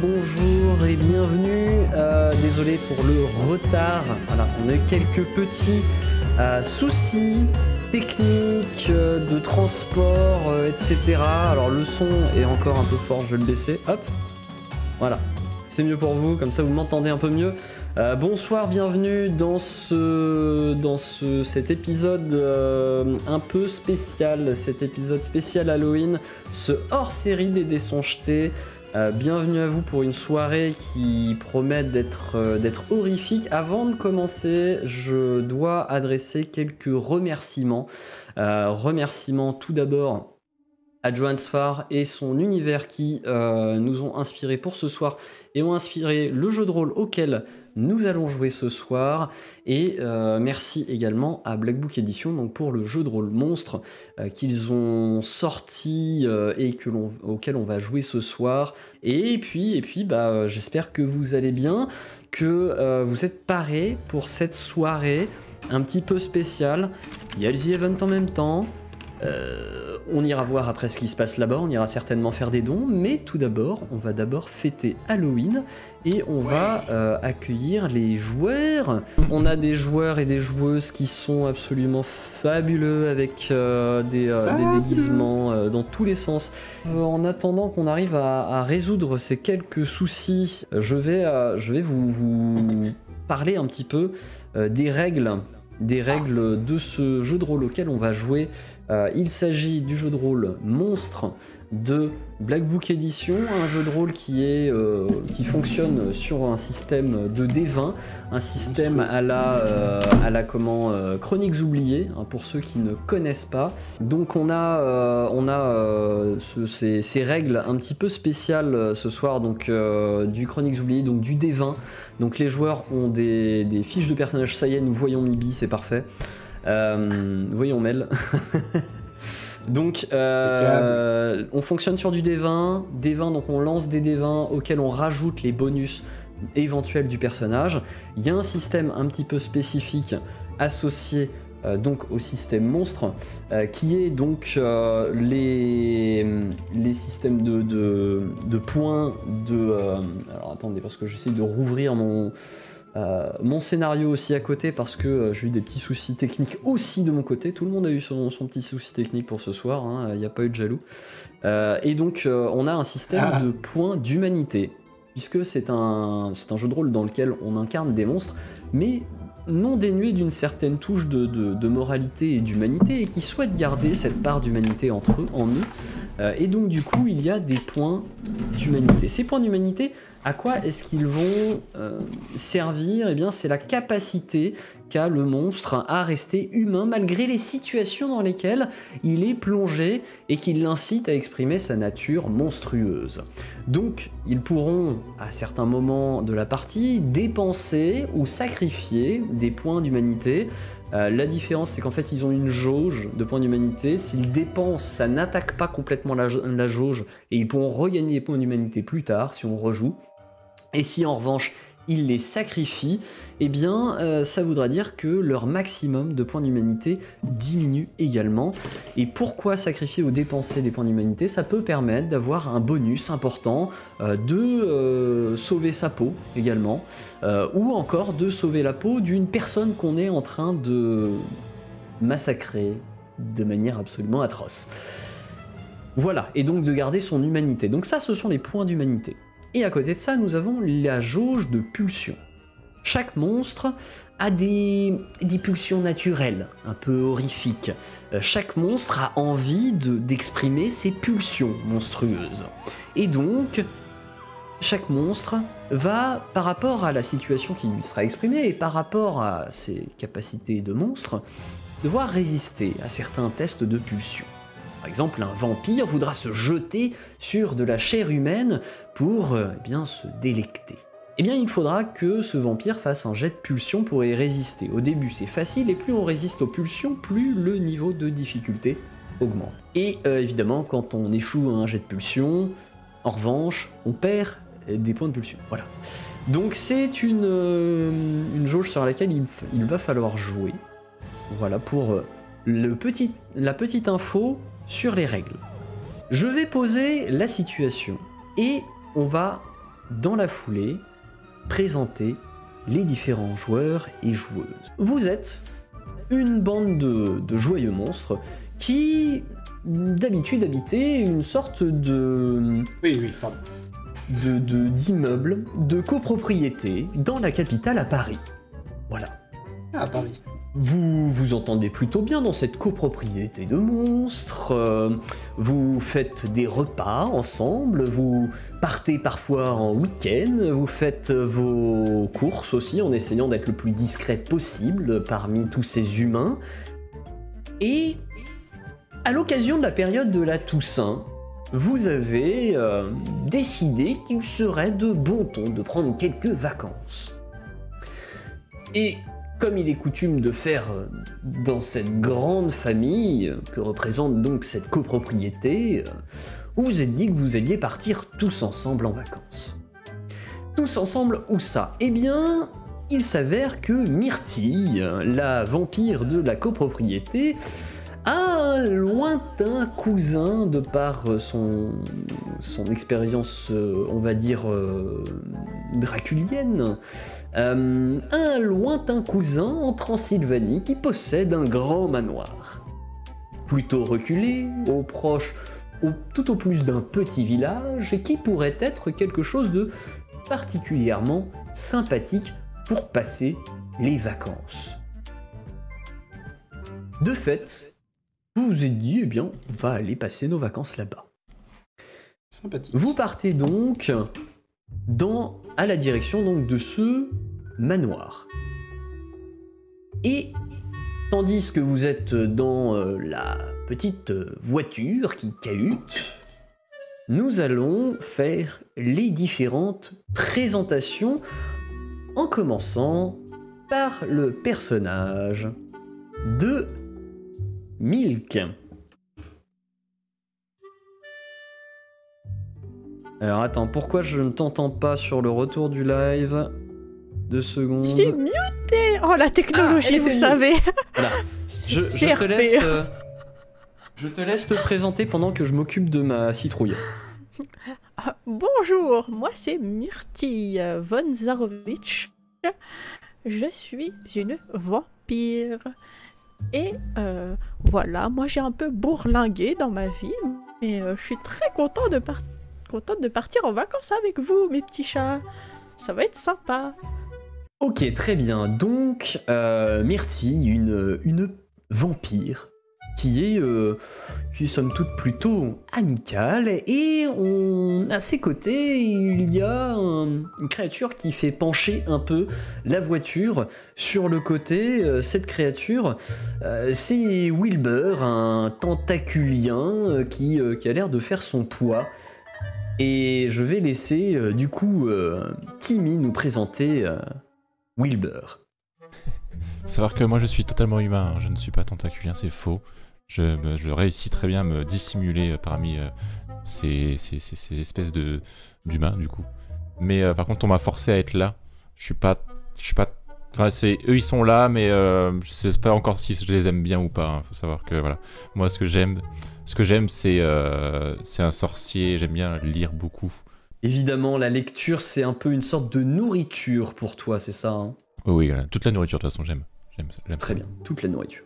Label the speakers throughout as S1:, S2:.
S1: Bonjour et bienvenue. Euh, désolé pour le retard. Voilà, on a quelques petits euh, soucis techniques euh, de transport, etc. Alors le son est encore un peu fort, je vais le baisser. Hop, voilà. C'est mieux pour vous, comme ça vous m'entendez un peu mieux. Bonsoir, bienvenue dans, ce, dans ce, cet épisode un peu spécial, cet épisode spécial Halloween, ce hors-série des dés sont jetés. Euh, bienvenue à vous pour une soirée qui promet d'être d'être horrifique. Avant de commencer, je dois adresser quelques remerciements. remerciements tout d'abord à Johan Sfar et son univers qui nous ont inspiré pour ce soir et ont inspiré le jeu de rôle auquel nous allons jouer ce soir. Et euh, merci également à Black Book Edition donc pour le jeu de rôle monstre euh, qu'ils ont sorti euh, et que auquel on va jouer ce soir. Et puis, et puis bah, j'espère que vous allez bien, que vous êtes parés pour cette soirée un petit peu spéciale. Il y a Event en même temps. On ira voir après ce qui se passe là-bas, on ira certainement faire des dons, mais tout d'abord, on va d'abord fêter Halloween et on va euh, accueillir les joueurs. On a des joueurs et des joueuses qui sont absolument fabuleux avec euh, des, euh, déguisements dans tous les sens. en attendant qu'on arrive à, résoudre ces quelques soucis, je vais, je vais vous, vous parler un petit peu des règles des règles de ce jeu de rôle auquel on va jouer. Il s'agit du jeu de rôle Monstre de Black Book Edition, un jeu de rôle qui, est, euh, qui fonctionne sur un système de D20, un système à la, euh, à la comment, Chroniques oubliées, hein, pour ceux qui ne connaissent pas. Donc on a, on a ces, règles un petit peu spéciales ce soir, donc du Chroniques oubliées, donc du D20. Donc les joueurs ont des, des fiches de personnages, nous voyons Mibi, c'est parfait. Euh, voyons Mel. donc, euh, on fonctionne sur du D20. D20, donc on lance des D20 auxquels on rajoute les bonus éventuels du personnage. Il y a un système un petit peu spécifique associé euh, donc au système monstre, qui est donc les, les systèmes de, de, points de... alors attendez, parce que j'essaie de rouvrir mon, euh, mon scénario aussi à côté parce que euh, j'ai eu des petits soucis techniques aussi de mon côté. Tout le monde a eu son, petit souci technique pour ce soir, hein. il n'y a pas eu de jaloux. Euh, et donc on a un système ah. de points d'humanité, puisque c'est un, un jeu de rôle dans lequel on incarne des monstres, mais non dénué d'une certaine touche de, moralité et d'humanité et qui souhaitent garder cette part d'humanité entre eux, en eux. et donc du coup, il y a des points d'humanité. Ces points d'humanité, à quoi est-ce qu'ils vont euh, servir? Eh bien, c'est la capacité qu'a le monstre à rester humain malgré les situations dans lesquelles il est plongé et qui l'incite à exprimer sa nature monstrueuse. Donc, ils pourront, à certains moments de la partie, dépenser ou sacrifier des points d'humanité euh, la différence, c'est qu'en fait, ils ont une jauge de points d'humanité. S'ils dépensent, ça n'attaque pas complètement la, la, jauge et ils pourront regagner des points d'humanité plus tard si on rejoue. Et si en revanche ils les sacrifient, eh bien euh, ça voudra dire que leur maximum de points d'humanité diminue également. Et pourquoi sacrifier ou dépenser des points d'humanité? Ça peut permettre d'avoir un bonus important, euh, de euh, sauver sa peau également, ou encore de sauver la peau d'une personne qu'on est en train de massacrer de manière absolument atroce. Voilà, et donc de garder son humanité. Donc ça, ce sont les points d'humanité. Et à côté de ça, nous avons la jauge de pulsions. Chaque monstre a des, pulsions naturelles, un peu horrifiques. Euh, chaque monstre a envie d'exprimer ses pulsions monstrueuses. Et donc, chaque monstre va, par rapport à la situation qui lui sera exprimée et par rapport à ses capacités de monstre, devoir résister à certains tests de pulsions. Par exemple, un vampire voudra se jeter sur de la chair humaine pour euh, eh bien, se délecter. Eh bien, il faudra que ce vampire fasse un jet de pulsion pour y résister. Au début, c'est facile, et plus on résiste aux pulsions, plus le niveau de difficulté augmente. Et euh, évidemment, quand on échoue à un jet de pulsion, en revanche, on perd des points de pulsion. Voilà. Donc c'est une, euh, une jauge sur laquelle il, va falloir jouer. Voilà, pour le petit, la petite info sur les règles. Je vais poser la situation et on va, dans la foulée, présenter les différents joueurs et joueuses. Vous êtes une bande de, de joyeux monstres qui, d'habitude, habitaient une sorte de
S2: Oui, oui, pardon.
S1: de- de- d'immeubles de, copropriété dans la capitale à Paris. Voilà.
S2: Ah, Paris.
S1: Vous vous entendez plutôt bien dans cette copropriété de monstres, euh, vous faites des repas ensemble, vous partez parfois en week-end, vous faites vos courses aussi en essayant d'être le plus discret possible parmi tous ces humains. Et à l'occasion de la période de la Toussaint, vous avez euh, décidé qu'il serait de bon ton de prendre quelques vacances. Et comme il est coutume de faire dans cette grande famille que représente donc cette copropriété, vous vous êtes dit que vous alliez partir tous ensemble en vacances. Tous ensemble où ça? Eh bien, il s'avère que Myrtille, la vampire de la copropriété, a un lointain cousin de par euh, son, expérience, euh, on va dire, euh, draculienne, un lointain cousin en Transylvanie qui possède un grand manoir. Plutôt reculé, au proche, tout au plus d'un petit village, et qui pourrait être quelque chose de particulièrement sympathique pour passer les vacances. De fait, vous vous êtes dit, eh bien, on va aller passer nos vacances là-bas.
S2: Sympathique.
S1: Vous partez donc dans, à la direction donc de ce manoir. Et tandis que vous êtes dans euh, la petite voiture qui cahute, nous allons faire les différentes présentations en commençant par le personnage de Milk. Alors attends, pourquoi je ne t'entends pas sur le retour du live? Deux secondes.
S3: C'est muté Oh la technologie,
S1: Ah,
S3: vous savez
S1: Voilà. Je, je
S3: C'est
S1: te laisse, euh, je te laisse te présenter pendant que je m'occupe de ma citrouille.
S3: Ah, Bonjour, moi c'est Myrtille von Zarovich. Je suis une vampire. Et euh, voilà, moi j'ai un peu bourlingué dans ma vie, mais euh, je suis très contente de partir en vacances avec vous, mes petits chats. Ça va être sympa.
S1: Ok, très bien. Donc, euh, Myrtille, une vampire qui est, euh, qui est somme toute plutôt amicale, et à ses côtés, il y a un- une créature qui fait pencher un peu la voiture sur le côté. Euh, cette créature, euh, c'est Wilbur, un tentaculien qui, qui a l'air de faire son poids. Et je vais laisser du coup Timmy nous présenter Wilbur.
S4: Savoir que moi je suis totalement humain, hein. je ne suis pas tentaculien, c'est faux. Je, réussis très bien à me dissimuler euh, parmi euh, ces, ces- ces- ces espèces de d'humains du coup. Mais euh, par contre on m'a forcé à être là. Je suis pas, je suis pas. Enfin c'est eux ils sont là, mais euh, je sais pas encore si je les aime bien ou pas. hein. Faut savoir que voilà, moi ce que j'aime, ce que j'aime c'est euh, c'est un sorcier. J'aime bien lire beaucoup.
S1: Évidemment, la lecture, c'est un peu une sorte de nourriture pour toi, c'est ça hein?
S4: Oui voilà. toute la nourriture de toute façon j'aime. J'aime
S1: Très
S4: ça.
S1: bien, toute la nourriture.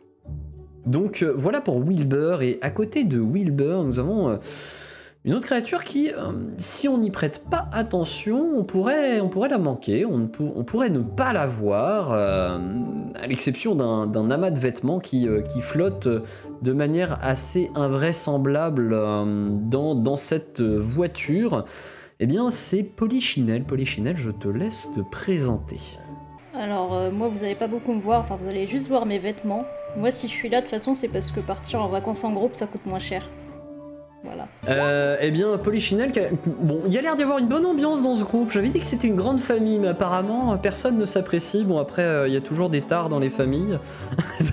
S1: Donc euh, voilà pour Wilbur, et à côté de Wilbur, nous avons euh, une autre créature qui, euh, si on n'y prête pas attention, on pourrait, la manquer, on, pourrait ne pas la voir, à l'exception d'un amas de vêtements qui, qui flotte de manière assez invraisemblable dans, cette voiture. Eh bien, c'est Polichinelle. Polichinelle, je te laisse te présenter.
S5: Alors, moi, vous allez pas beaucoup me voir, enfin, vous allez juste voir mes vêtements. Moi, si je suis là, de toute façon, c'est parce que partir en vacances en groupe, ça coûte moins cher. Voilà.
S1: Euh, eh bien, Polichinelle, qui a- bon, il y a l'air d'y avoir une bonne ambiance dans ce groupe. J'avais dit que c'était une grande famille, mais apparemment, personne ne s'apprécie. Bon, après, euh, il y a toujours des tares dans les familles.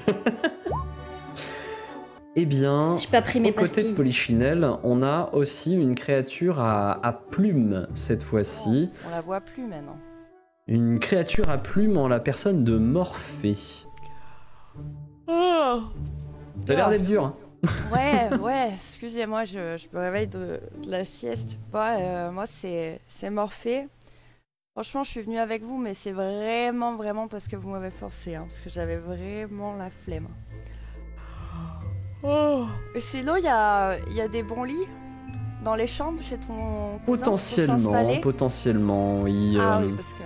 S1: eh bien,
S5: pas pris mes
S1: aux côtés de. Polichinelle, on a aussi une créature à, à plumes cette fois-ci.
S6: On la voit plus maintenant.
S1: Une créature à plumes en la personne de Morphée.
S3: Oh
S1: a l'air d'être dur. hein.
S6: Ouais, ouais, excusez-moi, je, je me réveille de, de la sieste. Ouais, euh, moi, c'est Morphée. Franchement, je suis venue avec vous, mais c'est vraiment, vraiment parce que vous m'avez forcé, hein, parce que j'avais vraiment la flemme. Oh. Et sinon, il y a, y a des bons lits dans les chambres chez ton cousin
S1: Potentiellement, potentiellement, oui.
S6: Ah
S1: euh,
S6: oui, parce que...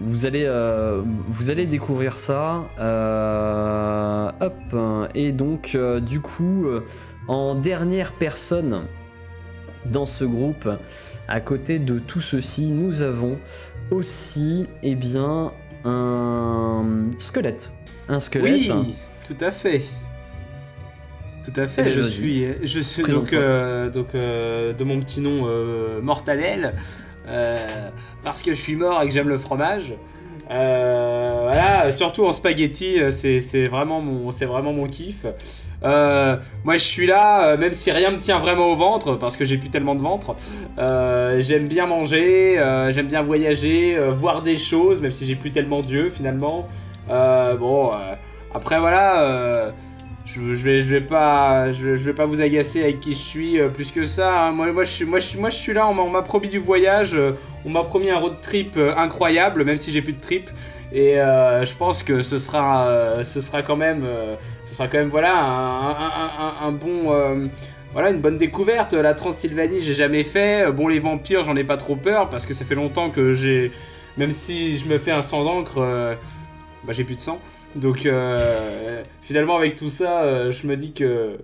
S1: Vous allez, euh, vous allez découvrir ça. Euh, hop. Et donc, euh, du coup, en dernière personne dans ce groupe, à côté de tout ceci, nous avons aussi, eh bien, un squelette. Un squelette.
S2: Oui, tout à fait. Tout à fait,
S1: Eh,
S2: je
S1: vas-y.
S2: suis, je suis donc, euh, donc euh, de mon petit nom Mortadelle, euh, parce que je suis mort et que j'aime le fromage. Euh, voilà, surtout en spaghetti, euh, c'est vraiment mon, c'est vraiment mon kiff. Moi, je suis là, même si rien me tient vraiment au ventre, parce que j'ai plus tellement de ventre. J'aime bien manger, j'aime bien voyager, voir des choses, même si j'ai plus tellement d'yeux finalement. Bon, après voilà, je, vais, pas, je, vais- pas vous agacer avec qui je suis euh, plus que ça. hein. Moi, moi, je suis, moi, je suis, là. On m'a- promis du voyage, euh, on m'a promis un road trip euh, incroyable, même si j'ai plus de trip. Et je pense que ce sera, ce sera quand même, ce sera quand même voilà un, bon. voilà, une bonne découverte. La Transylvanie, j'ai jamais fait. Bon, les vampires, j'en ai pas trop peur parce que ça fait longtemps que j'ai. Même si je me fais un sang d'encre, bah, j'ai plus de sang. Donc, euh, finalement, avec tout ça, euh, je me dis que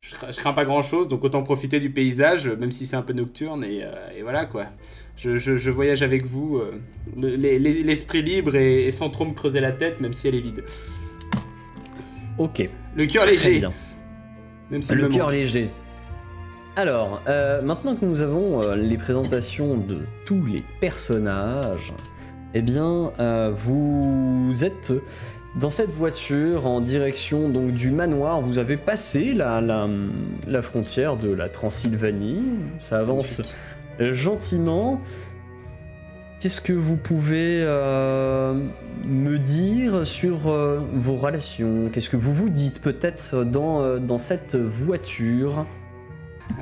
S2: je, je crains pas grand chose. Donc, autant profiter du paysage, même si c'est un peu nocturne. Et, euh, et voilà quoi. Je, je- je voyage avec vous, le- les- les- l'esprit libre et, et sans trop me creuser la tête, même si elle est vide.
S1: Ok.
S2: Le cœur léger,
S1: bien.
S2: même si
S1: Le cœur léger. Alors, maintenant que nous avons les présentations de tous les personnages, eh bien, euh, vous êtes dans cette voiture en direction donc du manoir. Vous avez passé la, la, la frontière de la Transylvanie. Ça avance gentiment. Qu'est-ce que vous pouvez euh, me dire sur euh, vos relations? Qu'est-ce que vous vous dites peut-être dans, dans cette voiture?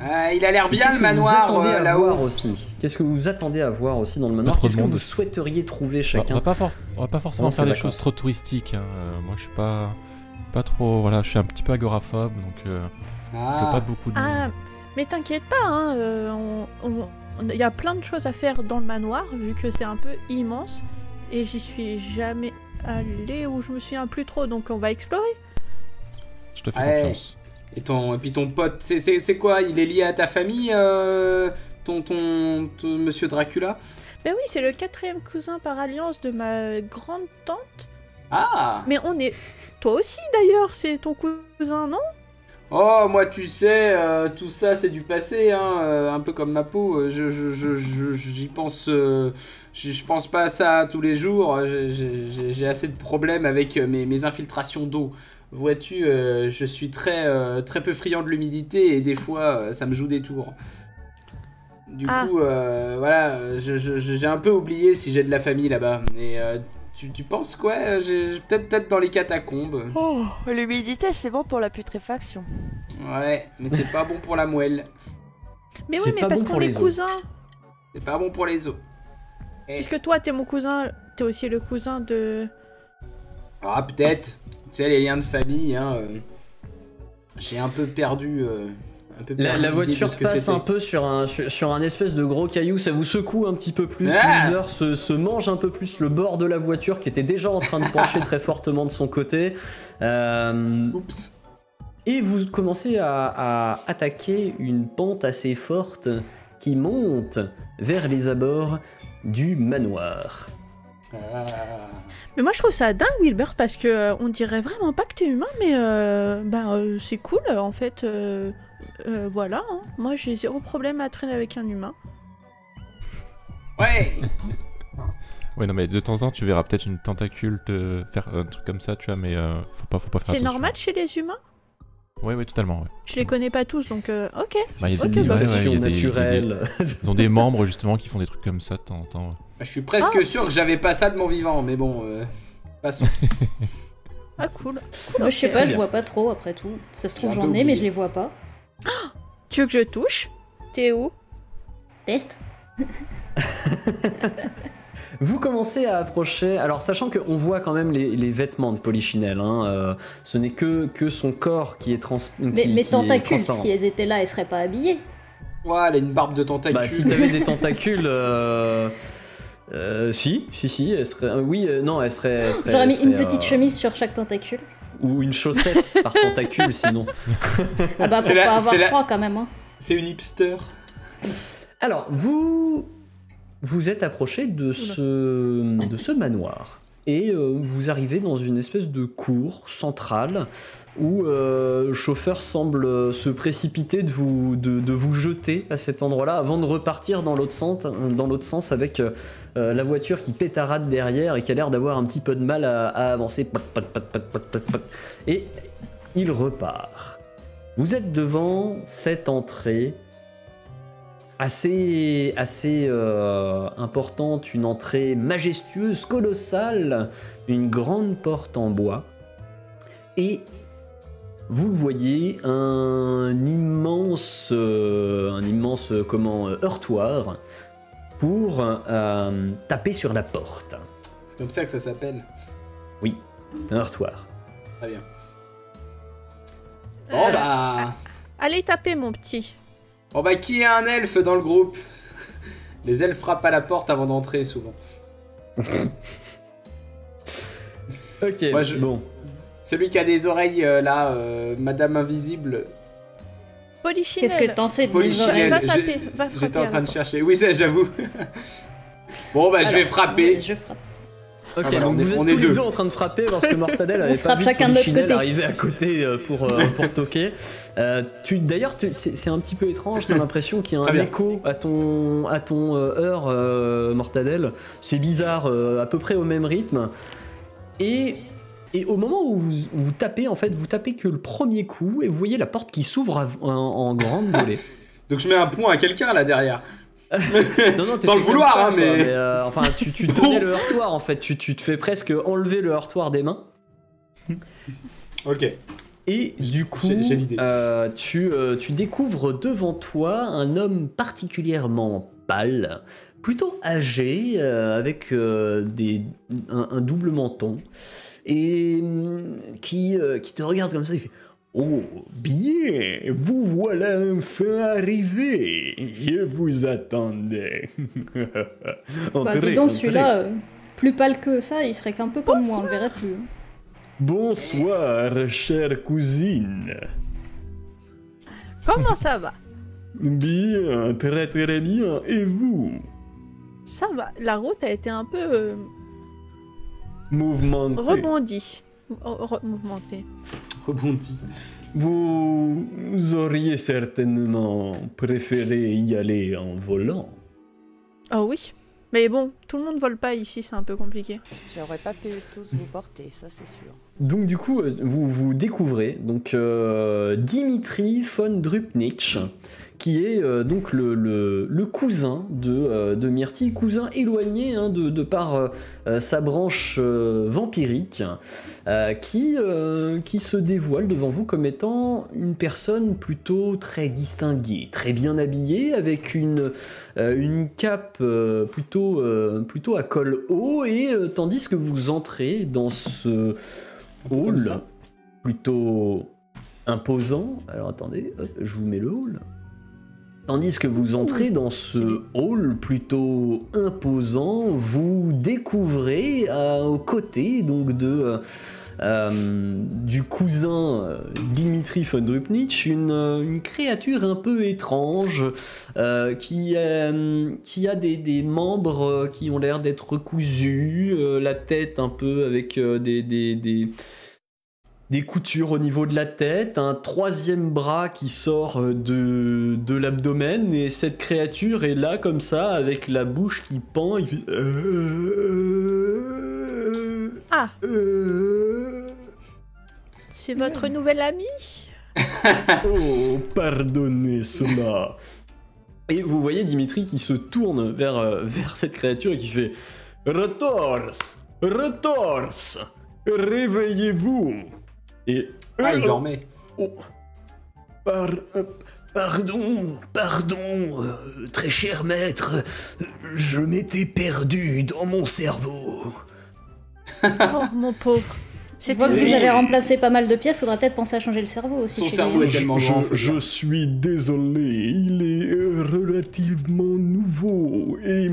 S2: Ah, il a l'air bien le manoir euh,
S1: à voir
S2: là-haut.
S1: aussi? Qu'est-ce que vous attendez à voir aussi dans le manoir? Qu'est-ce que vous souhaiteriez trouver
S4: Bah, on,
S1: chacun
S4: va pas for- on va pas forcément faire des
S1: vacances.
S4: choses trop touristiques. hein. Euh, moi, je suis pas, pas trop. Voilà, je suis un petit peu agoraphobe, donc euh, je veux
S2: Ah.
S4: pas beaucoup de.
S3: Ah, mais t'inquiète pas, hein, euh, on- on- on- il y a plein de choses à faire dans le manoir, vu que c'est un peu immense, et j'y suis jamais allée ou je me souviens plus trop, donc on va explorer.
S4: Je te fais
S2: Ouais.
S4: confiance.
S2: Et, ton, et puis ton pote, c'est- c'est c'est quoi Il est lié à ta famille, euh, ton, ton, ton monsieur Dracula?
S3: Ben oui, c'est le quatrième cousin par alliance de ma grande tante,
S2: Ah
S3: mais on est... Toi aussi d'ailleurs, c'est ton cousin, non?
S2: Oh, moi, tu sais, euh, tout ça, c'est du passé, hein, euh, un peu comme ma peau. Je, je, je, je- j'y pense, euh, je, pense pas à ça tous les jours. J'ai- assez de problèmes avec mes, mes infiltrations d'eau. Vois-tu, euh, je suis très, euh, très peu friand de l'humidité et des fois, euh, ça me joue des tours. Du
S3: Ah.
S2: coup, euh, voilà, j'ai un peu oublié si j'ai de la famille là-bas. Et euh, tu, tu penses quoi j'ai- Peut-être peut-être dans les catacombes.
S6: Oh, l'humidité, c'est bon pour la putréfaction.
S2: Ouais, mais c'est pas bon pour la moelle.
S3: Mais oui, mais
S1: pas
S3: parce
S1: bon pour
S3: qu'on est cousins.
S2: C'est pas bon pour les os. Eh.
S3: Puisque toi, t'es mon cousin, t'es aussi le cousin de...
S2: Ah, peut-être. Sais, les liens de famille, hein. euh, J'ai un peu perdu. euh, un peu
S1: La,
S2: perdu
S1: la
S2: l'idée
S1: voiture
S2: que
S1: passe un peu sur un, sur, sur un espèce de gros caillou, ça vous secoue un petit peu plus,
S2: Ah
S1: l'humeur se, se mange un peu plus le bord de la voiture qui était déjà en train de pencher très fortement de son côté. Euh,
S2: Oups.
S1: et vous commencez à, à attaquer une pente assez forte qui monte vers les abords du manoir.
S2: Ah.
S3: Mais moi je trouve ça dingue Wilbert parce que euh, on dirait vraiment pas que t'es humain mais euh, ben euh, c'est cool en fait euh, euh, voilà hein. moi j'ai zéro problème à traîner avec un humain.
S2: Ouais
S4: Ouais, non, mais de temps en temps, tu verras peut-être une tentacule te faire un truc comme ça, tu vois, mais euh, faut pas, faut pas faire
S3: C'est normal chez les humains?
S4: Ouais, ouais, totalement. Ouais.
S3: Je les connais pas tous donc euh, ok.
S4: Bah, il y a
S3: Ok,
S4: des,
S3: bah,
S4: ouais, ouais. Ils ont des membres justement qui font des trucs comme ça de temps en temps.
S2: Bah, Je suis presque
S3: Ah.
S2: sûr que j'avais pas ça de mon vivant, mais bon. Euh... Passons.
S3: Ah, cool.
S5: Moi, je sais pas, je vois pas trop après tout. Ça se trouve, j'en ai, mais je les vois pas.
S3: Tu veux que je touche? T'es où?
S5: Test
S1: Vous commencez à approcher, alors sachant qu'on voit quand même les, les vêtements de Polichinelle, hein, euh, ce n'est que, que son corps qui est, trans, qui,
S5: Mais
S1: qui est
S5: tentacules, si elles étaient là, elles seraient pas habillées.
S2: Ouais, elle a une barbe de tentacule.
S1: Bah, si t'avais des tentacules, euh, euh, si, si, si, elle serait, oui, euh, non, elle serait, elle serait-
S5: J'aurais
S1: elle
S5: mis une petite
S1: euh,
S5: chemise sur chaque tentacule.
S1: ou une chaussette par tentacule, sinon.
S5: Ah bah, pour
S2: la-
S5: pas avoir
S2: la-
S5: froid quand même. Hein.
S2: C'est une hipster.
S1: Alors, vous vous êtes approché de ce, de ce manoir. Et euh, vous arrivez dans une espèce de cour centrale où euh, le chauffeur semble se précipiter de vous, de, de vous jeter à cet endroit-là avant de repartir dans l'autre sens, dans l'autre sens avec euh, la voiture qui pétarade derrière et qui a l'air d'avoir un petit peu de mal à, à avancer. Et il repart. Vous êtes devant cette entrée assez, assez euh, importante, une entrée majestueuse, colossale, une grande porte en bois. Et vous voyez un immense, euh, un immense euh, comment, euh, heurtoir pour euh, taper sur la porte.
S2: C'est comme ça que ça s'appelle.
S1: C'est un heurtoir.
S2: Très bien. Bon
S3: Euh,
S2: bah.
S3: Allez taper, mon petit.
S2: Bon bah, qui est un elfe dans le groupe? Les elfes frappent à la porte avant d'entrer souvent.
S1: Ok,
S2: Moi, je-
S1: bon.
S2: Celui qui a des oreilles euh, là, euh, Madame Invisible.
S3: Polichinelle.
S5: Qu'est-ce que t'en sais
S2: Polichinelle.
S3: Va taper, va frapper.
S2: J'étais en train de chercher. Oui, ça j'avoue. bon bah, je vais frapper.
S5: Je frappe.
S1: Ok,
S2: Ah, voilà,
S1: donc
S2: on est-
S1: vous êtes
S2: on
S1: tous les
S2: deux.
S1: deux en train de frapper parce que Mortadelle avait pas vu
S5: chacun de
S1: arriver à côté euh, pour, euh, pour toquer. Euh, tu, D'ailleurs, c'est un petit peu étrange, t'as l'impression qu'il y a un écho à ton, à ton euh, heure, euh, Mortadelle. C'est bizarre, euh, à peu près au même rythme. Et, et au moment où vous, vous tapez, en fait, vous tapez que le premier coup et vous voyez la porte qui s'ouvre en grande volée.
S2: Donc je mets un point à quelqu'un là derrière.
S1: Non, non,
S2: Sans le vouloir,
S1: ça,
S2: hein,
S1: quoi,
S2: mais-
S1: euh, enfin, tu, tu tenais le heurtoir en fait, tu, tu te fais presque enlever le heurtoir des mains.
S2: Ok.
S1: Et du coup, euh, tu, euh, tu découvres devant toi un homme particulièrement pâle, plutôt âgé, avec des, un, un double menton, et hum, qui, qui te regarde comme ça, il fait Oh, bien, vous voilà enfin arrivé. Je vous attendais.
S5: Bah,
S1: Entrez,
S5: dis donc, celui-là, euh, plus pâle que ça, il serait qu'un peu comme moi, on le verrait plus. hein.
S1: Bonsoir, chère cousine.
S3: Comment ça va?
S1: Bien, très très bien. Et vous?
S3: Ça va. La route a été un peu euh,
S1: Mouvementé.
S3: rebondie. Oh.
S2: Rebondi.
S1: Vous auriez certainement préféré y aller en volant.
S3: Oh oui. Mais bon, tout le monde vole pas ici, c'est un peu compliqué.
S6: J'aurais pas pu tous vous porter, ça c'est sûr.
S1: Donc du coup, euh, vous, vous découvrez donc euh, Dimitri von Drupnitsch, qui est euh, donc le, cousin de, euh, de cousin éloigné hein, de, de par euh, sa branche vampirique, qui, qui se dévoile devant vous comme étant une personne plutôt très distinguée, très bien habillée, avec une, une cape plutôt, plutôt à col haut, et tandis que vous entrez dans ce hall plutôt imposant. Alors attendez, hop, je vous mets le hall. Tandis que vous entrez dans ce hall plutôt imposant, vous découvrez euh, aux côtés donc de euh, euh, du cousin Dimitri von Drupnitsch une, une créature un peu étrange euh, qui, qui a des, des membres qui ont l'air d'être recousus, euh, la tête un peu avec des, des, des, des coutures au niveau de la tête, un troisième bras qui sort euh, de, de l'abdomen, et cette créature est là comme ça, avec la bouche qui pend, il fait... Euh,
S3: Ah,
S1: euh,
S3: c'est votre nouvel ami
S1: Oh, pardonnez cela. Et vous voyez Dimitri qui se tourne vers, euh, vers cette créature et qui fait Retorse Retorse réveillez-vous. Et
S2: Ah, il dormait.
S1: oh, par- euh, pardon, pardon, euh, très cher maître, je m'étais perdu dans mon cerveau.
S3: Oh, mon pauvre.
S5: Je vois que vous avez remplacé pas mal de pièces, faudra peut-être penser à changer le cerveau aussi.
S2: Son cerveau est tellement grand.
S1: je, suis désolé, il est euh, relativement nouveau et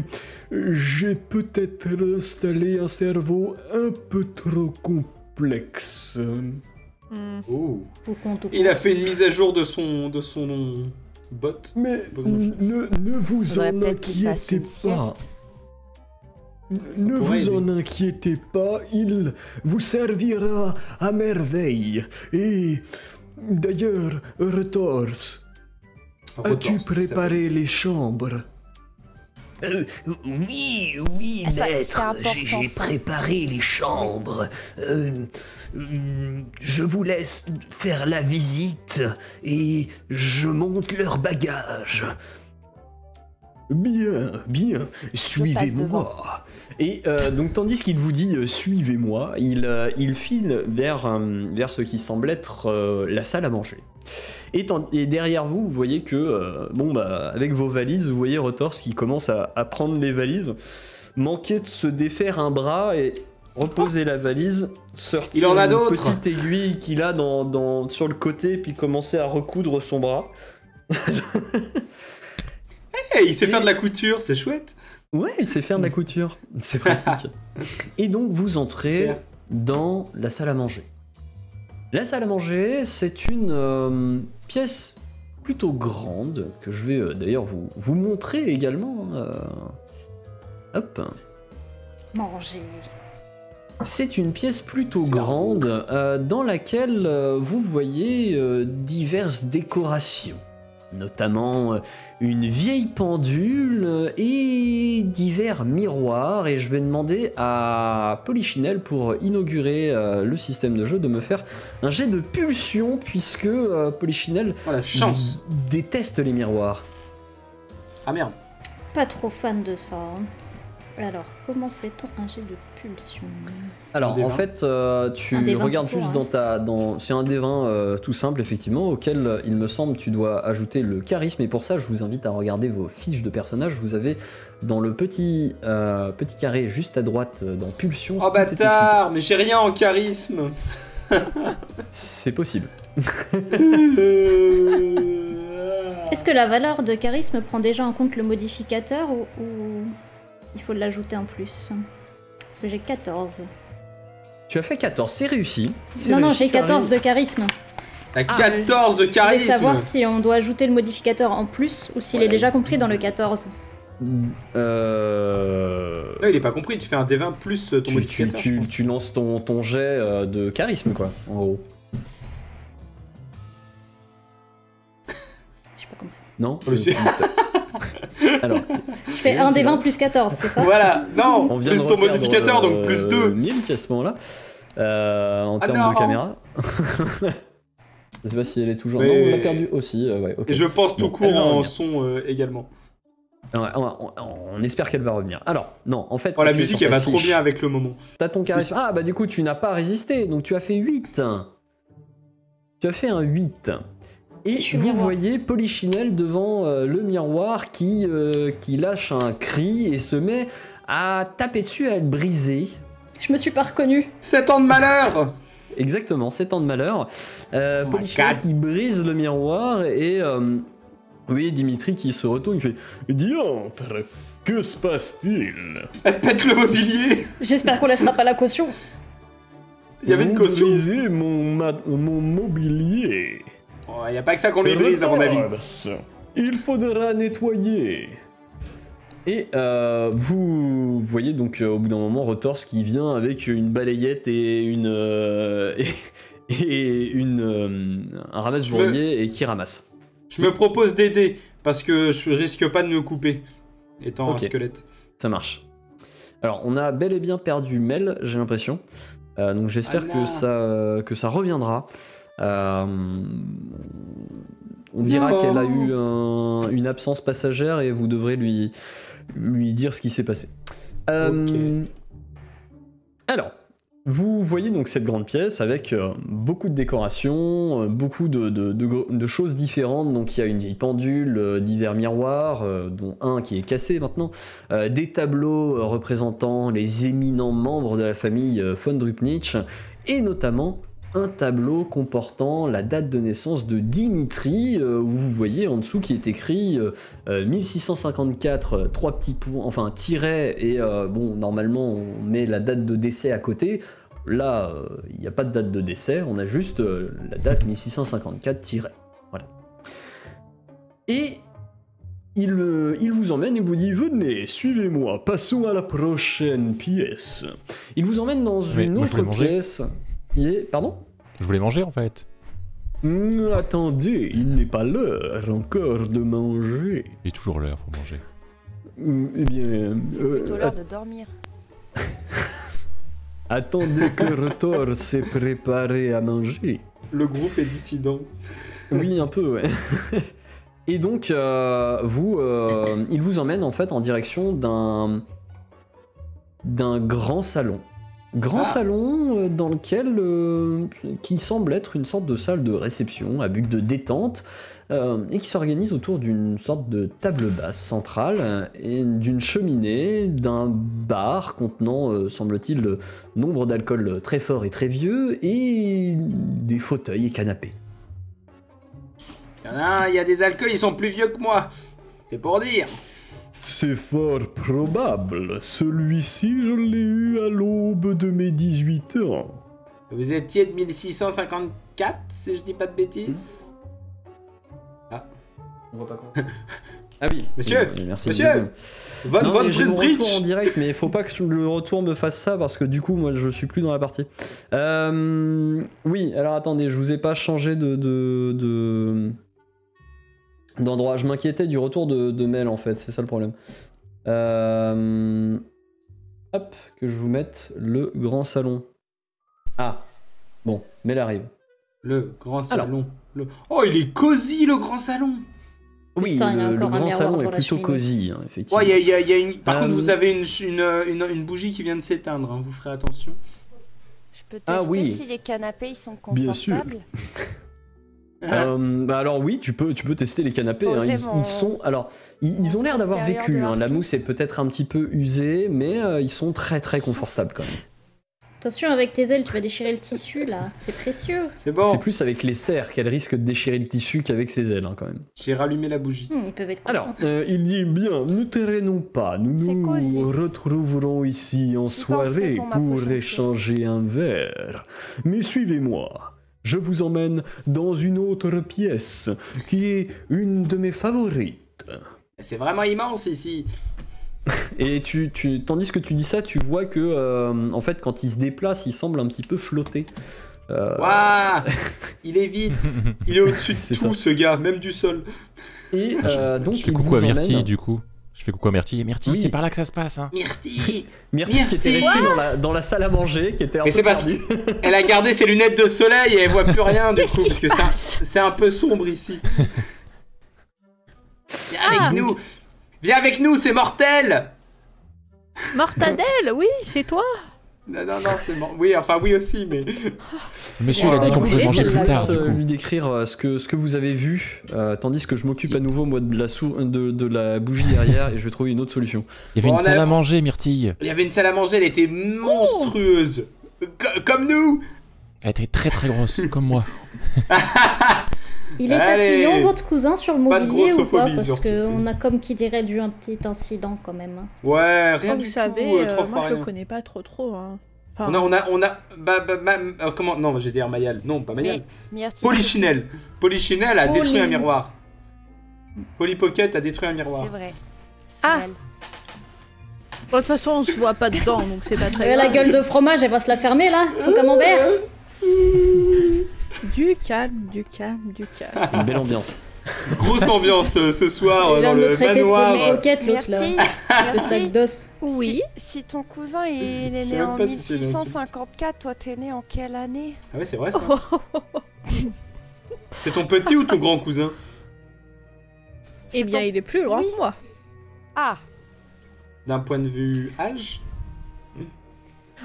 S1: j'ai peut-être installé un cerveau un peu trop complexe.
S2: Oh. Il a fait une mise à jour de son, de son bot.
S1: Mais ne, ne vous
S6: Faudrait
S1: en inquiétez pas.
S6: sieste.
S1: Ne vous
S2: aider.
S1: en inquiétez pas, il vous servira à merveille. Et d'ailleurs, Retors, as-tu préparé les chambres?
S7: Euh, oui, oui,
S6: Ah, ça,
S7: maître, j'ai préparé les chambres. Euh, je vous laisse faire la visite et je monte leur bagage.
S1: Bien, bien, suivez-moi. Et euh, donc, tandis qu'il vous dit euh, suivez-moi, il, euh, il file vers, vers ce qui semble être la salle à manger. Et, derrière vous, vous voyez que, bon, bah, avec vos valises, vous voyez Retors qui commence à, à prendre les valises, manquer de se défaire un bras et reposer la valise, sortir
S2: Il en a
S1: une petite aiguille qu'il a dans, dans- sur le côté, puis commencer à recoudre son bras.
S2: Hey, il sait faire de la couture, c'est chouette.
S1: Ouais, il sait faire de la couture. C'est pratique. Et donc vous entrez dans la salle à manger. La salle à manger, c'est une euh, pièce plutôt grande que je vais euh, d'ailleurs vous, vous montrer également. euh. Hop.
S5: Manger.
S1: C'est une pièce plutôt grande euh, dans laquelle euh, vous voyez euh, diverses décorations, notamment euh, une vieille pendule euh, et divers miroirs. Et je vais demander à Polichinelle pour inaugurer euh, le système de jeu de me faire un jet de pulsion puisque euh, Polichinelle
S2: Oh chance.
S1: déteste les miroirs.
S2: Ah merde.
S5: Pas trop fan de ça. hein. Alors, comment fait-on un jet de pulsion
S1: Alors en fait, euh, tu regardes juste
S5: hein.
S1: dans ta, dans, c'est un des 20 euh, tout simple effectivement auquel euh, il me semble tu dois ajouter le charisme et pour ça je vous invite à regarder vos fiches de personnages. Vous avez dans le petit euh, petit carré juste à droite dans Pulsion.
S2: Oh bâtard, mais j'ai rien en charisme.
S1: C'est possible.
S5: Est-ce que la valeur de charisme prend déjà en compte le modificateur ou, ou il faut l'ajouter en plus Parce que j'ai 14.
S1: Tu as fait 14, c'est réussi. C'est
S5: Non, non, j'ai
S1: tu as
S5: 14 de charisme.
S2: La
S5: Ah,
S2: 14 de
S5: Je voulais
S2: charisme.
S5: savoir si on doit ajouter le modificateur en plus ou s'il est déjà compris dans le 14.
S1: Euh...
S2: Là, il est pas compris, tu fais un D20 plus ton
S1: Tu, tu,
S2: modificateur.
S1: tu- lances ton, ton jet euh, de charisme quoi, en gros.
S5: J'ai pas compris.
S1: Non
S2: Oh,
S1: Alors,
S5: Je fais
S1: Oui,
S5: un
S1: c'est
S5: des 20
S1: bon.
S5: plus 14, c'est ça?
S2: Voilà, non,
S1: On vient
S2: plus ton modificateur, donc
S1: euh,
S2: plus 2.
S1: Milk à ce moment-là. Euh, en
S2: Ah
S1: termes
S2: non.
S1: de caméra. Je sais pas si elle est toujours.
S2: Oui,
S1: non, on l'a perdu aussi. euh, ouais, ok.
S2: Et je pense tout
S1: Bon,
S2: court en son euh, également.
S1: Ouais, on, on- on espère qu'elle va revenir. Alors, non, en fait.
S2: Oh, la musique, elle va trop bien avec le moment.
S1: T'as ton charisme. Ah, bah du coup, tu n'as pas résisté. Donc tu as fait 8. Tu as fait un 8. Et vous
S5: miroir.
S1: voyez Polichinelle devant euh, le miroir qui, euh, qui lâche un cri et se met à taper dessus, à le briser.
S5: Je me suis pas reconnue.
S2: 7 ans de malheur
S1: Exactement, 7 ans de malheur. Euh,
S2: Oh
S1: Polichinelle qui brise le miroir et euh, oui, Dimitri qui se retourne, il fait Diantre, que se passe-t-il?
S2: Elle pète le mobilier
S5: J'espère qu'on laissera pas la caution.
S2: Il y avait une
S1: Vous
S2: caution.
S1: brisez mon, ma- mon mobilier.
S2: Oh, Il y a pas que ça qu'on lui brise, à mon avis.
S1: Il faudra nettoyer. Et euh, vous voyez donc euh, au bout d'un moment Rotors qui vient avec une balayette et une euh, et, et une un ramasse
S2: me-
S1: journalier et qui ramasse.
S2: Je me propose d'aider, parce que je risque pas de me couper, étant
S1: Ok.
S2: un squelette.
S1: Ça marche. Alors on a bel et bien perdu Mel, j'ai l'impression. Donc j'espère
S2: Ah
S1: que ça que ça reviendra. Euh, on dira qu'elle a eu un- une absence passagère et vous devrez lui lui dire ce qui s'est passé. Euh, Alors, Vous voyez donc cette grande pièce avec euh, beaucoup de décorations, euh, beaucoup de, de- de gr- de choses différentes. Donc il y a une vieille pendule, euh, divers miroirs, dont un qui est cassé maintenant, des tableaux représentant les éminents membres de la famille von Drupnitsch, et notamment un tableau comportant la date de naissance de Dimitri, euh, où vous voyez en dessous qui est écrit euh, euh, 1654, euh, trois petits points, enfin tiret, et euh, bon, normalement on met la date de décès à côté. Là, il n'y a pas de date de décès, on a juste la date 1654 tiret. Voilà. Et il, il vous emmène et vous dit Venez, suivez-moi, passons à la prochaine pièce. Il vous emmène dans une autre pièce. Est- Pardon
S4: Je voulais manger en fait.
S1: Hmm, Attendez, il n'est pas l'heure encore de manger.
S4: Il est toujours l'heure pour manger.
S1: Hmm, Eh bien,
S6: C'est
S1: euh,
S6: plutôt l'heure de dormir.
S1: attendez que Retor s'est préparé à manger.
S2: Le groupe est dissident.
S1: Oui, un peu, ouais. Et donc, euh, vous, euh, il vous emmène en fait en direction d'un d'un grand salon. Grand
S2: Ah.
S1: salon euh, dans lequel, euh, qui semble être une sorte de salle de réception à but de détente euh, et qui s'organise autour d'une sorte de table basse centrale et d'une cheminée, d'un bar contenant, euh, semble-t-il, nombre d'alcools très forts et très vieux et des fauteuils et canapés.
S2: Il y en a un, il y a des alcools, ils sont plus vieux que moi. C'est pour dire.
S1: C'est fort probable. Celui-ci, je l'ai eu à l'aube de mes 18 ans.
S2: Vous étiez de 1654, si je dis pas de bêtises.
S1: On voit pas comment. ah oui.
S2: Monsieur,
S1: Oui, merci.
S2: monsieur. Von,
S1: Non,
S2: von
S1: retour en direct, mais il faut pas que le retour me fasse ça parce que du coup, moi, je suis plus dans la partie. Euh, oui, alors attendez, je vous ai pas changé de de- de- d'endroit. Je m'inquiétais du retour de, de mail en fait, c'est ça le problème. Euh, hop, que je vous mette le grand salon. Ah, bon, mail arrive.
S2: Le grand salon. Le- Oh, il est cosy le grand salon.
S1: Oui,
S5: Putain,
S1: le, grand salon est plutôt cosy, hein, effectivement.
S2: Ouais, il y a, il y a- il y a une... Par
S1: Euh,
S2: contre, vous avez une, une, une, une bougie qui vient de s'éteindre, hein, vous ferez attention.
S6: Je peux tester
S1: Ah oui.
S6: si les canapés ils sont
S1: Bien sûr. Euh, bah alors oui, tu peux, tu peux tester les canapés. hein. Ils, sont, alors, ils, ils ont l'air d'avoir vécu. hein. La mousse est peut-être un petit peu usée, mais euh, ils sont très très confortables quand même.
S5: Attention avec tes ailes, tu vas déchirer le tissu là. C'est précieux.
S2: C'est bon,
S1: C'est plus avec les serres qu'elle risque de déchirer le tissu qu'avec ses ailes hein, quand même.
S2: j'ai rallumé la bougie.
S5: Hmm, ils peuvent être
S1: Alors, euh, il dit bien, ne traînons pas, nous nous retrouverons ici en soirée
S6: pour
S1: échanger un verre. Mais suivez-moi, je vous emmène dans une autre pièce qui est une de mes favorites.
S2: C'est vraiment immense ici.
S1: Et tu, tu, tandis que tu dis ça, tu vois que euh, en fait, quand il se déplace, il semble un petit peu flotter. Euh,
S2: Waouh Il est vite. Il est au-dessus de
S1: C'est
S2: tout, ce gars, même du sol.
S1: Et euh, donc, il
S4: coucou
S1: vous
S4: à Myrtille
S1: emmène-
S4: du coup. Je fais coucou à Myrtille. Myrtille,
S1: Oui.
S4: c'est par là que ça se passe. Hein.
S2: Myrtille
S1: Myrtille qui était restée dans la, dans la salle à manger, qui était un
S2: Mais
S1: peu
S2: c'est parce
S1: perdue.
S2: Elle a gardé ses lunettes de soleil et elle voit plus rien du coup, parce que c'est un-
S3: passe?
S2: c'est un, peu sombre ici. Viens avec
S3: Ah.
S2: nous Viens avec nous, c'est mortel
S3: Mortadelle, oui, c'est toi
S2: Non, non, non, c'est mort. Oui, enfin, oui aussi, mais.
S4: Monsieur, il a dit
S5: Euh,
S4: qu'on pouvait
S5: je
S4: manger
S5: vais
S4: plus tard.
S1: Je
S4: coup.
S1: lui décrire euh, ce que, ce que vous avez vu, euh, tandis que je m'occupe à nouveau moi de la, sou- de, de la bougie derrière et je vais trouver une autre solution.
S4: Il y avait
S2: Bon,
S4: une salle
S2: a-
S4: à manger, Myrtille.
S2: Il y avait une salle à manger, elle était monstrueuse. Co- comme nous
S4: Elle était très très grosse, comme moi.
S5: Il est
S2: Allez.
S5: tatillon votre cousin sur le mobilier ou pas Parce qu'on a comme qui dirait dû un petit incident quand même. hein.
S2: Ouais, rien du
S3: Vous savez,
S2: tout, euh,
S3: euh,
S2: trois
S3: moi
S2: fois
S3: je
S2: rien.
S3: connais pas trop trop. Hein. Enfin,
S2: On a, on a, on a, bah, bah, bah, euh, comment, non, j'ai dit Mayal, non, pas Mayal.
S6: Myrtille.
S2: Polichinelle. Polichinelle a
S5: Poly.
S2: détruit un miroir. Polly Pocket a détruit un miroir.
S6: C'est vrai.
S3: Ah.
S6: elle.
S3: de toute façon, on se voit pas dedans, donc c'est pas très
S5: Euh, la
S3: grave.
S5: gueule de fromage, elle va se la fermer là, son camembert.
S3: Du calme, du calme, du calme.
S1: Une belle ambiance.
S2: Grosse ambiance euh, ce soir euh, dans
S5: de
S2: le
S5: de
S2: manoir.
S5: L'autre là. Le sac d'os.
S3: Oui.
S6: Si, si ton cousin il est né en
S2: pas si c'est une
S6: 1654, toi t'es né en quelle année?
S2: Ah ouais, c'est vrai ça. c'est ton petit ou ton grand cousin?
S3: Eh bien,
S6: ton-
S3: il est plus grand
S6: Oui.
S3: que moi.
S6: Ah,
S2: D'un point de vue âge?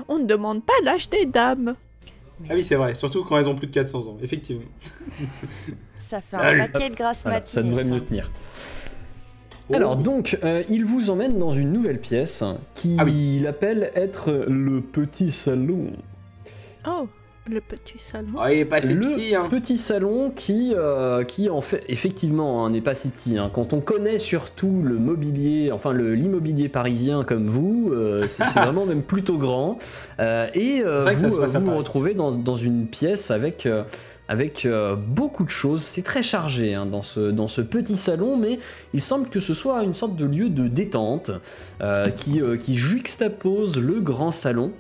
S3: On ne demande pas l'âge des dames.
S2: Ah oui, c'est vrai, surtout quand elles ont plus de 400 ans, effectivement.
S6: Ça fait un paquet de grasses
S1: Voilà, ça
S6: matinées.
S1: devrait
S6: ça.
S1: mieux tenir.
S2: Oh.
S1: Alors donc, euh, il vous emmène dans une nouvelle pièce qu'il
S2: Ah oui.
S1: appelle être le petit salon.
S3: Oh, le petit salon.
S2: Oh, il est pas
S1: le
S2: petit, hein.
S1: petit salon qui, euh, qui en fait, effectivement, hein, n'est pas si petit. hein. Quand on connaît surtout le mobilier, enfin le- l'immobilier parisien comme vous, euh, c'est vraiment même plutôt grand. Euh, et euh,
S2: C'est vrai que ça
S1: vous vous, vous retrouvez dans, dans une pièce avec, euh, avec euh, beaucoup de choses. C'est très chargé hein, dans, ce, dans ce petit salon, mais il semble que ce soit une sorte de lieu de détente euh, qui, euh, qui juxtapose le grand salon.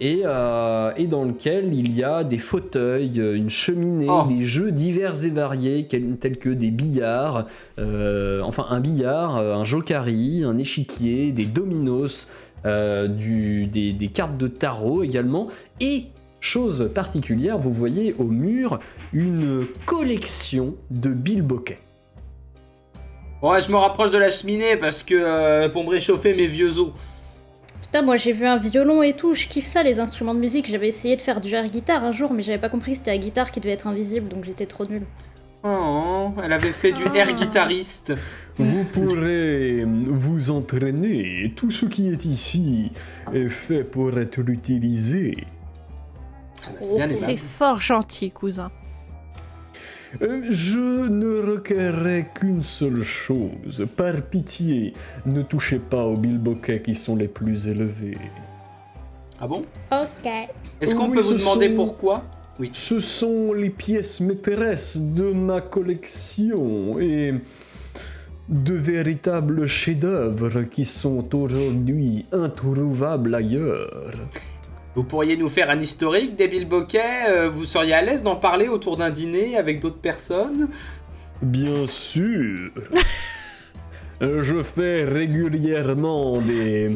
S1: Et, euh, et dans lequel il y a des fauteuils, euh, une cheminée,
S2: Oh.
S1: des jeux divers et variés tels que des billards, euh, enfin un billard, un jokari, un échiquier, des dominos, euh, du, des, des cartes de tarot également. Et chose particulière, vous voyez au mur une collection de bilboquets.
S2: Ouais, je me rapproche de la cheminée parce que pour me réchauffer mes vieux os.
S5: Putain, moi j'ai vu un violon et tout, je kiffe ça les instruments de musique. J'avais essayé de faire du air guitare un jour, mais j'avais pas compris que c'était la guitare qui devait être invisible, donc j'étais trop nulle.
S2: Oh, elle avait fait du
S3: Ah.
S2: air guitariste.
S1: Vous pourrez vous entraîner. Tout ce qui est ici est fait pour être utilisé.
S5: Oh,
S2: aimable.
S3: C'est fort gentil, cousin.
S1: Euh, Je ne requerrai qu'une seule chose. Par pitié, ne touchez pas aux bilboquets qui sont les plus élevés.
S2: Ah bon?
S5: Ok.
S2: Est-ce qu'on
S1: Oui,
S2: peut vous demander
S1: sont-
S2: pourquoi? Oui.
S1: Ce sont les pièces maîtresses de ma collection et de véritables chefs-d'œuvre qui sont aujourd'hui introuvables ailleurs.
S2: Vous pourriez nous faire un historique des bilboquets euh, Vous seriez à l'aise d'en parler autour d'un dîner avec d'autres personnes?
S1: Bien sûr. Euh, Je fais régulièrement des,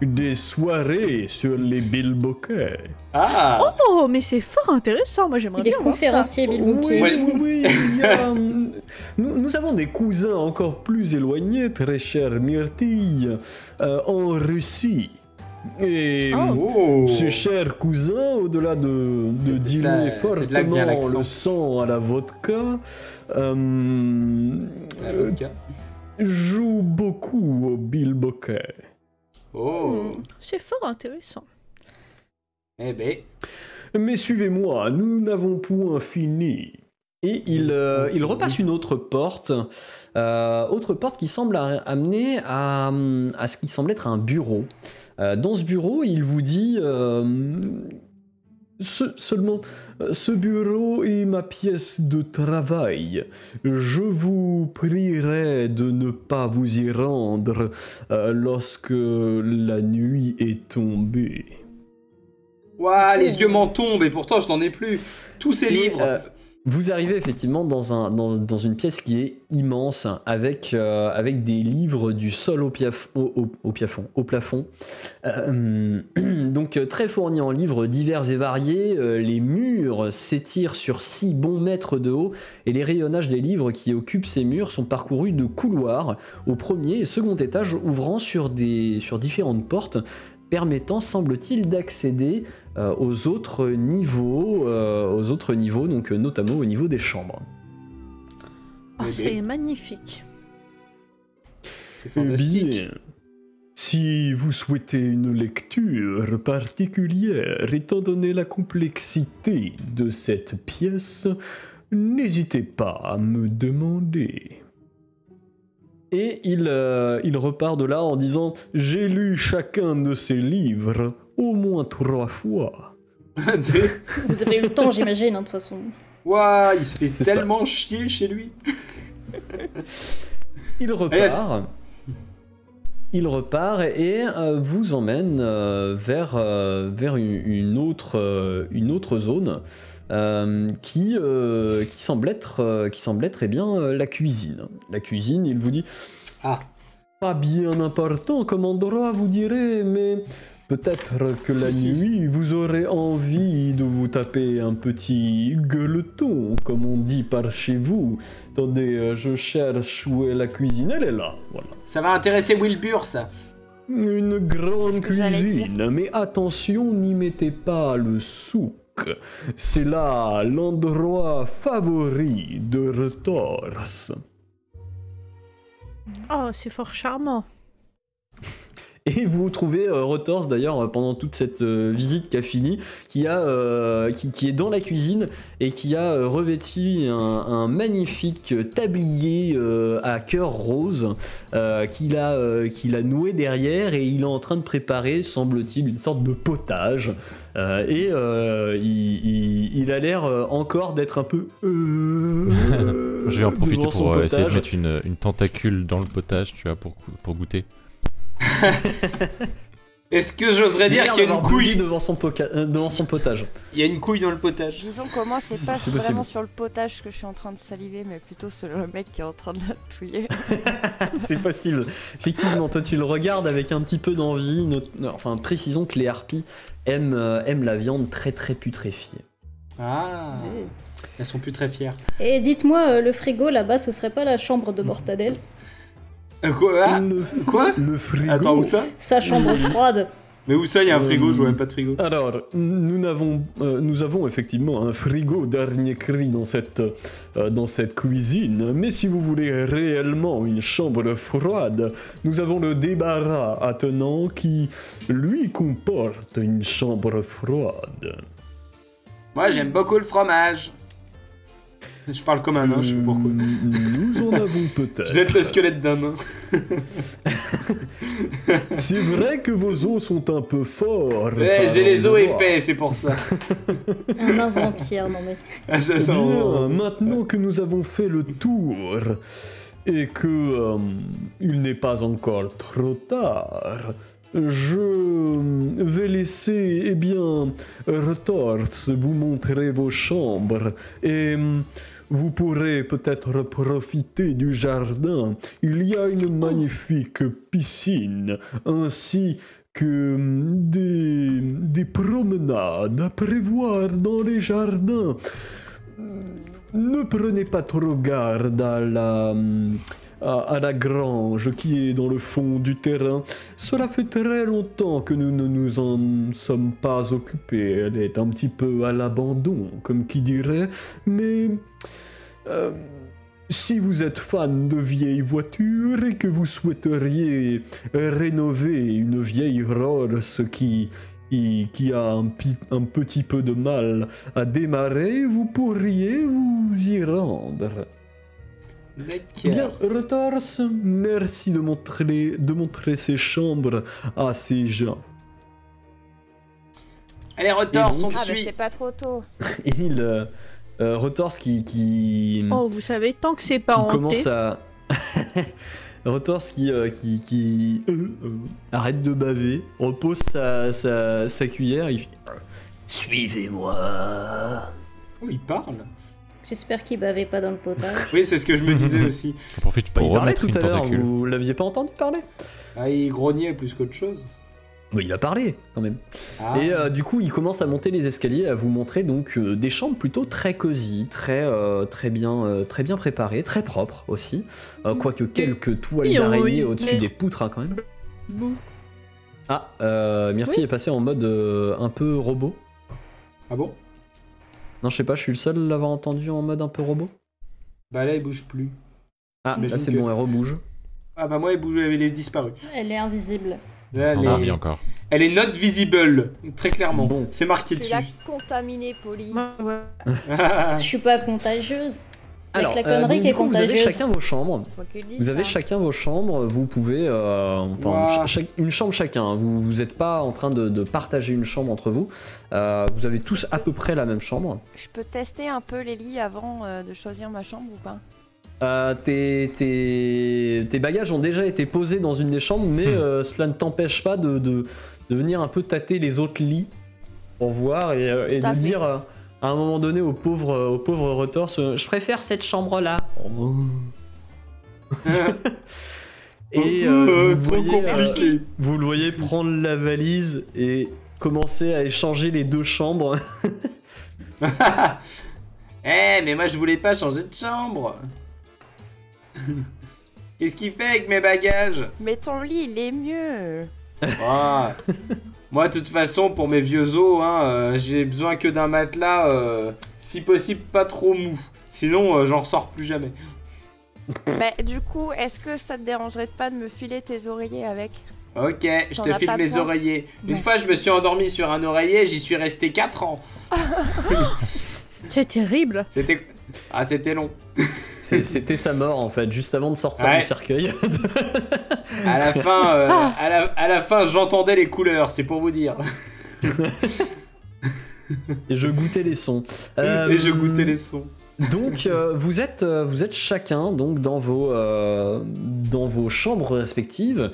S1: des soirées sur les bilboquets.
S2: Ah
S3: Oh, mais c'est fort intéressant. Moi, j'aimerais bien voir ça.
S5: Bill Bookie.
S1: Oui, oui, oui. il y a, hum, nous, nous avons des cousins encore plus éloignés, très chère Myrtille, euh, en Russie. Et
S3: Oh.
S2: Oh
S1: ces chers cousins, au-delà de, de diluer
S2: de
S1: fortement le sang à la vodka, euh,
S2: La
S1: euh, beaucoup au bilboquet.
S2: Oh
S3: Hmm, C'est fort intéressant.
S2: Eh ben,
S1: Mais suivez-moi, nous n'avons point fini. Et il, euh, il repasse une autre porte, euh, autre porte qui semble amener à, à ce qui semble être un bureau. Euh, dans ce bureau, il vous dit euh, ce- seulement euh, ce bureau est ma pièce de travail. Je vous prierai de ne pas vous y rendre euh, lorsque la nuit est tombée.
S2: Ouah, les yeux m'en tombent et pourtant je n'en ai plus. Tous ces
S1: Et,
S2: livres.
S1: euh, vous arrivez effectivement dans, un, dans, dans une pièce qui est immense, avec, euh, avec des livres du sol au, piaf- au, plafond. Euh, donc euh, très fourni en livres divers et variés. Les murs s'étirent sur 6 bons mètres de haut et les rayonnages des livres qui occupent ces murs sont parcourus de couloirs au premier et second étage ouvrant sur, des, sur différentes portes permettant, semble-t-il, d'accéder euh, aux autres niveaux, euh, aux autres niveaux, donc euh, notamment au niveau des chambres.
S2: Eh
S3: c'est magnifique.
S2: C'est
S1: Eh
S2: fantastique.
S1: bien, si vous souhaitez une lecture particulière, étant donné la complexité de cette pièce, n'hésitez pas à me demander. Et il, euh, il repart de là en disant J'ai lu chacun de ces livres au moins trois fois.
S5: Vous avez eu le temps, j'imagine, hein, de toute façon.
S2: Ouah, il se fait tellement chier chez lui.
S1: Il repart. Il repart et euh, vous emmène euh, vers, euh, vers une, une autre, euh, une autre zone euh, qui, euh, qui semble être, euh, qui semble être eh bien, euh, la cuisine. La cuisine, il vous dit
S2: Ah.
S1: Pas bien important comme endroit, vous direz, mais peut-être que la
S2: Si,
S1: nuit, vous aurez envie de vous taper un petit gueuleton, comme on dit par chez vous. Attendez, euh, je cherche où est la cuisine, elle est là, voilà.
S2: Ça va intéresser Wilbur, ça.
S1: une grande cuisine, mais attention, n'y mettez pas le souk. C'est là l'endroit favori de Retors.
S3: Oh, c'est fort charmant.
S1: Et vous trouvez euh, Retors d'ailleurs euh, pendant toute cette euh, visite qu'a fini, qui, a, qui, qui est dans la cuisine et qui a revêtu un, un magnifique tablier à cœur rose qu'il a, qu'il a noué derrière et il est en train de préparer, semble-t-il, une sorte de potage. Euh, et euh, il, il- il a l'air encore d'être un peu. euh,
S4: Je vais en profiter pour essayer de mettre une, une tentacule dans le potage, tu vois, pour, pour goûter.
S2: Est-ce que j'oserais dire qu'il y a une couille
S1: devant son, poca- euh, devant son potage.
S2: Il y a une couille dans le potage.
S6: Disons qu'au moins, c'est pas vraiment
S1: possible.
S6: sur le potage que je suis en train de saliver, mais plutôt sur le mec qui est en train de la touiller.
S1: C'est possible. Effectivement, toi tu le regardes avec un petit peu d'envie. Enfin, précisons que les harpies aiment, euh, aiment la viande très très putréfiée.
S2: Ah, elles sont plus très fières.
S5: Et dites-moi, euh, le frigo là-bas, ce serait pas la chambre de Mortadelle?
S2: Quoi ah,
S1: le,
S2: Quoi
S1: le frigo.
S2: Attends, où ça
S5: Sa chambre froide
S2: Mais où ça, il y a un frigo
S1: Euh,
S2: Je vois même pas de frigo.
S1: Alors, nous, euh, nous avons effectivement un frigo dernier cri dans cette, euh, dans cette cuisine, mais si vous voulez réellement une chambre froide, nous avons le débarras attenant qui, lui, comporte une chambre froide.
S2: Moi, j'aime beaucoup le fromage. Je parle comme un nain, je sais pas pourquoi.
S1: Mm, Nous en avons peut-être.
S2: Dois être le squelette d'un nain.
S1: C'est vrai que vos os sont un peu forts.
S2: Ouais, j'ai les os épais, c'est pour ça.
S5: Un nain vampire, non mais.
S2: Ah, ça
S1: Eh
S2: sent-
S1: bien, maintenant que nous avons fait le tour et que euh, il n'est pas encore trop tard, je vais laisser, eh bien, Retors vous montrer vos chambres et vous pourrez peut-être profiter du jardin. Il y a une magnifique piscine ainsi que hum, des, des promenades à prévoir dans les jardins. Ne prenez pas trop garde à la, hum, à, la grange qui est dans le fond du terrain. Cela fait très longtemps que nous ne nous en sommes pas occupés. Elle est un petit peu à l'abandon, comme qui dirait. Mais euh, si vous êtes fan de vieilles voitures et que vous souhaiteriez rénover une vieille Rolls qui qui, a un, un petit peu de mal à démarrer, vous pourriez vous y rendre. Bien. Retors, merci de montrer, de montrer ces chambres à ces gens.
S2: Allez, retors,
S1: Et
S2: on te
S6: Ah, mais
S2: suit.
S6: c'est pas trop tôt.
S1: Il, euh, euh, Retors qui, qui,
S3: Oh, vous savez, tant que c'est pas hanté.
S1: commence à... Retors qui, euh, qui, qui euh, arrête de baver, repose sa, sa, sa cuillère, il fait...
S7: Suivez-moi.
S2: Oh, il parle.
S5: J'espère qu'il bavait pas dans le potage.
S2: Oui, c'est ce que je me disais aussi.
S4: On profite pour
S1: il parlait tout à l'heure, vous l'aviez pas entendu parler?
S2: Ah, il grognait plus qu'autre chose.
S1: Bah, Il a parlé quand même.
S2: Ah.
S1: Et euh, du coup, il commence à monter les escaliers, à vous montrer donc euh, des chambres plutôt très cosy, très euh, très bien, euh, très bien préparées, très propres aussi. Euh, Quoique quelques toiles
S3: Oui,
S1: d'araignée
S3: oui,
S1: au-dessus
S3: mais-
S1: des poutres hein, quand même.
S3: Bouh.
S1: Ah, euh, Myrtille est passé en mode euh, un peu robot.
S2: Ah bon?
S1: Non, je sais pas, je suis le seul à l'avoir entendu en mode un peu robot.
S2: Bah là, il bouge plus.
S1: Ah,
S2: J'imagine
S1: là c'est
S2: que-
S1: bon, elle rebouge.
S2: Ah bah moi, il bouge, elle est disparue.
S5: Elle est invisible.
S2: Là, elle, est...
S4: encore.
S2: elle est not visible, très clairement.
S1: Bon.
S2: C'est marqué
S6: Tu
S2: dessus.
S6: l'as contaminé, Polly.
S3: Ouais, ouais.
S5: Je suis pas contagieuse. Avec
S1: Alors,
S5: la
S1: euh,
S5: connerie qui est
S1: coup, vous avez chacun vos chambres. Vous avez
S6: ça.
S1: chacun vos chambres, vous pouvez, euh, enfin, une chambre chacun. hein. Vous vous n'êtes pas en train de, de partager une chambre entre vous. Euh, vous avez tous à peu près la même chambre.
S6: Je peux tester un peu les lits avant euh, de choisir ma chambre ou pas?
S1: Euh, tes, tes- tes bagages ont déjà été posés dans une des chambres, mais
S4: Hmm.
S1: euh, cela ne t'empêche pas de, de- de venir un peu tâter les autres lits pour voir et, de
S6: fait.
S1: dire euh, à un moment donné au pauvre, au pauvre retors, euh, je préfère cette chambre-là. Oh. et euh,
S2: Euh,
S1: vous,
S2: trop
S1: voyez, euh,
S2: compliqué.
S1: vous le voyez prendre la valise et commencer à échanger les deux chambres.
S2: Eh, mais moi je voulais pas changer de chambre. Qu'est-ce qu'il fait avec mes bagages?
S6: Mais ton lit, il est mieux.
S2: Ah. Moi, de toute façon, pour mes vieux os, hein, euh, j'ai besoin que d'un matelas, euh, si possible, pas trop mou. Sinon, euh, j'en ressors plus jamais.
S6: Mais du coup, est-ce que ça te dérangerait pas de me filer tes oreillers avec?
S2: Ok, je te file mes
S6: besoin
S2: oreillers. Une
S6: Merci.
S2: fois, je me suis endormi sur un oreiller, j'y suis resté 4 ans.
S3: C'est terrible.
S2: C'était. Ah, c'était long.
S1: C'était sa mort en fait, juste avant de sortir
S2: Ouais.
S1: du cercueil.
S2: À la fin, euh, à, la, à la fin, j'entendais les couleurs, c'est pour vous dire.
S1: Et je goûtais les sons.
S2: Et je
S1: Euh,
S2: goûtais les sons.
S1: Donc euh, vous êtes euh, vous êtes chacun donc dans vos euh, dans vos chambres respectives.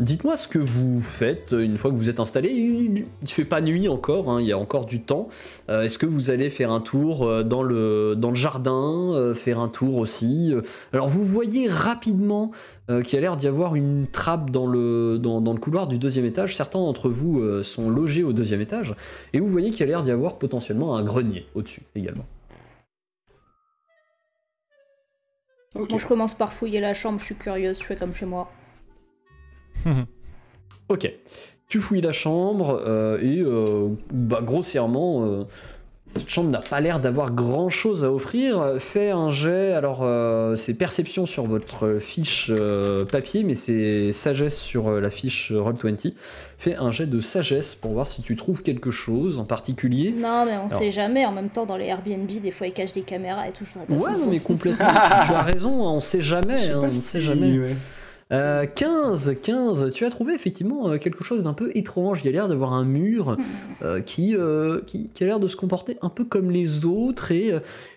S1: Dites-moi ce que vous faites une fois que vous êtes installés. Il ne fait pas nuit encore, hein, il y a encore du temps. Euh, Est-ce que vous allez faire un tour euh, dans le dans le jardin, euh, faire un tour aussi Alors vous voyez rapidement euh, qu'il y a l'air d'y avoir une trappe dans le dans, dans le couloir du deuxième étage. Certains d'entre vous euh, sont logés au deuxième étage et vous voyez qu'il y a l'air d'y avoir potentiellement un grenier au-dessus également.
S5: Bon, je commence par fouiller la chambre, je suis curieuse, je fais comme chez moi.
S1: Ok. Tu fouilles la chambre euh, et euh, bah, grossièrement, euh, cette chambre n'a pas l'air d'avoir grand chose à offrir. Fais un jet, alors euh, c'est perception sur votre fiche euh, papier, mais c'est sagesse sur euh, la fiche Roll20. Fais un jet de sagesse pour voir si tu trouves quelque chose en particulier.
S5: Non, mais on
S1: Alors-
S5: sait jamais. En même temps, dans les Airbnb, des fois, ils cachent des caméras et tout. Je pas
S1: Ouais, non, mais complètement. tu, tu as raison, hein, on sait jamais. hein, on
S2: si-
S1: sait jamais.
S2: ouais.
S1: Euh, 15, 15, tu as trouvé effectivement euh, quelque chose d'un peu étrange. Il y a l'air d'avoir un mur euh, qui, euh, qui, qui a l'air de se comporter un peu comme les autres et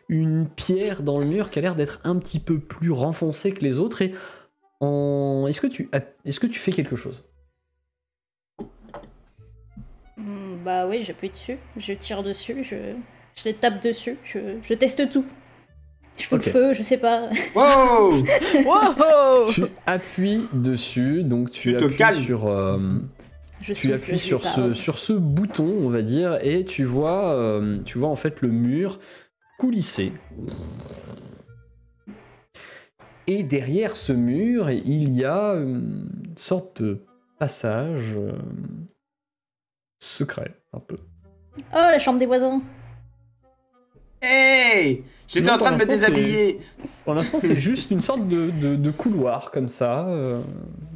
S1: une pierre dans le mur qui a l'air d'être un petit peu plus renfoncée que les autres. Et en... est-ce que, tu est-ce que tu fais quelque chose?
S5: Hmm, bah oui, j'appuie dessus, je tire dessus, je, je les tape dessus, je teste tout. Je
S1: Ok.
S5: le feu, je sais pas.
S2: Wow
S3: Wow
S1: Tu appuies dessus, donc tu,
S2: Tu te
S1: appuies
S2: calmes.
S1: sur... euh,
S5: Je
S1: tu appuies sur ce, sur ce bouton, on va dire, et tu vois, euh, tu vois en fait le mur coulisser. Et derrière ce mur, il y a une sorte de passage euh, secret, un peu.
S5: Oh, la chambre des voisins
S2: Hey J'étais en train de me déshabiller.
S1: Pour l'instant, c'est juste une sorte de, de- de couloir comme ça, euh,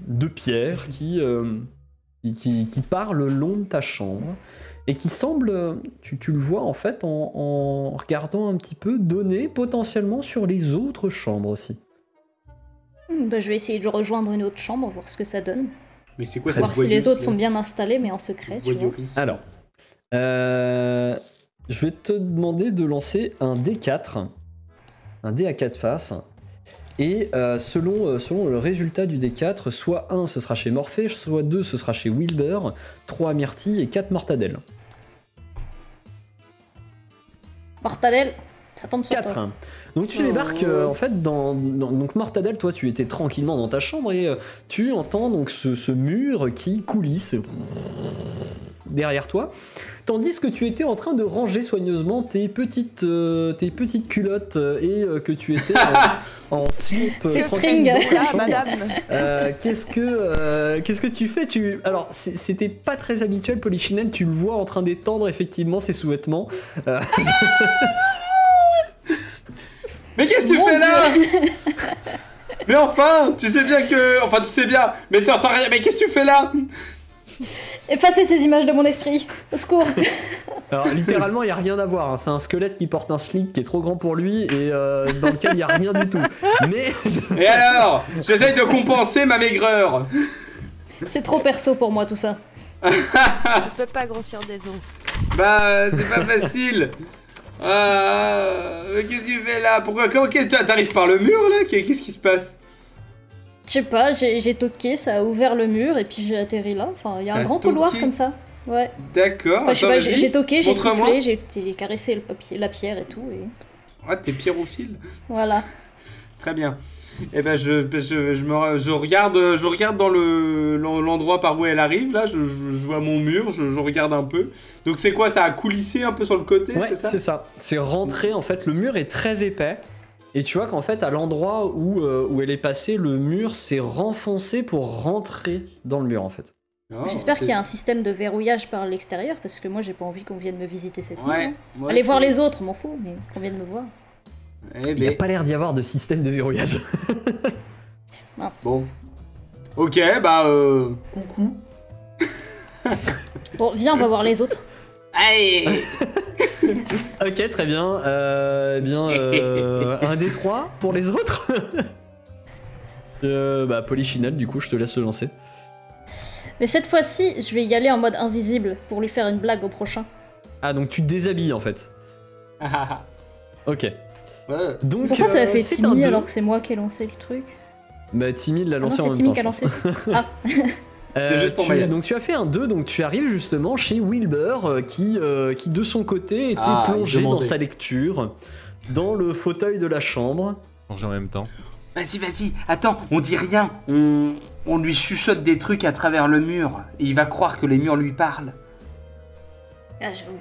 S1: de pierre qui, euh, qui, qui- qui part le long de ta chambre et qui semble, euh, tu, tu le vois en fait en, en regardant un petit peu, donner potentiellement sur les autres chambres aussi.
S5: Hmm, bah, Je vais essayer de rejoindre une autre chambre, voir ce que ça donne.
S2: Mais c'est quoi cette
S5: Voir si les autres sont bien installés, mais en secret, tu vois.
S2: Voyeurisme.
S1: Alors, euh, je vais te demander de lancer un D4, un D à 4 faces. Et euh, selon, euh, selon le résultat du D4, soit 1 ce sera chez Morphée, soit 2 ce sera chez Wilbur, 3 Myrtille et 4 Mortadelle.
S5: Mortadelle, ça tombe sur
S1: 4.
S5: toi.
S1: Donc tu débarques euh, en fait dans, dans- donc Mortadelle, toi tu étais tranquillement dans ta chambre et euh, tu entends donc ce, ce mur qui coulisse derrière toi, tandis que tu étais en train de ranger soigneusement tes petites euh, tes petites culottes euh, et euh, que tu étais en, en slip.
S5: C'est string.
S6: Ah,
S1: chambre.
S6: madame
S1: Euh, qu'est-ce que euh, qu'est-ce que tu fais? Tu alors c'était pas très habituel, Polichinelle. Tu le vois en train d'étendre effectivement ses sous-vêtements.
S2: Mais qu'est-ce que tu
S5: Mon
S2: fais là? Mais enfin Tu sais bien que... Enfin, tu sais bien Mais sens rien Mais qu'est-ce que tu fais là?
S5: Effacez ces images de mon esprit. Au secours.
S1: Alors littéralement, il y a rien à voir. hein. C'est un squelette qui porte un slip qui est trop grand pour lui et euh, dans lequel il y a rien du tout. Mais
S2: Et alors? J'essaye de compenser ma maigreur
S5: C'est trop perso pour moi tout ça.
S6: Je peux pas grossir des os.
S2: Bah, c'est pas facile Ah, mais qu'est-ce que tu fais là? Pourquoi Comment qu'est-ce que t'arrives par le mur là? Qu'est- Qu'est-ce qui se passe?
S5: Je sais pas, j'ai toqué, ça a ouvert le mur et puis j'ai atterri là. Enfin, il y a un grand couloir comme ça. Ouais.
S2: D'accord,
S5: Enfin, je sais
S2: attends,
S5: pas, j'ai toqué, j'ai soufflé, j'ai caressé le papier, la pierre et tout. Et
S2: Ah, t'es pyrophile
S5: voilà.
S2: Très bien. Et ben je, je, je, me, je, regarde, je regarde dans le l'en- l'endroit par où elle arrive, là, je, je, je vois mon mur, je, je regarde un peu. Donc c'est quoi, ça a coulissé un peu sur le côté,
S1: ouais,
S2: c'est ça?
S1: c'est ça. C'est rentré en fait. Le mur est très épais. Et tu vois qu'en fait, à l'endroit où, euh, où elle est passée, le mur s'est renfoncé pour rentrer dans le mur en fait.
S2: Non,
S5: J'espère qu'il y a un système de verrouillage par l'extérieur, parce que moi j'ai pas envie qu'on vienne me visiter cette nuit.
S2: Ouais.
S5: hein.
S2: moi
S5: Allez voir les autres, m'en fous, mais qu'on vienne me voir.
S2: Eh
S1: Il n'y a
S2: ben,
S1: pas l'air d'y avoir de système de verrouillage.
S5: Mince.
S2: Bon. Ok, bah euh. Coucou.
S5: Bon, viens, on va voir les autres.
S2: Allez
S1: ok, très bien. Euh, eh bien, euh, un des trois pour les autres. euh, bah, Polychinelle, du coup, je te laisse le lancer.
S5: Mais cette fois-ci, je vais y aller en mode invisible pour lui faire une blague au prochain.
S1: Ah, donc tu te déshabilles en fait. Ok.
S2: Ouais.
S1: Donc,
S5: Pourquoi ça a
S1: euh,
S5: fait Timmy alors que c'est moi qui ai lancé le truc?
S1: Bah, Timmy l'a
S5: Ah non,
S1: lancé en
S5: c'est
S1: même
S5: Timmy
S1: temps.
S5: qui a lancé. Ah,
S1: Euh,
S2: C'est juste pour
S1: tu-
S2: Mayenne.
S1: donc tu as fait un 2, donc tu arrives justement chez Wilbur euh, qui, euh, qui de son côté était
S2: Ah,
S1: plongé dans sa lecture, dans le fauteuil de la chambre.
S4: Manger en même temps.
S2: Vas-y, vas-y, attends, on dit rien. On, on lui chuchote des trucs à travers le mur. Et il va croire que les murs lui parlent.
S5: ah, j'avoue.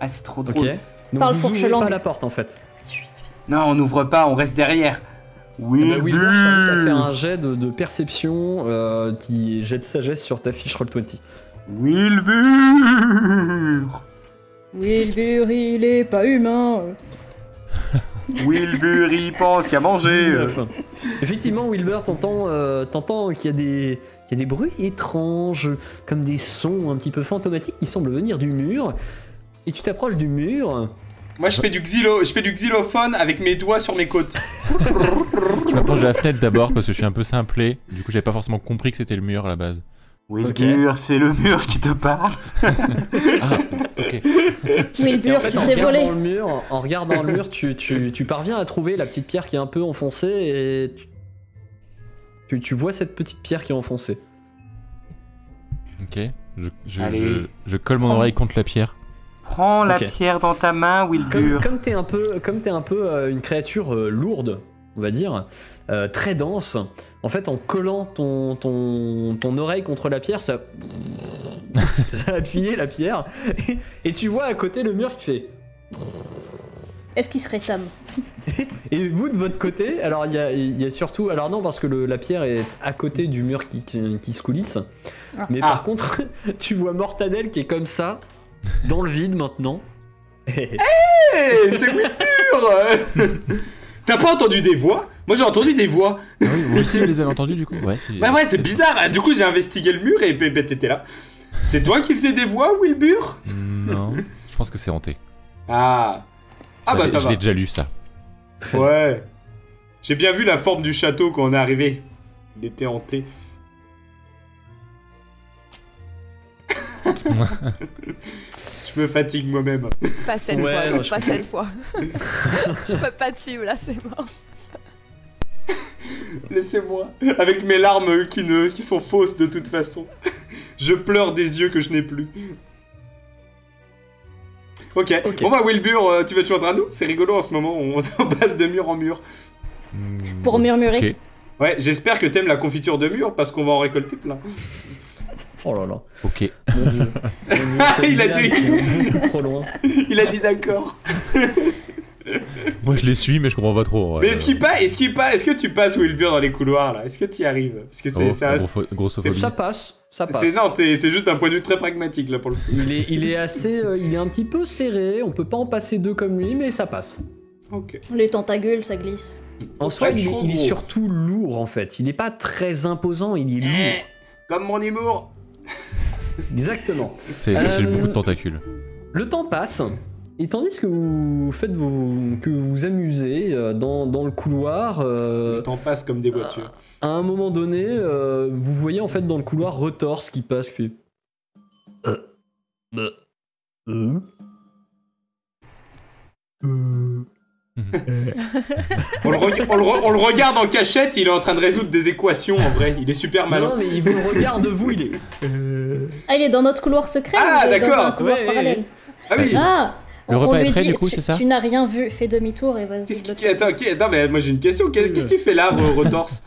S2: Ah, c'est trop
S1: Ok.
S2: drôle.
S1: Donc
S5: Parle
S1: vous ouvrez
S5: fourche-langue.
S1: pas la porte en fait.
S2: Non, on n'ouvre pas, on reste derrière. Oui,
S1: Eh ben, Wilbur, je t'invite à faire un jet de, de perception euh, qui jet de sagesse sur ta fiche Roll20.
S2: Wilbur
S5: Wilbur, il est pas humain.
S2: Wilbur, il pense qu'à manger.
S1: 19. Effectivement, Wilbur, t'entends euh, t'entends qu'il y, a des- qu'il y a des bruits étranges, comme des sons un petit peu fantomatiques qui semblent venir du mur. Et tu t'approches du mur.
S2: Moi, je fais du xylo, je fais du xylophone avec mes doigts sur mes côtes.
S4: Je m'approche de la fenêtre d'abord parce que je suis un peu simplé. Du coup, j'avais pas forcément compris que c'était le mur à la base.
S2: Wilbur, c'est le mur qui te parle.
S4: Ah, ok.
S1: Et
S5: Wilbur,
S1: en fait,
S5: tu sais voler.
S1: le mur, en regardant le mur, tu, tu- tu parviens à trouver la petite pierre qui est un peu enfoncée et tu, tu- tu vois cette petite pierre qui est enfoncée.
S4: Ok. Je, je,
S2: Allez.
S4: je- je colle mon oreille contre la pierre.
S2: Prends la pierre dans ta main,
S1: Comme,
S2: Wilbur.
S1: comme t'es un peu, comme t'es un peu euh, une créature euh, lourde, on va dire, euh, très dense. En fait, en collant ton, ton, ton oreille contre la pierre, ça, ça a appuyé la pierre. Et, et tu vois à côté le mur qui fait.
S5: Est-ce qu'il serait Tam
S1: Et vous de votre côté, alors il y a, il y a surtout, alors non parce que le- la pierre est à côté du mur qui, qui, qui se coulisse.
S5: Ah.
S1: Mais
S2: Ah.
S1: par contre, tu vois Mortadelle qui est comme ça, dans le vide maintenant. Et-
S2: Hey, c'est Wilbur T'as pas entendu des voix? Moi j'ai entendu des voix.
S4: Ah oui, vous aussi, vous les avez entendus du coup Ouais, c'est.
S2: Bah ouais, c'est bizarre. Du coup, j'ai investigué le mur et bah, bah, t'étais là. C'est toi qui faisais des voix, Wilbur?
S4: Non. Je pense que c'est hanté.
S2: Ah. Ah bah ça
S4: je
S2: va.
S4: l'ai déjà lu ça.
S1: Très
S2: Ouais. J'ai bien vu la forme du château quand on est arrivé. Il était hanté. Je me fatigue moi-même.
S6: Pas cette
S1: Ouais,
S6: fois,
S1: non,
S6: pas
S1: comprends.
S6: cette fois. je peux pas te suivre là, c'est mort.
S2: Laissez-moi. Avec mes larmes qui, ne, qui sont fausses de toute façon. Je pleure des yeux que je n'ai plus. Ok.
S1: Ok.
S2: Bon bah Wilbur, euh, tu vas te joindre à nous C'est rigolo en ce moment, on, passe de mur en mur.
S5: Pour murmurer.
S2: Ouais, j'espère que t'aimes la confiture de mur parce qu'on va en récolter plein.
S1: Oh là là.
S4: Ok.
S1: Mon Dieu. Mon Dieu, cette
S2: Il a dit-
S1: trop loin.
S2: Il a dit d'accord.
S4: Moi, je les suis, mais je comprends pas trop.
S2: Mais est-ce qu'il pa- est-ce qu'il pa- est-ce que tu passes Wilbur dans les couloirs là? Est-ce que tu y arrives? Parce que c'est
S4: Oh, gros- grossophobie.
S1: Ça passe, ça passe.
S2: c'est non, c'est juste un point de vue très pragmatique là pour le coup.
S1: Il est, il est assez, euh, il est un petit peu serré. On peut pas en passer deux comme lui, mais ça passe.
S2: Ok.
S5: Les tentacules, ça glisse.
S1: En soi, il est, il surtout lourd en fait. Il est pas très imposant, il est
S2: Eh,
S1: lourd.
S2: Comme mon humour.
S1: Exactement.
S4: C'est
S1: Euh,
S4: beaucoup de tentacules.
S1: Le temps passe. Et tandis que vous faites vos, que vous vous amusez euh, dans, dans le couloir, euh,
S2: Le temps passe comme des voitures.
S1: à un moment donné, euh, vous voyez en fait dans le couloir Retorse qui passe, qui fait. Euh. Bah. Euh.
S2: On le, reg- on le re- on le regarde en cachette, il est en train de résoudre des équations en vrai. Il est super malin.
S1: Non, mais il vous regarde, vous, il est. Euh.
S5: Ah, il est dans notre couloir secret
S2: Ah, d'accord,
S5: un couloir
S1: ouais,
S5: parallèle
S2: Ah oui.
S5: Ah
S4: Le
S5: on-
S4: repas
S5: on
S4: est
S5: lui
S4: prêt,
S5: dit,
S4: du coup,
S5: tu-
S4: c'est ça
S5: Tu n'as rien vu, fais demi-tour et vas-y.
S2: Qu'est-ce
S5: bloque-
S2: qui... Attends, ok, attends, mais moi j'ai une question. Qu'est- Qu'est-ce que tu fais là, re- Retorse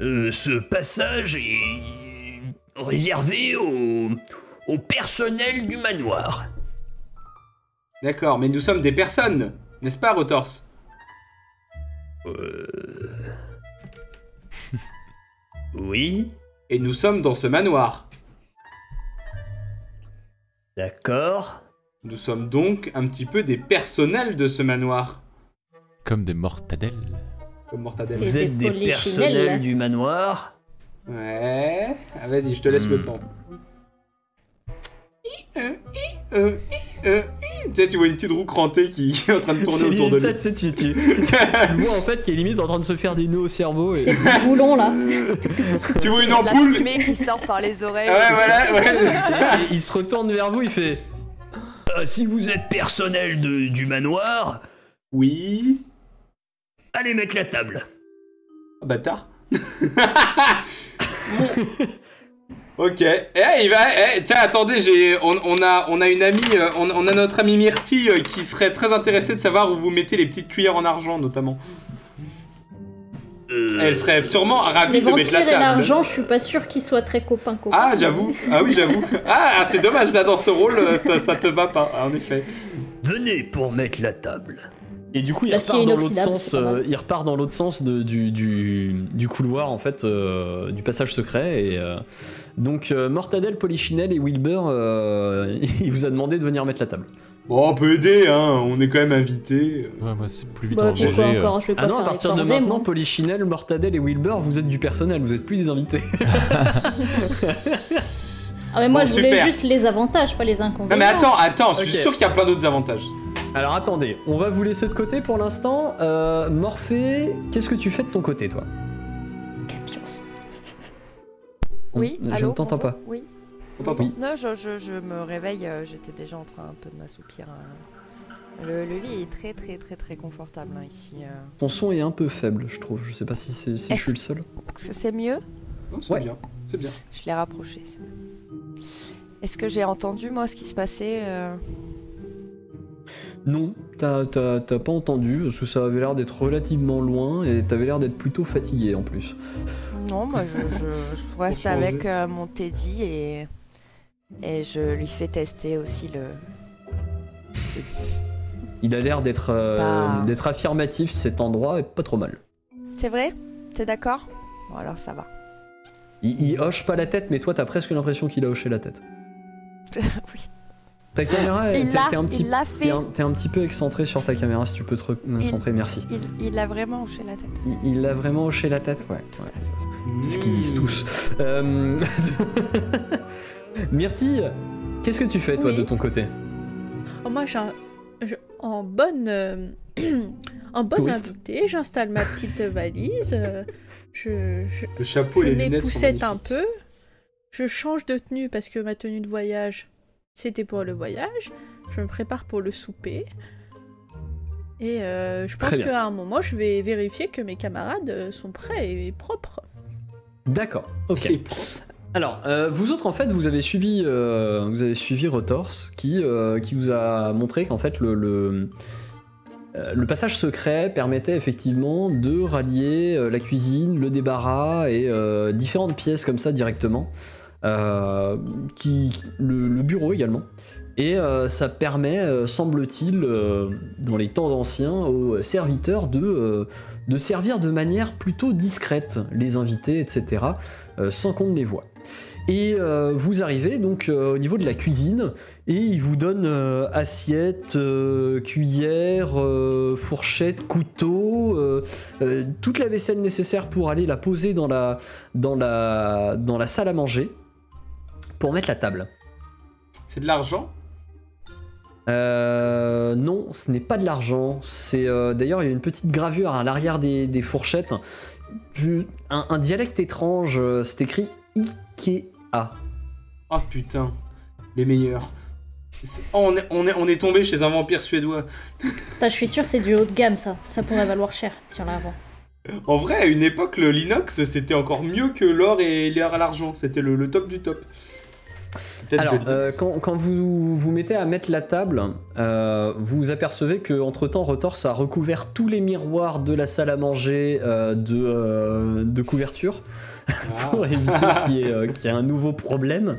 S7: Euh, ce passage est réservé au, au personnel du manoir.
S2: D'accord, mais nous sommes des personnes, n'est-ce pas, Retorse
S7: Euh... Oui.
S2: et nous sommes dans ce manoir.
S7: D'accord.
S2: Nous sommes donc un petit peu des personnels de ce manoir.
S4: Comme des mortadelles.
S2: Comme Mortadelle.
S5: Et
S7: Vous êtes des personnels du manoir?
S2: Ouais. Ah, vas-y, je te laisse le
S4: Hmm.
S2: temps. Tu sais, tu vois une petite roue crantée qui est en train de tourner
S1: C'est
S2: autour de lui.
S1: tu sais, tu, tu- vois en fait qui est limite en train de se faire des nœuds au cerveau. Et...
S5: Ces petits boulons là.
S2: tu vois une
S6: La
S2: ampoule.
S6: fumée qui sort par les oreilles.
S2: Ouais, voilà, ouais.
S1: Et il se retourne vers vous, il fait
S7: Ah, si vous êtes personnel de- du manoir,
S2: Oui.
S7: allez mettre la table.
S2: Ah, bâtard. Bon. Ok. Eh, il va. eh, tiens, attendez, j'ai, on, on a, on a une amie, euh, on, on a notre amie Myrtille euh, qui serait très intéressée de savoir où vous mettez les petites cuillères en argent, notamment.
S7: Euh,
S2: Elle serait sûrement ravie
S5: Les
S2: de mettre la
S5: vampires et
S2: table.
S5: l'argent, je suis pas sûre qu'ils soient très copains copains.
S2: Ah, j'avoue. Ah oui, j'avoue. Ah, ah, c'est dommage là dans ce rôle, ça, ça te va pas, en effet.
S7: Venez pour mettre la table.
S1: Et du coup, il
S5: L'acier
S1: repart dans l'autre sens. euh, il repart dans l'autre sens de- du, du, du couloir en fait, euh, du passage secret. Et euh, donc euh, Mortadelle, Polichinelle et Wilbur, euh, il vous a demandé de venir mettre la table.
S2: Bon, on peut aider, hein. On est quand même invité.
S4: Ouais, moi, c'est plus vite
S5: Bah,
S4: en
S5: puis quoi
S4: manger. euh.
S5: encore Je vais pas
S1: Ah non, à partir de maintenant. Polichinelle, Mortadelle et Wilbur, vous êtes du personnel, vous êtes plus des invités.
S5: Ah mais moi
S2: Bon,
S5: je voulais
S2: super.
S5: juste les avantages, pas les inconvénients.
S2: Non mais attends, attends, je suis sûr qu'il y a plein d'autres avantages.
S1: Alors attendez, on va vous laisser de côté pour l'instant. Euh, Morphée, qu'est-ce que tu fais de ton côté, toi?
S6: Oui,
S1: On- Je ne t'entends pas.
S6: Oui.
S2: On t'entend.
S6: Non, je, je, je me réveille, euh, j'étais déjà en train un peu de m'assoupir. euh. Le, le lit est très très très très confortable hein, ici. euh.
S1: Ton son est un peu faible, je trouve. Je sais pas si, c'est- si je
S6: Est-ce-
S1: suis le seul.
S6: Est-ce que c'est mieux?
S2: Oh, c'est
S1: Ouais.
S2: bien, c'est bien.
S6: Je l'ai rapproché. c'est mieux. Est-ce que j'ai entendu moi ce qui se passait euh,
S1: Non, t'as pas entendu, parce que ça avait l'air d'être relativement loin et t'avais l'air d'être plutôt fatigué en plus.
S6: Non, moi je, je, je reste avec euh, mon Teddy et, et je lui fais tester aussi le.
S1: Il a l'air d'être euh,
S6: Bah.
S1: d'être affirmatif, cet endroit est pas trop mal.
S6: C'est vrai? T'es d'accord? Bon alors ça va.
S1: Il, il hoche pas la tête, mais toi t'as presque l'impression qu'il a hoché la tête.
S6: oui.
S1: Ta caméra,
S6: Il
S1: t'es
S6: l'a,
S1: un, petit-
S6: l'a fait.
S1: un, t'es un petit peu excentré sur ta caméra si tu peux te recentrer, merci.
S6: Il, il a vraiment hoché la tête.
S1: Il, il a vraiment hoché la tête, ouais. ouais, C'est ce qu'ils disent tous. Euh... Myrtille, qu'est-ce que tu fais toi
S3: Oui.
S1: de ton côté?
S3: Oh, moi, j'ai un- je- en bonne, euh, en bonne invitée, j'installe ma petite valise. euh, je, je,
S2: Le chapeau
S3: je
S2: et les
S3: mets
S2: lunettes sont
S3: poussette un peu. Je change de tenue parce que ma tenue de voyage, c'était pour le voyage. Je me prépare pour le souper. Et euh, je pense qu'à un moment, je vais vérifier que mes camarades euh, sont prêts et propres.
S1: D'accord, ok. Alors, euh, vous autres, en fait, vous avez suivi, euh, vous avez suivi Retors, qui, euh, qui vous a montré qu'en fait, le, le, le passage secret permettait effectivement de rallier la cuisine, le débarras et euh, différentes pièces comme ça directement. Euh, qui, le, bureau également. Et euh, ça permet, euh, semble-t-il, dans les temps anciens, aux serviteurs de, de servir de manière plutôt discrète les invités, etc., sans qu'on ne les voie. Et vous arrivez donc au niveau de la cuisine et il vous donne euh, assiette, cuillère, fourchette, couteau, toute la vaisselle nécessaire pour aller la poser dans la, dans la, dans la salle à manger pour mettre la table.
S2: C'est de l'argent
S1: Euh, non, ce n'est pas de l'argent. C'est euh, d'ailleurs il y a une petite gravure à l'arrière des, des fourchettes. Je- un, un dialecte étrange. euh, C'est écrit Ikea.
S2: Oh putain, les meilleurs. Oh, on, est, on, est, on est tombé chez un vampire suédois.
S5: Putain, je suis sûre c'est du haut de gamme ça. Ça pourrait valoir cher si on la vend.
S2: En vrai, à une époque, le l'inox, c'était encore mieux que l'or et l'argent. C'était le, le top du top.
S1: Alors, euh, quand, quand vous vous mettez à mettre la table, euh, vous apercevez que entre temps, Rotors a recouvert tous les miroirs de la salle à manger euh, de, euh, de couverture.
S2: Ah.
S1: pour éviter qu'il y, ait, qu'il y ait un nouveau problème.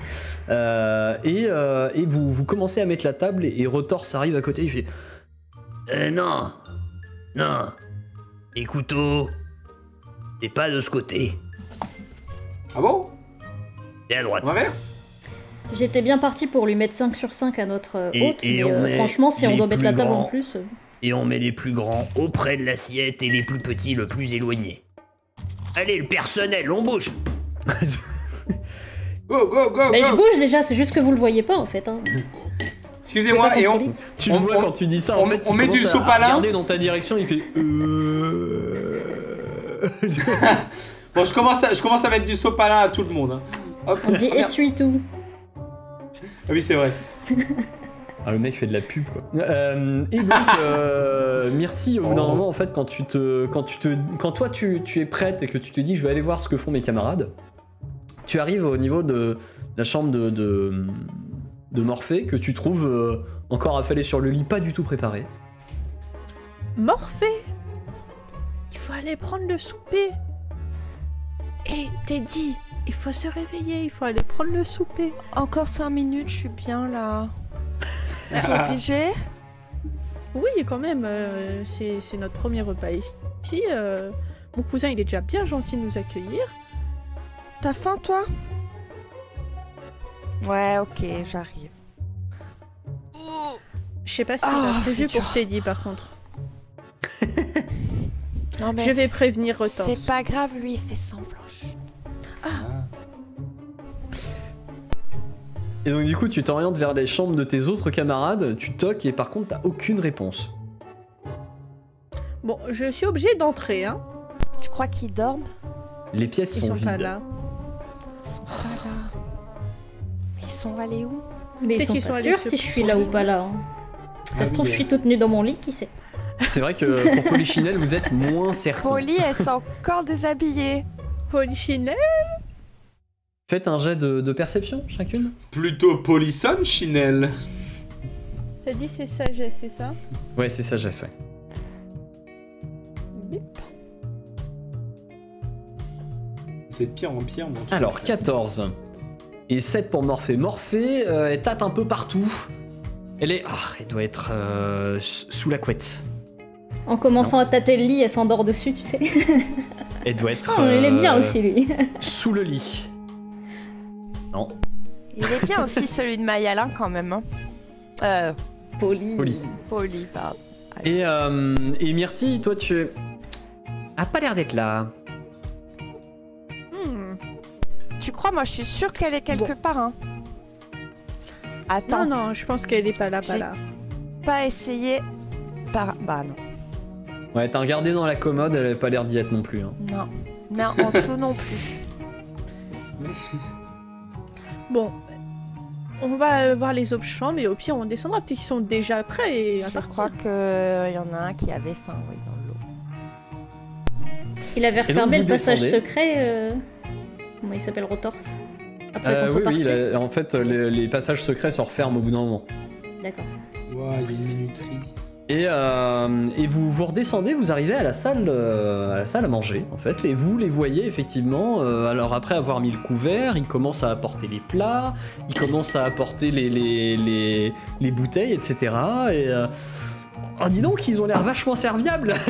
S1: Et et vous, vous commencez à mettre la table et, et Rotors arrive à côté, il fait
S7: Euh, non. Non. Les couteaux. C'est pas de ce côté.
S2: Ah bon?
S7: Et à droite.
S2: Inverse?
S5: J'étais bien parti pour lui mettre 5 sur 5 à notre euh,
S7: Et-
S5: hôte,
S7: et
S5: mais euh, franchement, si on doit mettre la table en plus. euh,
S7: Et on met les plus grands auprès de l'assiette et les plus petits le plus éloigné. Allez, le personnel, on bouge
S2: Go, go, go,
S5: Bah, je
S2: go
S5: bouge déjà, c'est juste que vous le voyez pas en fait. Hein.
S2: Excusez-moi, et on...
S1: Tu
S2: On-
S1: le vois
S2: on-
S1: quand tu dis ça,
S2: on-
S1: en fait,
S2: on
S1: il
S2: met du sopalin.
S1: à regarder dans ta direction, il fait.
S2: Bon, je commence, à, je commence à mettre du sopalin à tout le monde. hein. Hop.
S5: On dit
S2: Ah, merde.
S5: essuie tout.
S2: Ah oui, c'est vrai.
S1: Ah, le mec fait de la pub quoi. Euh, et donc, euh, Myrtille, au bout d'un
S2: Oh.
S1: moment, en fait, quand tu te, quand tu te, quand toi tu, tu es prête et que tu te dis, je vais aller voir ce que font mes camarades, tu arrives au niveau de la chambre de, de, de Morphée que tu trouves euh, encore affalé sur le lit, pas du tout préparé.
S3: Morphée Il faut aller prendre le souper. Et Teddy, il faut se réveiller, il faut aller prendre le souper.
S6: Encore 5 minutes, je suis bien là. Je suis obligée
S3: Oui, quand même, euh, c'est notre premier repas ici. euh, mon cousin, il est déjà bien gentil de nous accueillir.
S6: T'as faim, toi? Ouais, ok, j'arrive.
S3: Je sais pas si
S6: Ah,
S3: c'est prévu pour. Teddy, par contre.
S6: Non, mais
S3: Je vais prévenir Retors.
S6: c'est pas grave, lui, il fait semblant.
S1: Et donc, du coup, tu t'orientes vers les chambres de tes autres camarades, tu toques et par contre, t'as aucune réponse.
S3: Bon, je suis obligée d'entrer, hein.
S6: Tu crois qu'ils dorment?
S1: Les pièces
S3: Ils
S1: sont,
S3: sont
S1: vides.
S3: pas là.
S6: Ils sont pas là. Ils sont allés où?
S5: Mais ils
S3: Peut-être
S5: sont
S3: qu'ils
S5: pas
S3: sont allés
S5: sûrs si je suis là ou pas là. hein. Ça
S2: Ah
S5: se
S2: oui,
S5: trouve, je
S2: euh.
S5: suis toute nue dans mon lit, qui sait
S1: C'est vrai que pour Polichinelle, vous êtes moins certain.
S6: Polly, elle s'est encore déshabillée.
S3: Polichinelle?
S1: Faites un jet de, de perception chacune.
S2: Plutôt Polisson, Chinelle.
S3: T'as dit c'est sagesse, c'est ça?
S1: Ouais, c'est sagesse, ouais.
S3: Bip.
S2: C'est de pire en pire, mon.
S1: Alors, 14. Et 7 pour Morphée. Morphée, euh, elle tâte un peu partout. Elle est. Ah, elle doit être euh, sous la couette.
S5: En commençant à tâter le lit, elle s'endort dessus, tu sais.
S1: Elle doit être.
S5: Oh, il aime bien
S1: euh,
S5: aussi, lui.
S1: Sous le lit. Non.
S6: Il est bien aussi celui de Mayalin quand même. Hein. Euh,
S5: Poli.
S6: Pardon.
S1: Et, euh, et Myrtille, toi, tu. A pas l'air d'être là.
S3: Hmm.
S6: Tu crois, moi je suis sûre qu'elle est quelque part. Hein. Attends,
S3: Non, non, je pense qu'elle est pas là, pas là.
S6: pas essayer par. Bah non.
S1: Ouais, t'as regardé dans la commode, elle avait pas l'air d'y être non plus. hein.
S6: Non. Non, en dessous non plus.
S3: Bon, on va euh, voir les autres chambres et au pire, on descendra. Peut-être qu'ils sont déjà prêts et à
S6: Je
S3: partir.
S6: crois qu'il y en a un qui avait faim, oui, dans l'eau.
S5: Il avait refermé le passage
S1: descendez.
S5: secret. euh, Comment il s'appelle Rotors Après
S1: Euh,
S5: qu'on
S1: oui,
S5: soit
S1: oui,
S5: parti.
S1: en fait, les, les passages secrets se referment au bout d'un moment.
S5: D'accord.
S2: Ouais, il y a une minuterie.
S1: Et, euh, et vous vous redescendez, vous arrivez à la salle, euh, à la salle à manger en fait, et vous les voyez effectivement. euh, alors après avoir mis le couvert, ils commencent à apporter les plats, ils commencent à apporter les les, les, les bouteilles, etc. Et euh, oh, dis donc, ils ont l'air vachement serviables.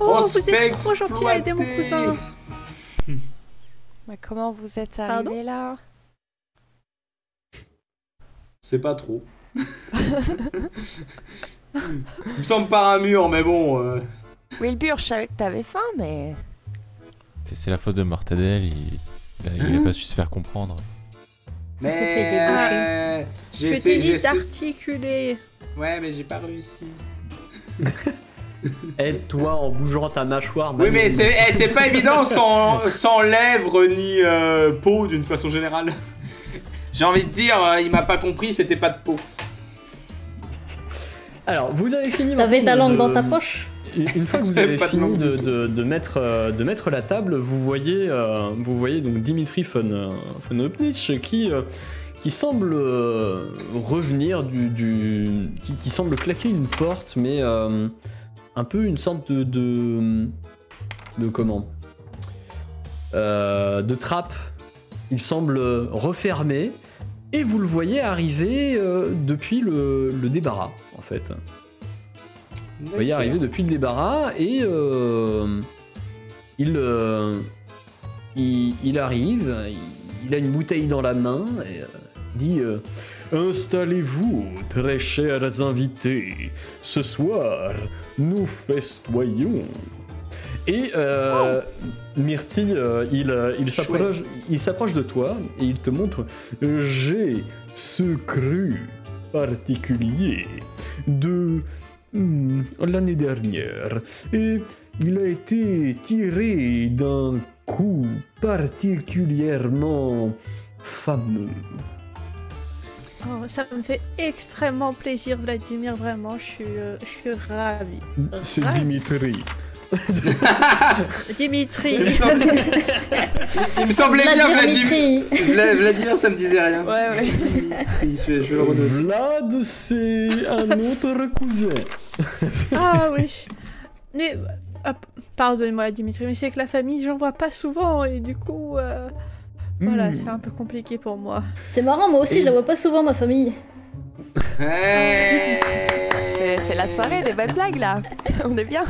S3: Oh,
S2: On
S3: vous êtes trop gentil à aider mon cousin.
S6: Mais comment vous êtes arrivés là?
S2: C'est pas trop. Il me semble par un mur, mais bon. euh,
S6: Wilbur, je savais que t'avais faim, mais.
S4: C'est c'est la faute de Mortadelle, il, il a, il a pas su se faire comprendre.
S5: s'est fait
S2: Mais. J'ai
S3: Je t'ai
S2: essayé-
S3: dit
S2: essayé-
S3: d'articuler.
S2: Ouais, mais j'ai pas réussi.
S1: Aide-toi en bougeant ta mâchoire.
S2: Oui, mais c'est eh, c'est pas évident sans, sans lèvres ni euh, peau d'une façon générale. J'ai envie de dire, euh, il m'a pas compris, c'était pas de peau.
S1: Alors, vous avez fini.
S5: T'avais ta langue
S1: de-
S5: dans ta poche
S1: Une fois que vous avez fini
S2: langue
S1: de,
S2: du tout.
S1: de- de mettre, euh, de mettre la table, vous voyez, euh, vous voyez donc Dimitri von, von Opnitsch qui, euh, qui semble euh, revenir du. du- qui, qui semble claquer une porte, mais euh, un peu une sorte de. de, de comment Euh, De trappe. Il semble refermer. Et vous le voyez arriver euh, depuis le, le débarras, en fait. Vous voyez arriver depuis le débarras et euh, il, euh, il, il arrive, il, il a une bouteille dans la main et dit Installez-vous, très chers invités. Ce soir, nous festoyons. Et euh, Myrtille, euh, il, euh, il s'approche, il s'approche de toi et il te montre J'ai ce cru particulier de hmm, l'année dernière et il a été tiré d'un coup particulièrement fameux.
S3: Oh, ça me fait extrêmement plaisir, Vladimir, vraiment, je suis, euh, je suis ravie.
S1: C'est. Dimitri.
S3: Dimitri,
S2: Il me semblait, il me semblait bien
S5: Vladimir
S2: Vladimir.
S5: Mitri.
S2: Vla- Vladimir, ça me disait rien.
S6: Ouais, ouais.
S2: Dimitri, je vais, je vais le renoter.
S1: Vlad, c'est un autre cousin.
S3: ah oui. Mais, pardonnez-moi, Dimitri, mais c'est que la famille, j'en vois pas souvent, et du coup, euh, voilà,
S1: Hmm.
S3: c'est un peu compliqué pour moi.
S5: C'est marrant, moi aussi,
S1: Et-
S5: je la vois pas souvent, ma famille.
S6: C'est la soirée des belles blagues là. On est bien.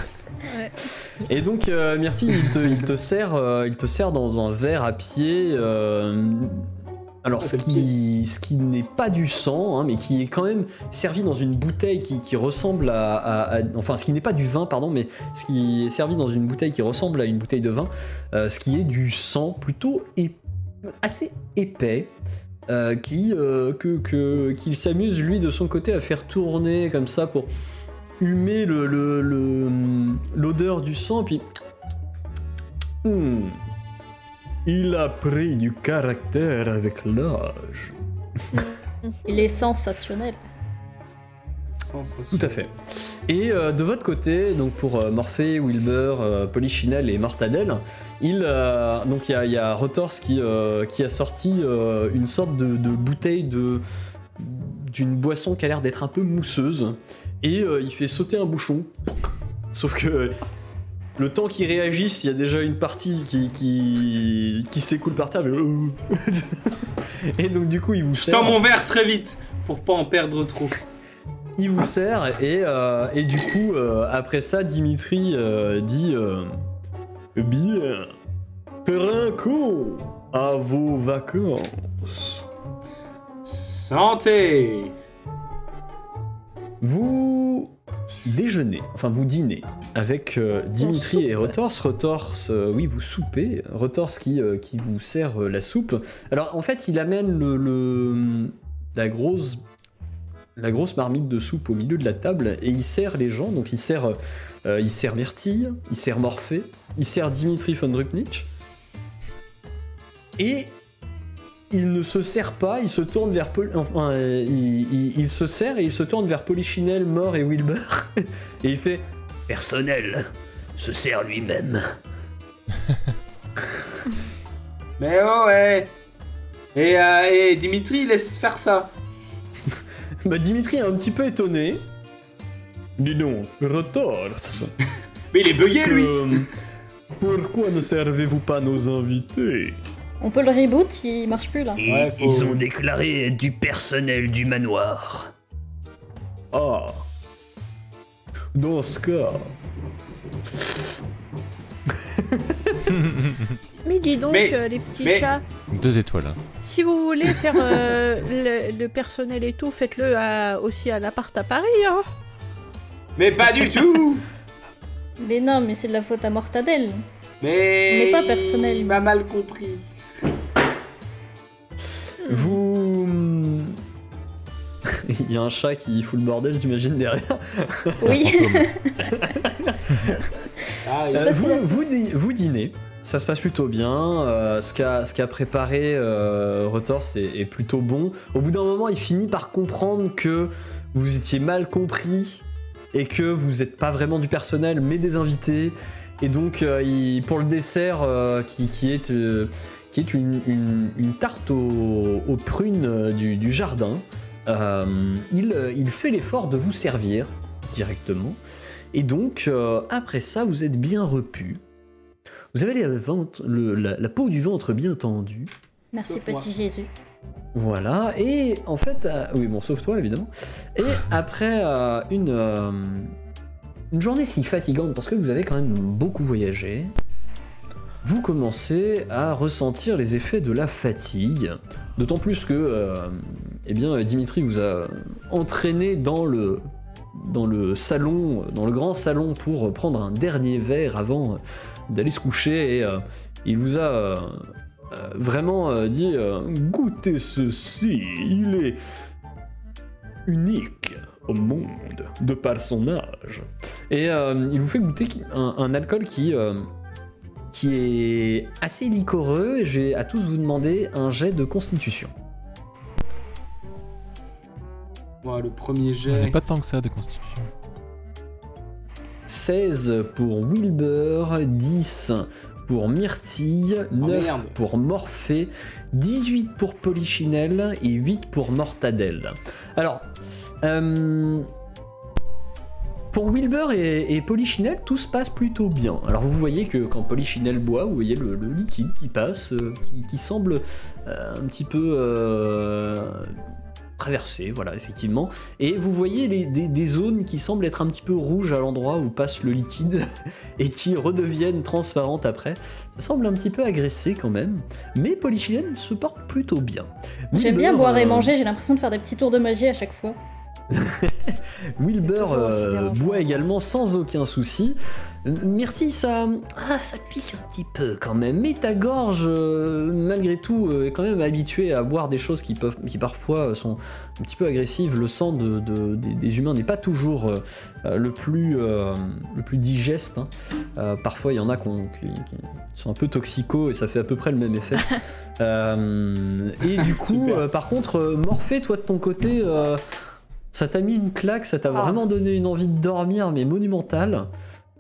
S1: Et donc euh, Myrtille, il te, il te sert, euh, il te sert dans un verre à pied. euh, alors
S2: Ah,
S1: ce
S2: c'est le
S1: qui, ce qui n'est pas du sang, hein, mais qui est quand même servi dans une bouteille qui, qui ressemble à, à- à- enfin ce qui n'est pas du vin, pardon, mais ce qui est servi dans une bouteille qui ressemble à une bouteille de vin, euh, ce qui est du sang plutôt ép- assez épais. euh, qui euh, que que- qu'il s'amuse lui de son côté à faire tourner comme ça pour humer le- le- le- l'odeur du sang, puis. Hmm. Il a pris du caractère avec l'âge.
S5: Il est sensationnel.
S2: Sensation.
S1: Tout à fait. Et euh, de votre côté, donc pour euh, Morphée, Wilbur, euh, Polichinelle et Mortadelle, il, euh, donc il y a, il y a Rotors qui, euh, qui a sorti euh, une sorte de, de bouteille de d'une boisson qui a l'air d'être un peu mousseuse et euh, il fait sauter un bouchon. Sauf que le temps qu'il réagisse, il y a déjà une partie qui, qui, qui s'écoule par terre. et donc du coup, il vous
S2: Je
S1: sert.
S2: tends mon verre très vite pour pas en perdre trop.
S1: il vous sert et, euh, et du coup euh, après ça Dimitri euh, dit euh, bien Trinco à vos vacances
S2: Santé
S1: vous déjeunez enfin vous dînez avec euh, Dimitri et Retors Retors euh, oui vous soupez Retors qui, euh, qui vous sert la soupe alors en fait il amène le, le- la grosse la grosse marmite de soupe au milieu de la table et il sert les gens. Donc il sert, il sert Myrtille, il sert Morphée, il sert Dimitri von Drupnitch. Et il ne se sert pas, il se tourne vers Pol- enfin, euh, il, il- il se sert et il se tourne vers Polichinelle, Mort et Wilbur et il fait
S7: Personnel se sert lui-même.
S2: Mais oh ouais et, euh, et Dimitri, laisse faire ça.
S1: bah Dimitri est un petit peu étonné. Dis donc, Retors.
S2: Mais il est bugué lui
S1: que- Pourquoi ne servez-vous pas nos invités?
S5: On peut le reboot, il marche plus là.
S7: Et
S2: Ouais, faut-
S7: ils ont déclaré être du personnel du manoir.
S1: Ah. Dans ce cas,
S3: Mais dis donc,
S2: Mais-
S3: euh, les petits
S2: mais-
S3: chats,
S4: Deux étoiles. hein.
S3: si vous voulez faire euh, le, le personnel et tout, faites-le à- aussi à l'appart à Paris, hein.
S2: Mais pas du tout
S5: Mais non, mais c'est de la faute à Mortadelle.
S2: Mais...
S5: On n'est pas personnel.
S2: Il m'a mal compris.
S1: Vous. Il y a un chat qui fout le bordel, j'imagine, derrière.
S5: Oui.
S2: Ah,
S1: Euh, vous, vous, vous dînez, ça se passe plutôt bien. euh, ce qu'a ce qu'a préparé euh, Retors est, est plutôt bon. Au bout d'un moment, il finit par comprendre que vous étiez mal compris et que vous n'êtes pas vraiment du personnel, mais des invités. Et donc, euh, il- pour le dessert, euh, qui, qui est, euh, qui est une, une- une tarte aux, aux prunes euh, du, du jardin, euh, il, euh, il fait l'effort de vous servir directement. Et donc, euh, après ça, vous êtes bien repu. Vous avez les ventes- le- la, la peau du ventre bien tendue.
S5: Merci
S2: Sauf moi.
S5: petit Jésus.
S1: Voilà. Et en fait, euh, oui, bon, sauf toi, évidemment. Et après euh, une, euh, une journée si fatigante, parce que vous avez quand même beaucoup voyagé, vous commencez à ressentir les effets de la fatigue. D'autant plus que euh, eh bien, Dimitri vous a entraîné dans le, dans le salon, dans le grand salon pour prendre un dernier verre avant d'aller se coucher et euh, il vous a euh, vraiment dit goûtez ceci, il est unique au monde de par son âge. Et il vous fait goûter un, alcool qui, qui est assez liquoreux et je vais à tous vous demander un jet de constitution.
S2: Voilà, le premier jet.
S4: pas tant que ça de constitution.
S1: 16 pour Wilbur, 10 pour Myrtille, 9
S2: merde.
S1: pour Morphée, 18 pour Polichinelle et 8 pour Mortadelle. Alors, euh, pour Wilbur et, et Polichinelle, tout se passe plutôt bien. Alors vous voyez que quand Polichinelle boit, vous voyez le, le liquide qui passe, euh, qui, qui semble euh, un petit peu euh, traversé, voilà, effectivement. Et vous voyez les- des, des zones qui semblent être un petit peu rouges à l'endroit où passe le liquide et qui redeviennent transparentes après. Ça semble un petit peu agressé quand même, mais Polichinelle se porte plutôt bien.
S5: J'aime bien boire et manger, j'ai l'impression de faire des petits tours de magie à chaque fois.
S1: Wilbur euh, boit également sans aucun souci. Myrtille, ça, ah, ça pique un petit peu quand même, mais ta gorge, euh, malgré tout, euh, est quand même habituée à boire des choses qui, peuvent, qui parfois sont un petit peu agressives. Le sang de, de- des, des humains n'est pas toujours le, plus, le plus digeste. hein. Parfois, il y en a qui, qui sont un peu toxicaux et ça fait à peu près le même effet. Et du coup, par contre, Morphée, toi de ton côté, ça t'a mis une claque, ça t'a
S6: Ah.
S1: vraiment donné une envie de dormir, mais monumentale.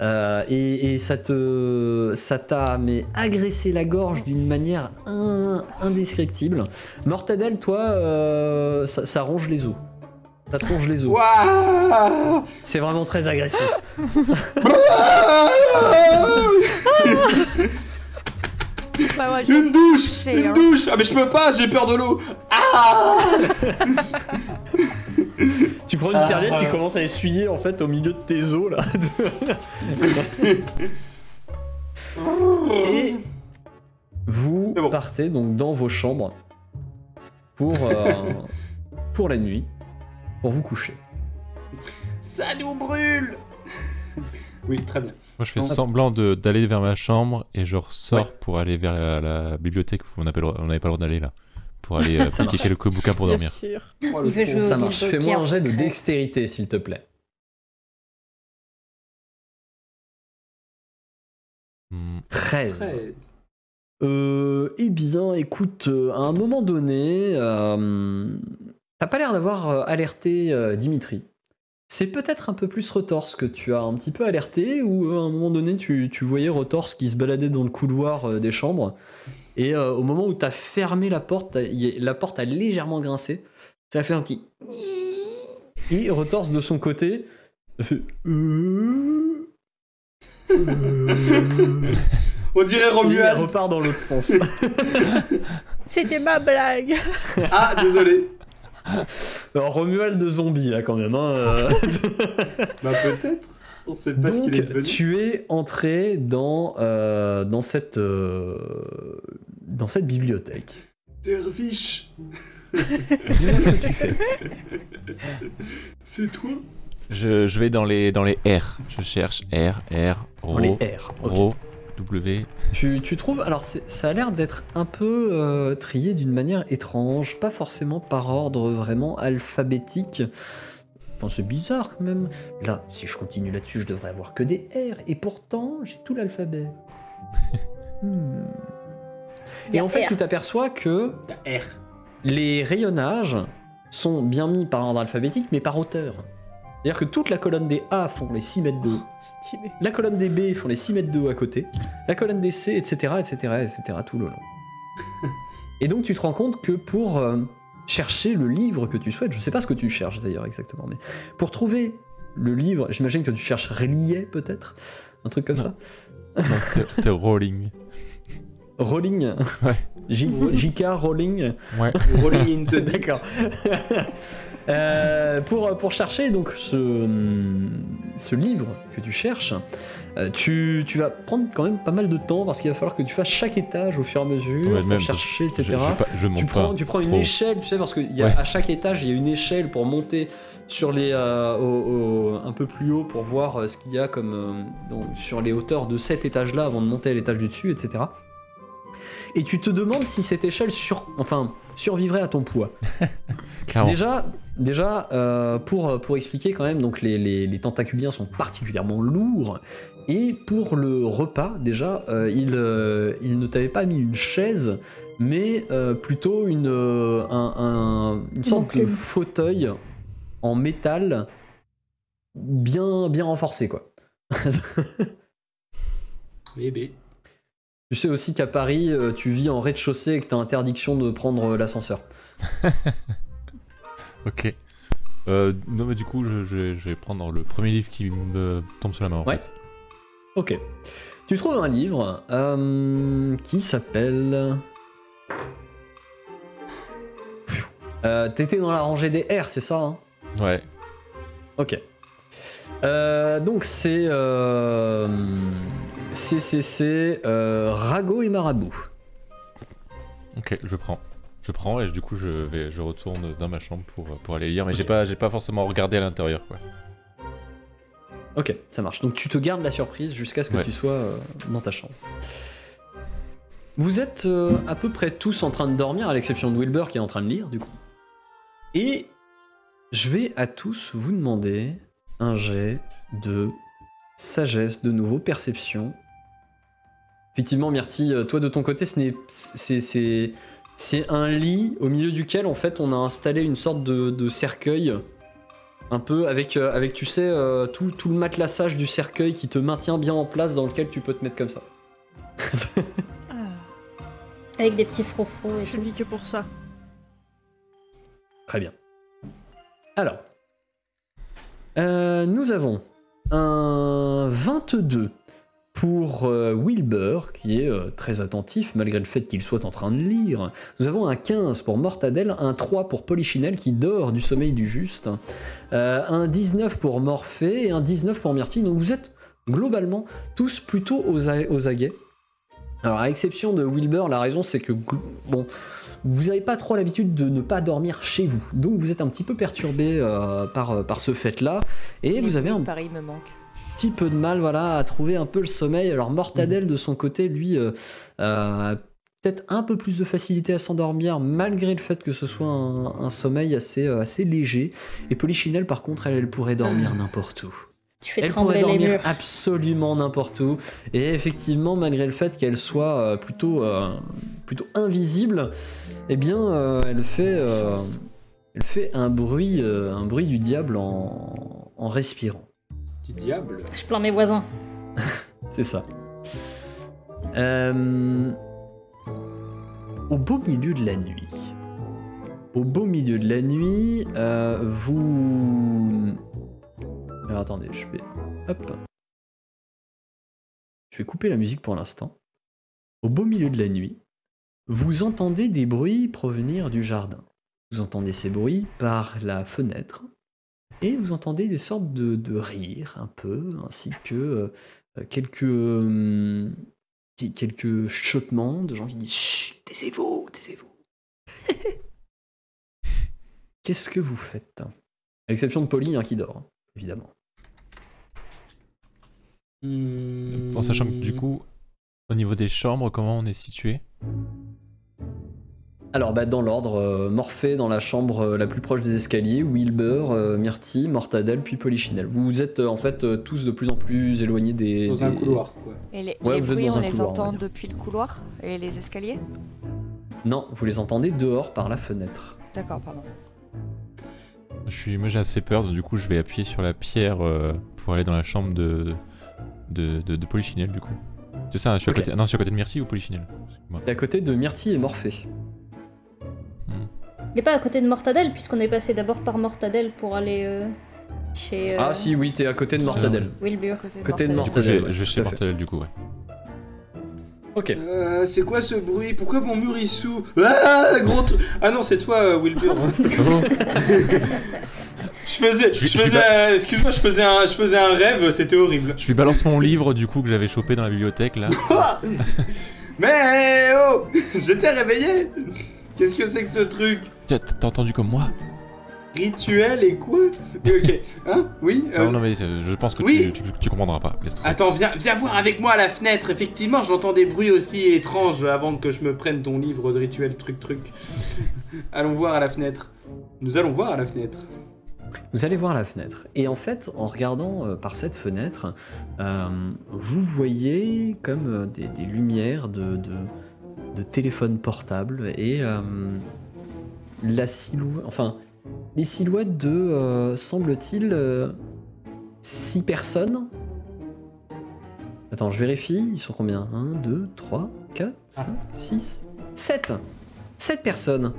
S1: Euh, et, et ça te, ça t'a mais agressé la gorge d'une manière in- indescriptible. Mortadelle, toi, euh, ça, ça ronge les os. Ça te ronge les os. C'est vraiment très agressif.
S6: Bah ouais,
S2: Une douche
S6: touché,
S2: Une
S6: hein.
S2: douche Ah mais je peux pas, j'ai peur de l'eau
S1: Tu prends une
S2: Ah.
S1: serviette, tu commences à essuyer en fait au milieu de tes os là. Et vous
S2: bon.
S1: partez donc dans vos chambres pour, euh, pour la nuit, pour vous coucher.
S2: Ça nous brûle Oui, très bien.
S4: Moi, je fais semblant de- d'aller vers ma chambre et je ressors
S2: Ouais.
S4: pour aller vers la, la bibliothèque où on n'avait pas le droit d'aller là. Pour aller euh, piquer quelques bouquins pour
S3: Bien
S4: dormir.
S3: sûr.
S2: Oh, le fond.
S1: Ça marche. Fais-moi un jet de dextérité s'il te plaît.
S4: Hmm,
S1: 13.
S2: 13.
S1: Euh, eh bien, écoute, euh, à un moment donné, euh, t'as pas l'air d'avoir euh, alerté euh, Dimitri. C'est peut-être un peu plus Retors que tu as un petit peu alerté, ou euh, à un moment donné, tu, tu voyais Retors qui se baladait dans le couloir euh, des chambres, et euh, au moment où t'as fermé la porte, la porte a légèrement grincé, ça a fait un petit... Et Retors, de son côté, a fait... Euh, euh,
S2: On dirait
S1: et il
S2: Romuald
S1: repart dans l'autre sens.
S3: C'était ma blague.
S2: Ah, désolé
S1: Alors, Romuald de zombie là quand même. Hein.
S2: Bah peut-être On sait pas ce
S1: Donc
S2: qu'il est devenu.
S1: tu es entré dans, euh, dans, cette, euh, dans cette bibliothèque.
S2: Derviche
S1: Dis-moi ce que tu fais.
S2: C'est toi?
S4: Je, je vais dans les, dans les R. Je cherche R, R,
S1: Dans les
S4: Ro,
S1: R. ok.
S4: Ro, W.
S1: Tu, tu trouves. Alors ça a l'air d'être un peu euh, trié d'une manière étrange, pas forcément par ordre vraiment alphabétique. Enfin, c'est bizarre quand même. Là, si je continue là-dessus, je devrais avoir que des R. Et pourtant, j'ai tout l'alphabet. Hmm. Et en fait,
S5: R.
S1: tu t'aperçois que
S2: R.
S1: les rayonnages sont bien mis par ordre alphabétique, mais par hauteur. C'est-à-dire que toute la colonne des A font les 6 mètres de haut,
S3: Stylé.
S1: la colonne des B font les 6 mètres de haut à côté, la colonne des C, etc., etc., etc., tout le long. Et donc tu te rends compte que pour euh, chercher le livre que tu souhaites, je sais pas ce que tu cherches d'ailleurs exactement, mais pour trouver le livre, j'imagine que tu cherches relié peut-être, un truc comme
S4: Non.
S1: ça?
S4: Non, c'était- Rolling.
S1: Rolling. J- JK Rolling.
S4: Ouais.
S2: Rolling in the.
S1: D'accord. Euh, pour, pour chercher donc ce, ce livre que tu cherches, euh, tu, tu vas prendre quand même pas mal de temps parce qu'il va falloir que tu fasses chaque étage au fur et à mesure
S4: Ouais,
S1: pour
S4: même,
S1: chercher, etc.
S4: je, pas- je monte
S1: tu prends,
S4: pas,
S1: tu prends une
S4: trop-
S1: échelle, tu sais, parce qu'à
S4: Ouais.
S1: à chaque étage, il y a une échelle pour monter sur les, euh, au- au- un peu plus haut pour voir ce qu'il y a comme euh, donc, sur les hauteurs de cet étage-là avant de monter à l'étage du dessus, etc. Et tu te demandes si cette échelle sur, enfin, survivrait à ton poids. Déjà, déjà euh, pour, pour expliquer quand même, donc les, les, les tentaculiens sont particulièrement lourds. Et pour le repas, déjà, euh, il, euh, il ne t'avait pas mis une chaise, mais euh, plutôt une, euh, un- un- une sorte de fauteuil en métal bien, bien renforcé, quoi.
S2: Bébé.
S1: Tu sais aussi qu'à Paris, euh, tu vis en rez-de-chaussée et que tu as interdiction de prendre euh, l'ascenseur.
S4: Ok. Euh, non, mais du coup, je, je- je vais prendre le premier livre qui me tombe sur la main en
S1: Ouais.
S4: fait.
S1: Ok. Tu trouves un livre euh, qui s'appelle. Euh, T'étais dans la rangée des R, c'est ça hein?
S4: Ouais.
S1: Ok. Euh, donc c'est. C'est, euh, Rago et Marabout.
S4: Ok, je prends. Je prends et du coup, je, vais, je retourne dans ma chambre pour, pour aller lire, mais j'ai pas, j'ai pas forcément regardé à l'intérieur quoi.
S1: Ok, ça marche. Donc tu te gardes la surprise jusqu'à ce que
S4: Ouais.
S1: tu sois euh, dans ta chambre. Vous êtes euh, à peu près tous en train de dormir, à l'exception de Wilbur qui est en train de lire, du coup. Et je vais à tous vous demander un jet de sagesse, de nouveau, perception. Effectivement, Myrtille, euh, toi de ton côté, ce n'est, c'est, un lit au milieu duquel, en fait, on a installé une sorte de, de cercueil un peu avec, euh, avec tu sais, euh, tout, tout le matelassage du cercueil qui te maintient bien en place dans lequel tu peux te mettre comme ça.
S5: Avec des petits frofros et
S3: je
S5: tout.
S3: ne vis que pour ça.
S1: Très bien. Alors, euh, nous avons un 22 pour euh, Wilbur, qui est euh, très attentif malgré le fait qu'il soit en train de lire. Nous avons un 15 pour Mortadelle, un 3 pour Polichinelle qui dort du sommeil du juste, euh, un 19 pour Morphée et un 19 pour Myrtille. Donc vous êtes globalement tous plutôt aux, aguets. Alors à exception de Wilbur, la raison c'est que bon, vous n'avez pas trop l'habitude de ne pas dormir chez vous, donc vous êtes un petit peu perturbé par, par ce fait-là, et vous avez un
S6: Paris me manque.
S1: Petit peu de mal voilà, à trouver un peu le sommeil. Alors Mortadelle de son côté, lui, euh, euh, a peut-être un peu plus de facilité à s'endormir malgré le fait que ce soit un, un sommeil assez, euh, assez léger. Et Polichinelle par contre, elle, elle pourrait dormir n'importe où.
S5: Tu fais
S1: Elle pourrait dormir
S5: murs.
S1: absolument n'importe où. Et effectivement, malgré le fait qu'elle soit euh, plutôt, euh, plutôt invisible, eh bien, elle fait, elle fait un bruit, un bruit du diable en, en respirant.
S2: Du diable.
S5: Je plains mes voisins.
S1: C'est ça. Euh, Au beau milieu de la nuit. Au beau milieu de la nuit, euh, vous. Alors attendez, je vais. Hop. Je vais couper la musique pour l'instant. Au beau milieu de la nuit, vous entendez des bruits provenir du jardin. Vous entendez ces bruits par la fenêtre. Et vous entendez des sortes de, de rires un peu, ainsi que euh, quelques, euh, quelques chuchotements de gens qui disent Chut, taisez-vous, taisez-vous. Qu'est-ce que vous faites? À l'exception de Polly hein, qui dort, hein, évidemment.
S2: Hmm.
S4: En sachant que du coup, au niveau des chambres, comment on est situé?
S1: Alors, bah, dans l'ordre, euh, Morphée dans la chambre euh, la plus proche des escaliers, Wilbur, euh, Myrtille, Mortadelle, puis Polichinelle. Vous êtes euh, en fait euh, tous de plus en plus éloignés des.
S2: Dans un couloir, quoi.
S6: Et les,
S1: Ouais,
S6: les
S1: vous êtes
S6: bruits,
S1: dans
S6: on
S1: un
S6: les
S1: couloir,
S6: entend depuis le couloir et les escaliers?
S1: Non, vous les entendez dehors par la fenêtre.
S6: D'accord, pardon.
S4: Je suis, moi j'ai assez peur, donc du coup je vais appuyer sur la pierre euh, pour aller dans la chambre de de, de, de Polichinelle du coup. C'est ça, je suis à côté. non, je suis à côté de Myrtille ou Polichinelle?
S1: Et à côté de Myrtille et Morphée.
S5: Il est pas à côté de Mortadelle, puisqu'on est passé d'abord par Mortadelle pour aller euh, chez euh,
S1: Ah si, oui, t'es à côté de Mortadelle.
S5: Wilbur.
S6: Côté
S1: Côté de
S6: Mortadelle.
S4: Du coup, je vais, chez. Mortadelle du coup, ouais.
S1: Ok.
S2: Euh, c'est quoi ce bruit? Pourquoi mon mur il s'ouvre Ah, gros tr- Ah non, c'est toi, euh, Wilbur. Je faisais,
S4: Je
S2: faisais, un- excuse-moi, je faisais un, je faisais un rêve, c'était horrible.
S4: je lui balance mon livre du coup que j'avais chopé dans la bibliothèque là.
S2: Mais oh, j'étais réveillé. Qu'est-ce que c'est que ce truc
S4: Tiens, T'as entendu comme moi
S2: Rituel et quoi Ok, hein Oui. euh,
S4: Non, non, mais euh, je pense que
S2: oui.
S4: tu, tu, tu comprendras pas.
S2: Attends, viens, viens voir avec moi à la fenêtre. Effectivement, j'entends des bruits aussi étranges avant que je me prenne ton livre de rituel truc truc. allons voir à la fenêtre. Nous allons voir à la fenêtre.
S1: Vous allez voir la fenêtre. Et en fait, en regardant euh, par cette fenêtre, euh, vous voyez comme euh, des, des lumières de, de, de téléphone portable et euh, la silhouette. Enfin, les silhouettes de, euh, semble-t-il, euh, six personnes. Attends, je vérifie. Ils sont combien? 1, 2, 3, 4, 5, 6, 7 7 personnes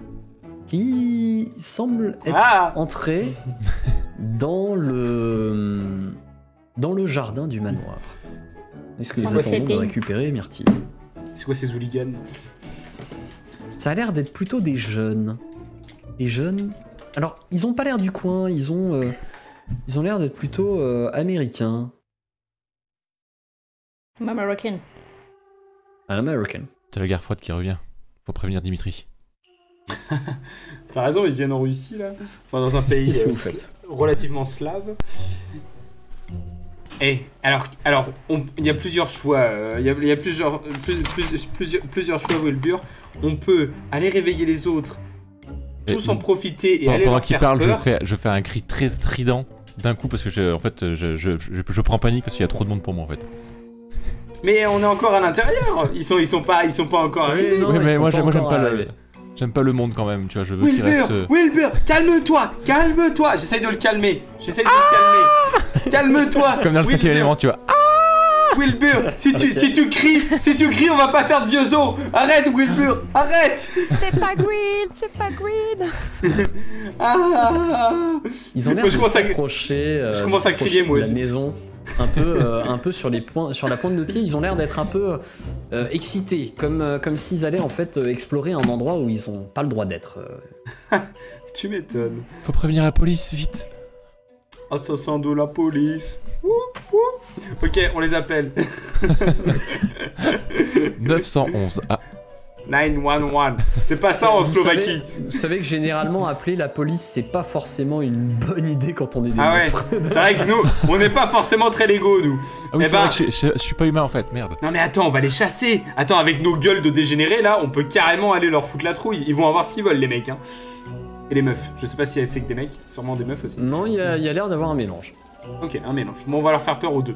S1: qui semblent être
S2: Ah
S1: entrer dans le dans le jardin du manoir. Est-ce que
S5: Sans
S1: nous attendons de récupérer Myrtille?
S2: C'est quoi ces hooligans
S1: Ça a l'air d'être plutôt des jeunes. Des jeunes. Alors, ils ont pas l'air du coin, ils ont euh, ils ont l'air d'être plutôt euh, américains.
S5: American.
S1: Un American.
S4: C'est la guerre froide qui revient. Faut prévenir Dimitri.
S2: T'as raison, ils viennent en Russie là. Enfin, dans un pays euh, relativement slave. Eh, alors, alors, il y a plusieurs choix. euh, Il y, a, il y a plusieurs, plus- plus- plusieurs, plusieurs choix, Wilbur. On peut aller réveiller les autres, tous
S4: Et-
S2: en profiter et
S4: Pendant,
S2: aller
S4: pendant
S2: leur
S4: qu'il
S2: faire
S4: parle, je fais, je fais un cri très strident d'un coup parce que je, en fait, je, je, je, je prends panique parce qu'il y a trop de monde pour moi en fait.
S2: Mais on est encore à l'intérieur. Ils sont, ils sont pas, ils sont pas encore arrivés.
S1: non,
S4: oui, mais moi,
S1: pas
S4: j'aime- moi, j'aime
S1: encore
S4: pas le. J'aime pas le monde quand même. Tu vois, je veux qu'il
S2: Wilbur,
S4: reste. euh,
S2: Wilbur, calme-toi, calme-toi. J'essaye de le calmer. J'essaye de le calmer. Calme-toi.
S4: Comme dans le cinquième élément, tu vois.
S2: Wilbur, si tu, si tu cries, si tu cries, on va pas faire de vieux os. Arrête, Wilbur, arrête.
S6: C'est pas green, c'est pas green.
S2: Ah.
S1: Ils ont l'air de
S2: commence à-
S1: s'approcher. euh,
S2: je commence à crier, moi aussi.
S1: La maison, un peu, euh, un peu sur les points, sur la pointe de pied. Ils ont l'air d'être un peu euh, excités, comme, euh, comme s'ils allaient en fait explorer un endroit où ils ont pas le droit d'être.
S2: Tu m'étonnes.
S4: Faut prévenir la police, vite.
S2: Assassin de la police. Ouh, ouh. Ok, on les appelle.
S4: 911. Ah,
S2: 911. C'est pas ça en
S1: Vous
S2: Slovaquie.
S1: savez- Vous savez que généralement appeler la police c'est pas forcément une bonne idée quand on est des
S2: Ah ouais,
S1: monstres.
S2: c'est vrai que nous, on n'est pas forcément très légaux, nous.
S4: Ah oui,
S2: Eh
S4: c'est
S2: ben-
S4: vrai que je, je- je suis pas humain en fait, merde.
S2: Non mais attends, on va les chasser. Attends, avec nos gueules de dégénérés, là, on peut carrément aller leur foutre la trouille. Ils vont avoir ce qu'ils veulent, les mecs. Hein. Et les meufs. Je sais pas si c'est que des mecs, sûrement des meufs aussi.
S1: Non, il y a, il y a l'air d'avoir un mélange.
S2: Ok, un mélange. Bon, on va leur faire peur aux deux.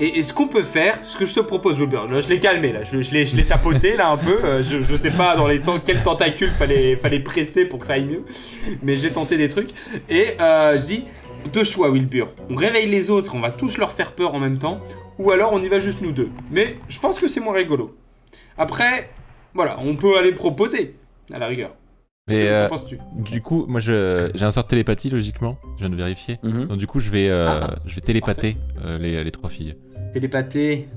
S2: Et, ce qu'on peut faire, ce que je te propose, Wilbur, je l'ai calmé, là, je, je l'ai tapoté, là, un peu. euh, je, je sais pas dans les temps, quel tentacule fallait, fallait presser pour que ça aille mieux. Mais j'ai tenté des trucs. Et euh, je dis, deux choix, Wilbur. On réveille les autres, on va tous leur faire peur en même temps. Ou alors on y va juste nous deux. Mais je pense que c'est moins rigolo. Après, voilà, on peut aller proposer, à la rigueur.
S4: Mais euh, du coup, moi j'ai un sort de télépathie logiquement, je viens de vérifier.
S1: Mhm.
S4: Donc du coup, je vais, euh,
S2: Ah,
S4: je vais télépater euh, les, les trois filles.
S2: Télépathé.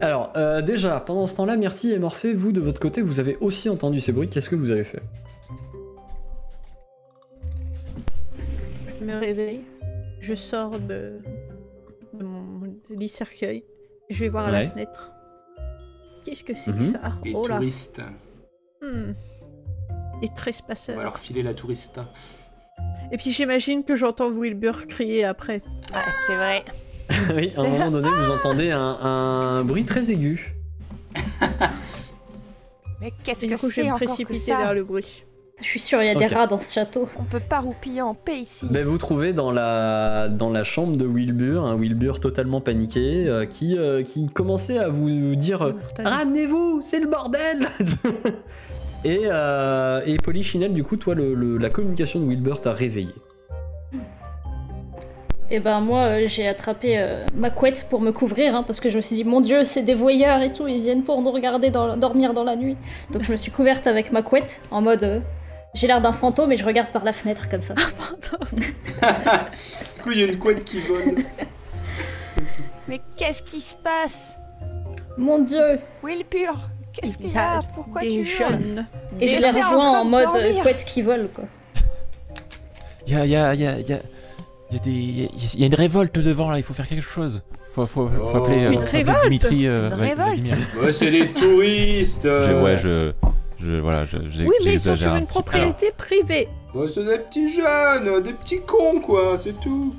S1: Alors, euh, déjà, pendant ce temps-là, Myrtille et Morphée, vous de votre côté, vous avez aussi entendu ces bruits. Qu'est-ce que vous avez fait?
S3: Je me réveille, je sors de, de mon lit cercueil, je vais voir à la fenêtre. Qu'est-ce que c'est que
S1: Mhm.
S3: ça?
S2: Des
S3: Oh là
S2: touristes.
S3: hmm.
S2: On
S3: trespasseurs.
S2: va leur filer la touriste.
S3: Et puis j'imagine que j'entends Wilbur crier après.
S6: Ah, c'est vrai.
S1: Oui, à un moment donné, vous entendez un, un bruit très aigu.
S6: Mais qu'est-ce
S3: Et
S6: que
S3: du coup, je
S6: c'est
S3: vais me
S6: encore que
S3: précipiter
S6: ça
S3: vers le bruit.
S5: Je suis sûre, il y a des rats dans ce château.
S6: On peut pas roupiller en paix ici.
S1: Ben, vous trouvez dans la, dans la chambre de Wilbur, un Wilbur totalement paniqué, euh, qui, euh, qui commençait à vous dire. Ramenez-vous, c'est le bordel Et, euh, et Polichinelle, du coup, toi, le- le- la communication de Wilbur t'a réveillé.
S5: Et ben moi, euh, j'ai attrapé euh, ma couette pour me couvrir, hein, parce que je me suis dit, mon dieu, c'est des voyeurs et tout, ils viennent pour nous regarder dans- dormir dans la nuit. Donc je me suis couverte avec ma couette, en mode, euh, j'ai l'air d'un fantôme et je regarde par la fenêtre comme ça.
S3: Fantôme.
S2: Du coup, il y a une couette qui vole.
S6: Mais qu'est-ce qui se passe?
S5: Mon dieu
S6: Will pur? Qu'est-ce
S3: Il
S6: qu'il
S3: y
S6: a Pourquoi
S3: des
S6: tu
S3: jeunes.
S5: Et je les
S6: en
S5: rejoins en
S6: de
S5: mode couette qui vole, quoi.
S4: Il y a, y a, y a, y a, y a des, y a- y a une révolte devant là. Il faut faire quelque chose. Faut, faut, faut
S2: Oh.
S4: appeler, euh,
S2: Une
S3: révolte
S4: Dimitri. euh,
S6: Une
S4: ouais,
S6: révolte
S4: Vladimir.
S2: Ouais, c'est des touristes.
S4: Je,
S2: euh.
S4: ouais, je, je, voilà, je,
S3: Oui, mais ils sont sur
S4: un
S3: une
S4: peu.
S3: propriété privée.
S2: Ouais, c'est des petits jeunes, des petits cons, quoi, c'est tout.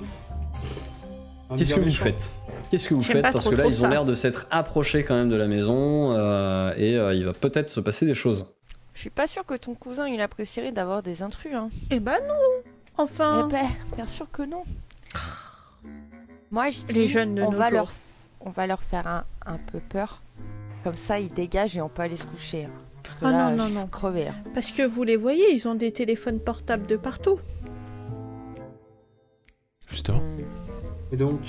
S1: Qu'est-ce que vous faites? Qu'est-ce que vous
S3: J'aime
S1: faites Parce
S3: trop
S1: que là, ils ont l'air de s'être approchés quand même de la maison euh, et euh, il va peut-être se passer des choses.
S6: Je suis pas sûre que ton cousin il apprécierait d'avoir des intrus. Hein.
S3: Eh ben non Enfin,
S6: Eh ben, bien sûr que non. Moi je dis,
S3: Les jeunes de
S6: on
S3: nos
S6: va
S3: jours.
S6: leur, on va leur faire un, un peu peur. Comme ça ils dégagent et on peut aller se coucher. hein. Parce que
S3: Ah
S6: là,
S3: non, non,
S6: je
S3: non.
S6: crevée, là.
S3: parce que vous les voyez, ils ont des téléphones portables de partout.
S4: Justement.
S2: Et donc?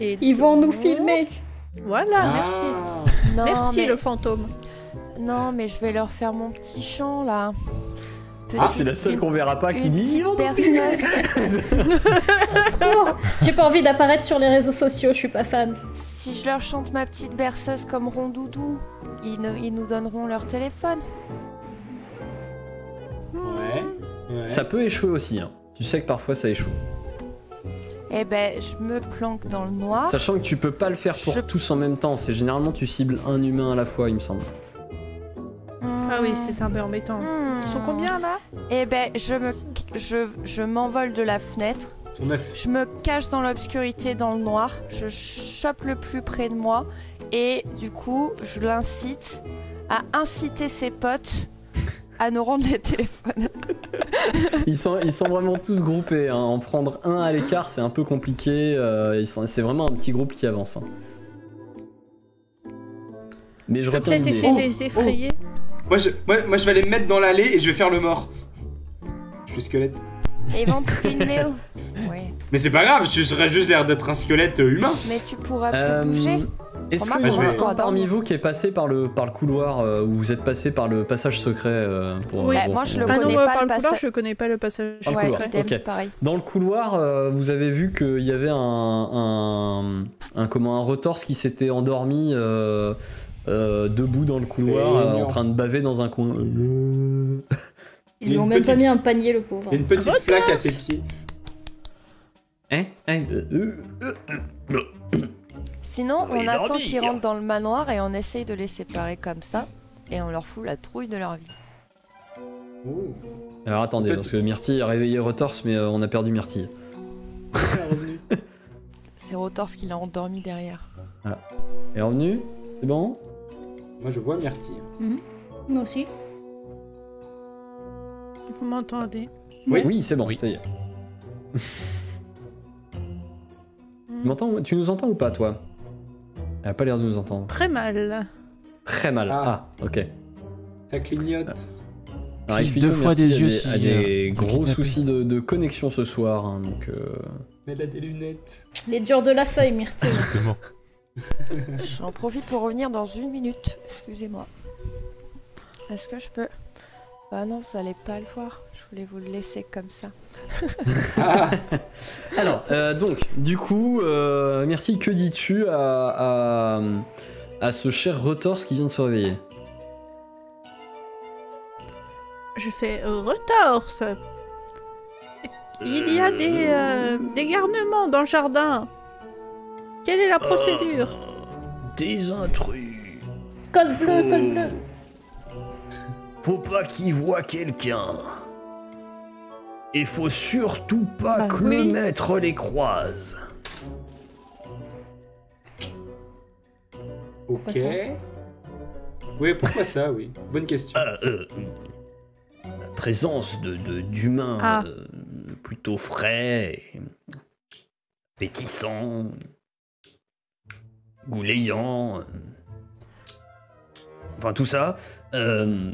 S3: Et
S5: Ils vont nous filmer
S3: Voilà, merci.
S2: Ah.
S6: Non,
S3: merci
S6: mais,
S3: le fantôme.
S6: non, mais je vais leur faire mon petit chant là.
S1: Ah, c'est la seule
S6: une-
S1: qu'on verra pas qui dit.
S6: petite
S1: Ils vont nous
S6: berceuse.
S5: Au secours J'ai pas envie d'apparaître sur les réseaux sociaux, je suis pas fan.
S6: si je leur chante ma petite berceuse comme Rondoudou, ils, ne- ils nous donneront leur téléphone.
S2: Ouais. ouais.
S1: Ça peut échouer aussi. hein. Tu sais que parfois ça échoue.
S6: Eh ben, je me planque dans le noir.
S1: Sachant que tu peux pas le faire pour
S6: Je-
S1: tous en même temps. C'est généralement tu cibles un humain à la fois, il me semble.
S3: Ah oui, c'est un peu embêtant. Ils sont combien là?
S6: Eh ben, je me, je, je m'envole de la fenêtre.
S2: Ils sont neuf.
S6: Je me cache dans l'obscurité, dans le noir. Je chope le plus près de moi. Et du coup, je l'incite à inciter ses potes à nous rendre les téléphones.
S1: Ils sont, ils sont vraiment tous groupés. hein. En prendre un à l'écart, c'est un peu compliqué. euh, c'est vraiment un petit groupe qui avance. hein. Mais je retiens
S3: peut-être essayer
S2: Oh,
S3: de les effrayer.
S2: Moi je, moi, moi, je vais aller me mettre dans l'allée et je vais faire le mort. Je suis squelette.
S6: Et ils vont te filmer. Ouais.
S2: Mais c'est pas grave, je serais juste l'air d'être un squelette humain.
S6: Mais tu pourras plus
S1: Euh,
S6: bouger.
S1: Est-ce qu'il y a un parmi
S6: dormir.
S1: vous qui est passé par le, par le couloir euh, où vous êtes passé par le passage secret euh, pour,
S3: Oui.
S6: Ouais,
S1: pour-
S6: moi, je le
S3: Ah non,
S6: connais
S3: moi,
S6: pas
S3: par
S6: le
S3: le couloir,
S6: passage.
S3: je connais pas le passage.
S1: Le
S6: Ouais,
S1: couloir,
S6: idem,
S1: ok.
S6: pareil.
S1: Dans le couloir, euh, vous avez vu qu'il y avait un, un, un, comment, un retorse qui s'était endormi euh, euh, debout dans le couloir, euh, en train de baver dans un coin.
S5: Ils lui
S2: a
S5: ont même pas mis un panier, le pauvre.
S2: Une petite
S3: Retorse
S2: flaque à ses pieds.
S1: Hein Hein
S6: Sinon,
S7: Oui,
S6: on attend qu'ils rentrent dans le manoir et on essaye de les séparer comme ça. Et on leur fout la trouille de leur vie.
S2: Oh.
S1: Alors attendez,
S2: Peut-
S1: parce que Myrtille a réveillé Retorse, mais euh, on a perdu Myrtille.
S6: C'est Rotors qui l'a endormi derrière.
S1: Elle est revenue? C'est bon?
S2: Moi je vois Myrtille.
S5: Moi aussi.
S3: Vous m'entendez
S2: Oui.
S1: c'est bon,
S4: Oui.
S1: ça y est. tu, m'entends tu nous entends ou pas, toi? Elle a pas l'air de nous entendre.
S3: Très mal.
S1: Très mal.
S2: Ah.
S1: Ah, ok.
S2: Ça clignote.
S1: Alors, explique-nous,
S4: deux fois des
S1: a
S4: yeux
S1: des,
S4: si,
S1: a des gros soucis de, de connexion ce soir, hein, donc... euh,
S2: Elle a des lunettes.
S5: Les durs de la feuille, Myrtille.
S4: Justement.
S6: J'en profite pour revenir dans une minute. Excusez-moi. Est-ce que je peux Bah non, vous allez pas le voir. Je voulais vous le laisser comme ça.
S2: Ah,
S1: Alors, euh, donc, du coup, euh, Myrtille, que dis-tu à, à, à ce cher Retorse qui vient de se réveiller?
S3: Je fais euh, retorse. Il y a des, euh, des garnements dans le jardin. Quelle est la procédure?
S7: Des intrus.
S5: Code bleu, code bleu.
S7: Faut pas qu'ils voient quelqu'un. Et faut surtout pas
S3: Bah
S7: que
S3: oui.
S7: le maître les croise.
S2: ok. Oui, pourquoi ça, oui. Bonne question.
S7: Euh, euh, la présence de de- d'humains
S3: Ah.
S7: euh, plutôt frais, et appétissants, goulayants. euh, Enfin tout ça. euh,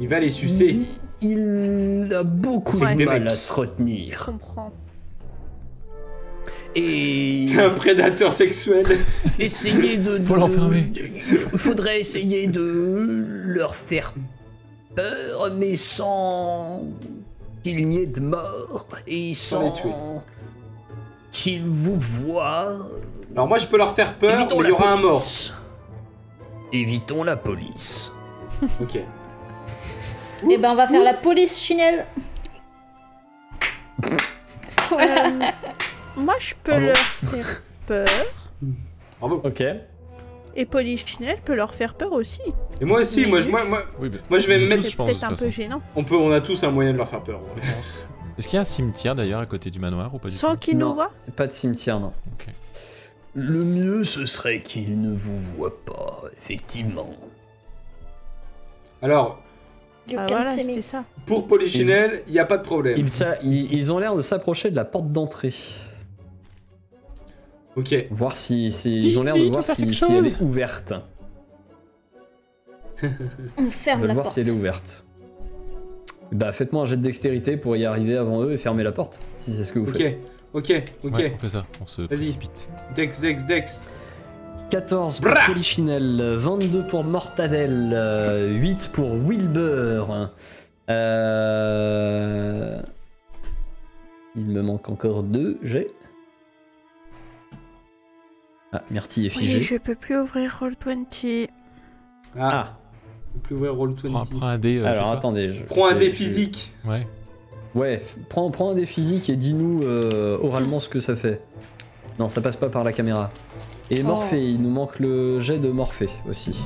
S2: Il va les sucer.
S7: il, il a beaucoup de mal
S2: mecs.
S7: à se
S3: Je
S7: retenir.
S3: comprends.
S7: Et
S2: C'est un prédateur sexuel.
S7: essayer de.
S4: Faut
S7: de-
S4: l'enfermer.
S7: Il faudrait essayer de leur faire peur, mais sans qu'il n'y ait de mort et
S2: Sans
S7: qu'ils vous voient.
S2: Alors moi je peux leur faire peur,
S7: Évitons
S2: mais il y aura un mort.
S7: Police. Évitons la police.
S2: Ok.
S5: Eh ben, on va faire la police chinelle.
S3: Euh, moi, je peux
S1: Bravo.
S3: leur faire peur.
S2: Bravo.
S1: Ok.
S3: Et Polichinelle peut leur faire peur aussi.
S2: Et moi aussi,
S3: Mais
S2: moi, je- moi, moi,
S4: Oui, mais
S2: Moi, je vais me mettre-
S3: C'est
S4: je pense, de
S3: peut-être un peu
S4: façon.
S3: gênant.
S2: on, peut, on a tous un moyen de leur faire peur.
S4: Est-ce qu'il y a un cimetière d'ailleurs à côté du manoir ou pas du
S3: Sans
S4: tout?
S3: qu'ils
S1: Non.
S3: nous voient
S1: Pas de cimetière, non.
S7: Le mieux, ce serait qu'il ne vous voie pas, effectivement.
S2: Alors,
S3: Ah voilà, c'était ça.
S2: pour Polichinelle, il n'y a pas de problème.
S1: Ils, ça- ils- ils ont l'air de s'approcher de la porte d'entrée.
S2: Ok.
S1: Voir si, ils ont l'air de voir si, elle est ouverte.
S5: On ferme
S1: veulent
S5: la
S1: voir
S5: porte.
S1: si elle est ouverte. Bah faites-moi un jet de dextérité pour y arriver avant eux et fermer la porte, si c'est ce que vous faites.
S2: Ok. Ok.
S4: Ouais, on fait ça, on se précipite.
S2: Dex, Dex, Dex.
S1: 14 pour
S2: Bra
S1: Polichinelle, 22 pour Mortadelle, euh, 8 pour Wilbur. Euh... Il me manque encore 2 jets. Ah, Myrtille est figée.
S3: Oui, je peux plus ouvrir Roll20.
S2: Ah.
S1: Ah,
S2: On peut ouvrir Roll20.
S4: Prends, prends un dé. euh,
S1: alors attendez. Je,
S2: Prends un
S1: je-
S2: dé
S1: je-
S2: physique.
S4: Ouais.
S1: Ouais, prends, prends un dé physique et dis-nous euh, oralement ce que ça fait. Non, ça passe pas par la caméra. Et
S3: Oh.
S1: Morphée, il nous manque le jet de Morphée aussi.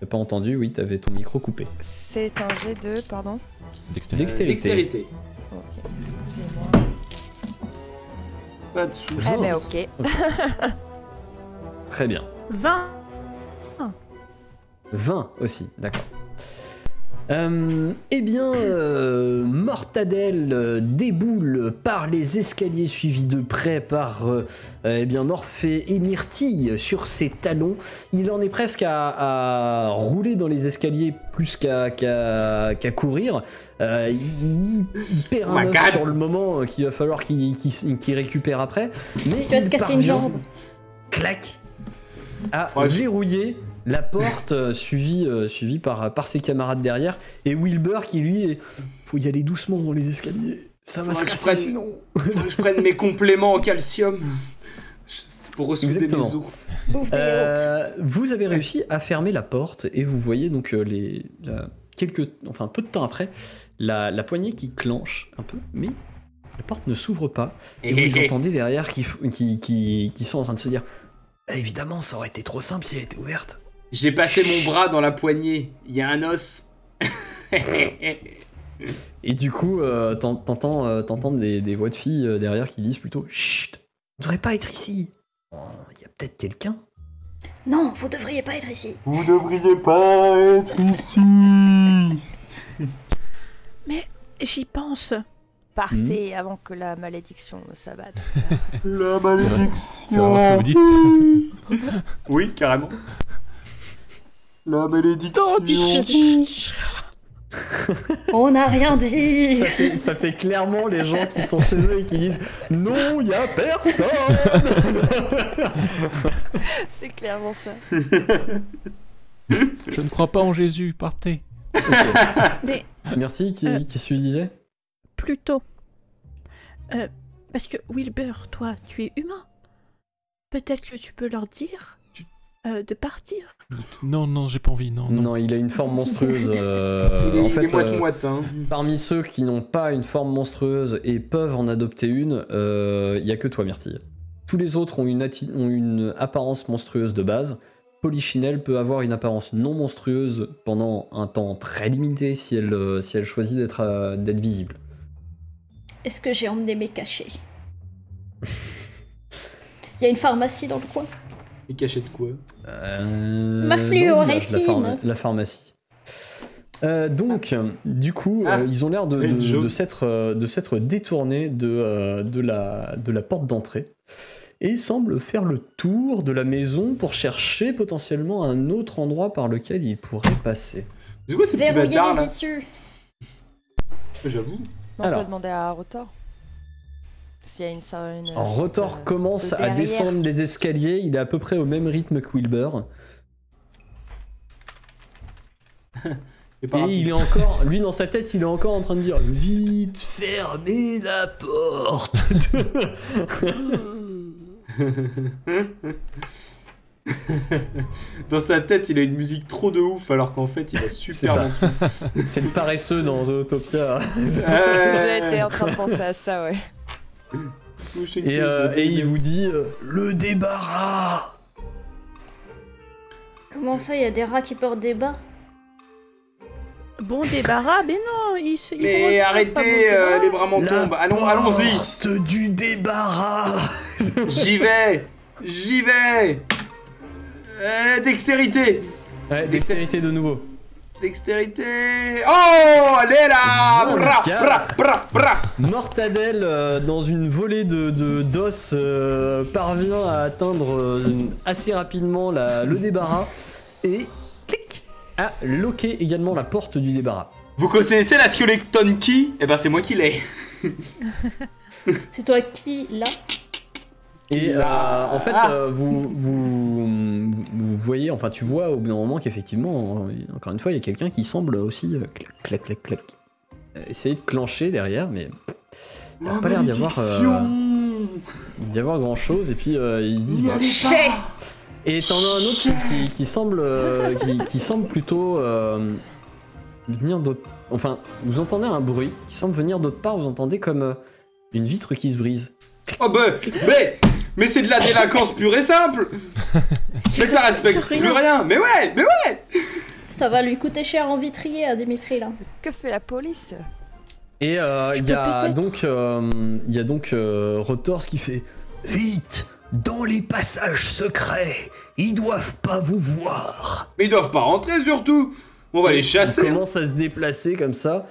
S1: J'ai pas entendu, oui, t'avais ton micro coupé.
S6: C'est un G2, pardon.
S4: Dextérité.
S1: Dextérité.
S2: Dextérité.
S6: Ok, excusez-moi.
S2: Pas de soucis.
S6: Eh ben ok.
S1: Très bien.
S3: 20
S1: 20 aussi, d'accord. Euh, eh bien, euh, Mortadelle euh, déboule par les escaliers suivis de près par euh, eh bien Morphée et Myrtille sur ses talons. Il en est presque à, à rouler dans les escaliers plus qu'à courir. Euh, il, il perd
S2: Oh
S1: un
S2: God.
S1: sur le moment euh, qu'il va falloir qu'il récupère après. Mais
S5: Tu vas te casser une jambe.
S1: clac à
S2: Ouais, je-
S1: verrouiller la porte euh, suivie, euh, suivie par, par ses camarades derrière et Wilbur qui lui est faut y aller doucement dans les escaliers ça va se casser
S2: prenne-
S1: sinon
S2: Faut que je prenne mes compléments en calcium. C'est pour ressouder
S1: Exactement.
S2: mes os.
S1: Euh, vous avez réussi à fermer la porte et vous voyez donc euh, les la- quelques enfin peu de temps après la, la poignée qui clenche un peu mais la porte ne s'ouvre pas et vous entendez derrière qui, qui, qui, qui sont en train de se dire
S7: Ah, Évidemment, ça aurait été trop simple si elle était ouverte.
S2: J'ai passé mon bras dans la poignée. Il y a un os.
S1: et du coup euh, t'en- t'entends euh, t'entends des, des voix de filles euh, derrière qui disent plutôt
S7: Chut On devrait pas être ici. Oh, Il y a peut-être quelqu'un.
S5: Non, vous devriez pas être ici.
S2: Vous devriez pas être ici.
S3: J'y pense.
S6: Partez avant que la malédiction s'abatte.
S2: La
S4: C'est vraiment ce que
S2: malédiction.
S4: vous dites.
S2: Oui, carrément. La malédiction.
S3: Dis
S5: On n'a rien dit.
S1: ça fait, ça fait clairement les gens qui sont chez eux et qui disent non, il y a personne.
S6: C'est clairement ça.
S4: Je ne crois pas en Jésus, partez.
S3: Mais
S1: Merci, qui,
S3: Euh.
S1: qui se disait?
S3: Plutôt. Euh, parce que Wilbur, toi, tu es humain. Peut-être que tu peux leur dire euh, de partir.
S4: Non, non, j'ai pas envie, non,
S1: non.
S4: non.
S1: il a une forme monstrueuse. euh,
S2: il est,
S1: en
S2: il
S1: fait,
S2: est moite
S1: euh,
S2: moite. Hein.
S1: parmi ceux qui n'ont pas une forme monstrueuse et peuvent en adopter une, euh, il y a que toi, Myrtille. Tous les autres ont une, atti- ont une apparence monstrueuse de base. Polichinelle peut avoir une apparence non monstrueuse pendant un temps très limité si elle, euh, si elle choisit d'être euh, d'être visible.
S5: Est-ce que j'ai emmené mes cachets? Il y a une pharmacie dans le coin?
S2: Et caché de quoi
S1: Euh,
S5: Ma fluorescine.
S1: La, pharma- la pharmacie. Euh, donc, du coup,
S2: Ah,
S1: euh, ils ont l'air de, s'être euh, de s'être détournés de, euh, de, la, de la porte d'entrée. Et ils semblent faire le tour de la maison pour chercher potentiellement un autre endroit par lequel ils pourraient passer.
S2: C'est quoi ces petits bâtards là
S5: issues.
S2: J'avoue.
S6: On
S1: Alors.
S6: peut demander à Rotor. S'il y a une, ça- une
S1: En Rotor
S6: euh,
S1: commence
S6: de
S1: à descendre les escaliers, il est à peu près au même rythme que Wilbur.
S2: Et, rapide.
S1: il est encore, lui dans sa tête, il est encore en train de dire Vite
S7: Fermez la porte.
S2: Dans sa tête, il a une musique trop de ouf, alors qu'en fait, il a super bon.
S1: C'est le paresseux dans Zootopia.
S6: J'étais en train de penser à ça, ouais.
S1: Et, euh, et il vous dit euh, le débarras.
S5: Comment ça, il y a des rats qui portent des bas?
S3: Bon débarras, mais non, il se.
S2: Mais arrêtez,
S3: bon
S2: euh, les bras m'en tombent. Allons, allons-y.
S7: porte du débarras.
S2: J'y vais. J'y vais. Euh, dextérité.
S1: Ouais, dextérité de nouveau.
S2: Dextérité. Oh, elle est là.
S1: Bon,
S2: Bra,
S1: quatre.
S2: bra, bra, bra.
S1: Mortadelle, euh, dans une volée de de- d'os, euh, parvient à atteindre euh, assez rapidement la- le débarras et clic, à loquer également la porte du débarras.
S2: Vous connaissez la Skeleton Key Eh ben, c'est moi qui l'ai.
S5: C'est toi qui, là
S1: Et euh,
S2: Là.
S1: en fait,
S2: Ah.
S1: euh, vous, vous, vous voyez, enfin, tu vois au bout d'un moment qu'effectivement, euh, encore une fois, il y a quelqu'un qui semble aussi euh, clac, clac, clac, clac, essayer de clencher derrière, mais il n'y a
S2: Oh,
S1: pas l'air d'y avoir, euh, d'y avoir grand chose. Et puis euh, ils disent. Bah, Et t'en as un autre qui, qui- semble, euh, qui, qui semble plutôt euh, venir d'autre. Enfin, vous entendez un bruit qui semble venir d'autre part. Vous entendez comme euh, une vitre qui se brise.
S2: Oh bah, mais, mais c'est de la délinquance pure et simple. mais ça respecte
S3: rien.
S2: plus rien. Mais ouais, mais ouais.
S5: Ça va lui coûter cher en vitrier à Dimitri, là.
S6: Que fait la police?
S1: Et euh,
S3: Je
S1: il y a donc, euh, il y a donc euh, Rotors qui fait.
S7: Vite, dans les passages secrets, ils doivent pas vous voir.
S2: Mais ils doivent pas rentrer surtout. On va les chasser.
S1: commence à se déplacer comme ça.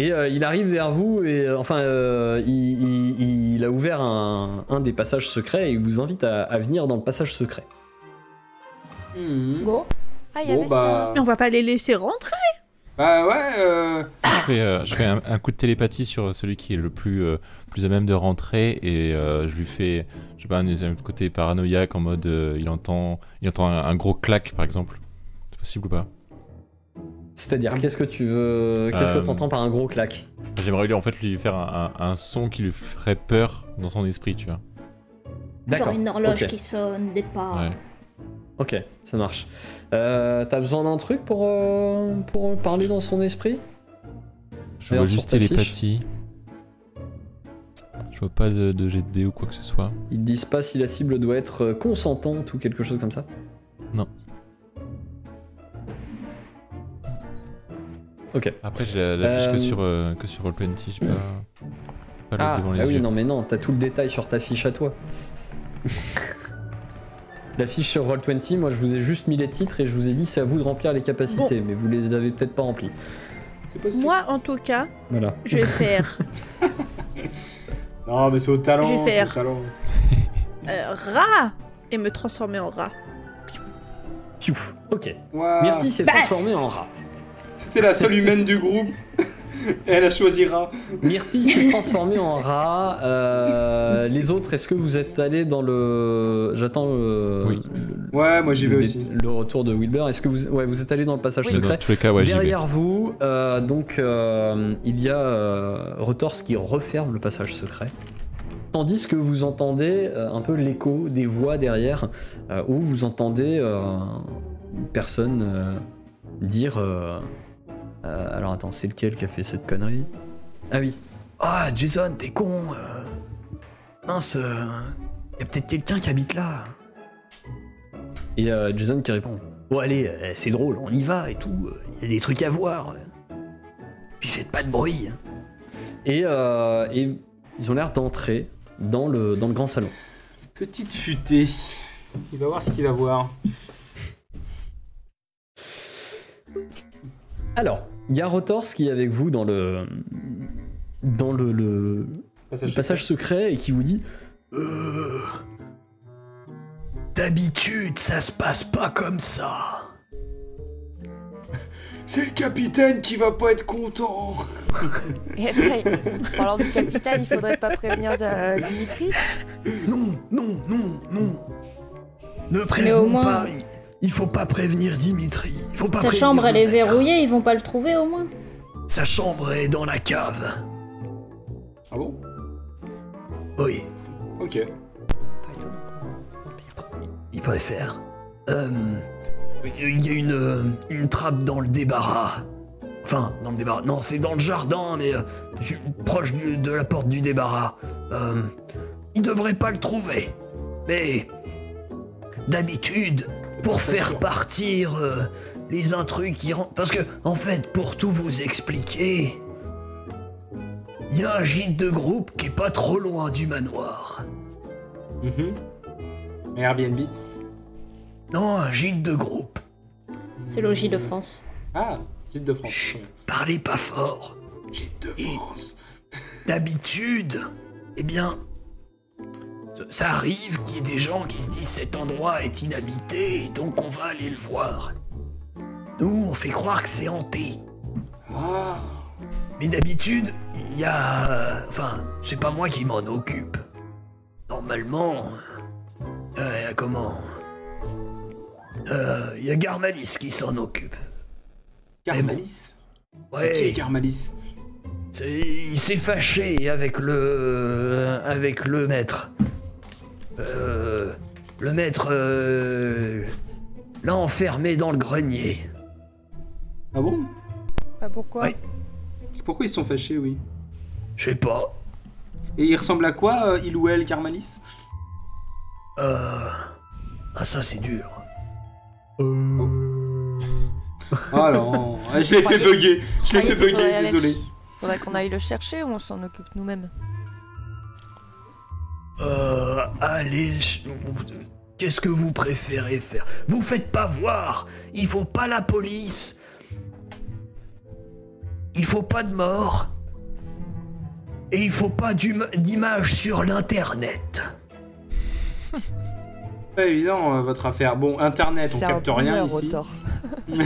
S1: Et euh, il arrive vers vous et euh, enfin euh, il, il- il a ouvert un, un des passages secrets et il vous invite à, à venir dans le passage secret.
S5: Go.
S6: Ah, il y
S2: Bon
S6: avait
S2: bah,
S3: On va pas les laisser rentrer.
S2: bah ouais. euh,
S4: Je fais, euh, je fais un, un coup de télépathie sur celui qui est le plus, euh, plus à même de rentrer et euh, je lui fais, je sais pas, un, un côté paranoïaque en mode euh, il entend, il entend un, un gros clac par exemple. C'est possible ou pas?
S1: C'est-à-dire qu'est-ce que tu veux, qu'est-ce que
S4: Euh,
S1: t'entends par un gros clac
S4: J'aimerais lui en fait lui faire un, un- un son qui lui ferait peur dans son esprit, tu vois.
S5: Genre une horloge qui sonne, des pas.
S4: Ouais.
S1: Ok, ça marche. Euh, T'as besoin d'un truc pour, euh, pour parler dans son esprit?
S4: Je vois juste télépathie. Je vois pas de, de jet de dés ou quoi que ce soit.
S1: Ils disent pas si la cible doit être consentante ou quelque chose comme ça?
S4: Non.
S1: Ok.
S4: Après, j'ai la, la fiche
S1: Euh,
S4: que sur, euh, que sur Roll20, j'ai pas, pas
S1: Ah,
S4: devant les
S1: ah oui,
S4: yeux.
S1: non mais non, t'as tout le détail sur ta fiche à toi. La fiche sur Roll20, moi je vous ai juste mis les titres et je vous ai dit c'est à vous de remplir les capacités, mais vous les avez peut-être pas remplies.
S3: Moi, en tout cas,
S1: Voilà.
S3: je vais faire
S2: Non, mais c'est au talent.
S3: Je vais faire.
S2: au talent.
S3: euh, rat et me transformer en rat.
S1: Ok.
S2: Ouah.
S1: Myrtille s'est transformée en rat.
S2: C'était la seule humaine du groupe. Et elle a choisi rat.
S1: Myrtille s'est transformée en rat. Euh, les autres, est-ce que vous êtes allés dans le. J'attends le.
S4: Oui.
S1: le-
S2: Ouais, moi j'y vais
S1: le-
S2: aussi.
S1: Le retour de Wilbur. Est-ce que vous. Ouais, vous êtes allés dans le passage
S6: Oui.
S4: Dans
S1: secret
S4: tous les cas, ouais, j'y vais.
S1: Derrière vous, euh, donc, euh, il y a euh, Rotors qui referme le passage secret. Tandis que vous entendez euh, un peu l'écho des voix derrière, euh, où vous entendez euh, une personne euh, dire euh, Alors attends, c'est lequel qui a fait cette connerie Ah oui.
S7: Ah, Jason, t'es con. euh. Mince, euh, y a peut-être quelqu'un qui habite là.
S1: Et euh, Jason qui répond
S7: Bon, allez, euh, c'est drôle, on y va et tout. Il y a des trucs à voir. Puis faites pas de bruit.
S1: Et, et ils ont l'air d'entrer dans le, dans le grand salon.
S2: Petite futée. Il va voir ce qu'il va voir.
S1: Alors, il y a Rotors qui est avec vous dans le. dans le- le,
S2: Passage
S1: secret et qui vous dit
S7: Euh... D'habitude, ça se passe pas comme ça.
S2: C'est le capitaine qui va pas être content.
S6: Et après, en parlant du capitaine, il faudrait pas prévenir de- Dimitri?
S7: Non, non, non, non. Ne
S5: Mais au
S7: prévenons
S5: moins-
S7: pas. Il, faut pas prévenir Dimitri. Il faut pas
S5: Sa
S7: prévenir
S5: chambre,
S7: le
S5: elle est
S7: maître.
S5: verrouillée, ils vont pas le trouver au moins.
S7: Sa chambre est dans la cave.
S2: Ah bon?
S7: Oui.
S2: Ok.
S6: Pas étonnant.
S7: il préfère. Euh, il y a une, euh, une trappe dans le débarras. Enfin, dans le débarras. Non, c'est dans le jardin, mais euh, proche du- de la porte du débarras. Euh, il devrait pas le trouver. Mais d'habitude, pour faire partir euh, les intrus qui rentrent. Parce que, en fait, pour tout vous expliquer, il y a un gîte de groupe qui est pas trop loin du manoir.
S2: Mhm. Airbnb.
S7: Non, un gîte de groupe.
S5: C'est logis de France.
S2: Ah, Gîte de France.
S7: Chut, parlez pas fort.
S2: Gîte de France.
S7: D'habitude, eh bien, ça- arrive qu'il y ait des gens qui se disent cet endroit est inhabité, donc on va aller le voir. Nous, on fait croire que c'est hanté.
S2: Ah.
S7: Mais d'habitude, il y a... euh, Enfin, c'est pas moi qui m'en occupe. Normalement... Euh, comment... Euh, Il y a Garmalis qui s'en occupe.
S2: Garmalis?
S7: Ouais.
S2: Qui est Garmalis?
S7: Il s'est fâché avec le. avec le maître. Euh, le maître. euh, l'a enfermé dans le grenier.
S2: Ah bon?
S6: Bah pourquoi?
S7: Ouais.
S2: Pourquoi ils se sont fâchés, oui?
S7: Je sais pas.
S2: Et il ressemble à quoi, euh, il ou elle, Garmalis
S7: Euh. Ah, ça c'est dur.
S2: Oh non, Ah, je l'ai fait bugger. Je l'ai fait bugger, désolé.
S6: Faudrait qu'on aille le chercher ou on s'en occupe nous-mêmes
S7: Euh. Allez. Qu'est-ce que vous préférez faire? Vous faites pas voir Il faut pas la police Il faut pas de mort Et il faut pas d'image sur l'internet
S2: Pas évident, euh, votre affaire. Bon, internet, on capte rien ici.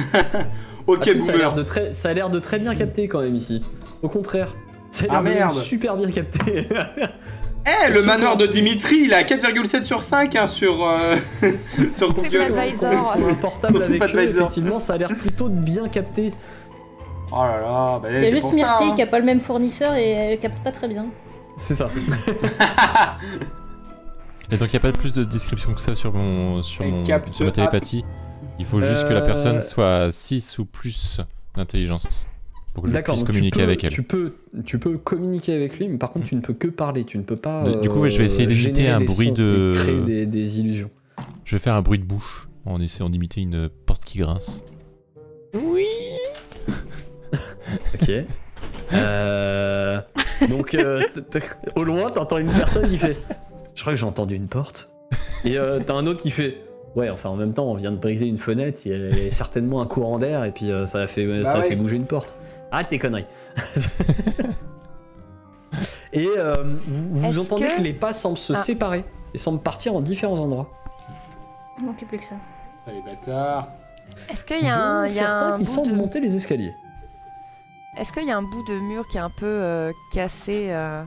S2: Ok,
S1: Ah si, ça a l'air de très, ça a l'air de très bien capté quand même ici. Au contraire, ça a l'air
S2: Ah, merde.
S1: super bien capté.
S2: Eh, le manoir de Dimitri, il a 4,7 sur 5 hein, sur, euh, sur.
S6: TripAdvisor.
S1: Un portable avec
S2: pas
S1: eux, effectivement, ça a l'air plutôt de bien capté.
S2: Oh là là, bah,
S5: Il y a
S2: c'est
S5: juste. Myrtille
S2: hein.
S5: qui a pas le même fournisseur et elle capte pas très bien.
S1: C'est ça.
S4: Et donc il n'y a pas plus de description que ça sur, mon, sur, mon, ma télépathie. Il faut juste que la
S1: Euh,
S4: personne soit 6 ou plus d'intelligence pour que je puisse communiquer
S1: peux,
S4: avec elle.
S1: Tu peux, tu peux communiquer avec lui, mais par contre, tu ne peux que parler. Tu ne peux pas.
S4: Du- coup, je vais essayer
S1: euh,
S4: d'éviter
S1: générer
S4: un bruit
S1: sons
S4: de-
S1: créer des, des illusions.
S4: Je vais faire un bruit de bouche en essayant d'imiter une porte qui grince.
S1: Ok. Euh, donc, euh, au loin, t'entends une personne qui fait. Je crois que j'ai entendu une porte. Et euh, t'as un autre qui fait. Ouais, enfin en même temps, on vient de briser une fenêtre, il y a certainement un courant d'air et puis euh, ça a fait, ça a
S2: ouais.
S1: fait bouger une porte. Arrête tes conneries. et euh, vous, entendez que...
S6: que-
S1: les pas semblent se
S6: Ah.
S1: séparer et semblent partir en différents endroits.
S5: Il manquait plus que ça.
S2: Ah, les bâtards.
S6: Est-ce qu'il y a un, y a
S1: certains
S6: un
S1: qui
S6: bout
S1: semblent
S6: de...
S1: monter les escaliers.
S6: Est-ce qu'il y a un bout de mur qui est un peu euh, cassé euh,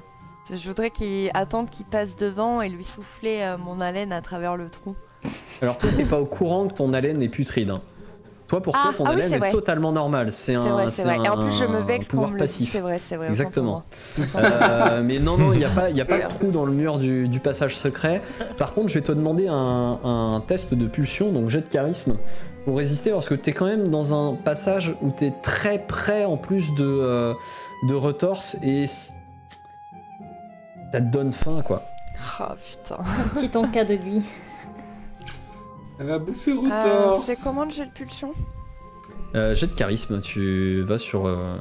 S6: Je voudrais qu'il attende qu'il passe devant et lui souffler euh, mon haleine à travers le trou.
S1: Alors toi, t'es pas au courant que ton haleine est putride. hein. Toi, pour
S6: Ah,
S1: toi, ton
S6: ah oui,
S1: haleine
S6: c'est
S1: est
S6: vrai.
S1: totalement normale. C'est un,
S6: vrai, c'est vrai. Et en plus, je me vexe
S1: pouvoir
S6: le
S1: passif.
S6: C'est vrai, c'est vrai.
S1: Exactement. Euh, mais non, non, il n'y a pas, il y a pas de trou dans le mur du, du passage secret. Par contre, je vais te demander un, un test de pulsion, donc jet de charisme, pour résister, parce que tu es quand même dans un passage où tu es très près en plus de, euh, de retorse et ça te donne faim, quoi.
S6: Ah putain.
S5: Un petit encas de lui.
S2: Elle va bouffer
S6: Euh,
S2: Routor.
S6: c'est comment le jet de pulsion
S1: Euh, jet de charisme, tu vas sur euh,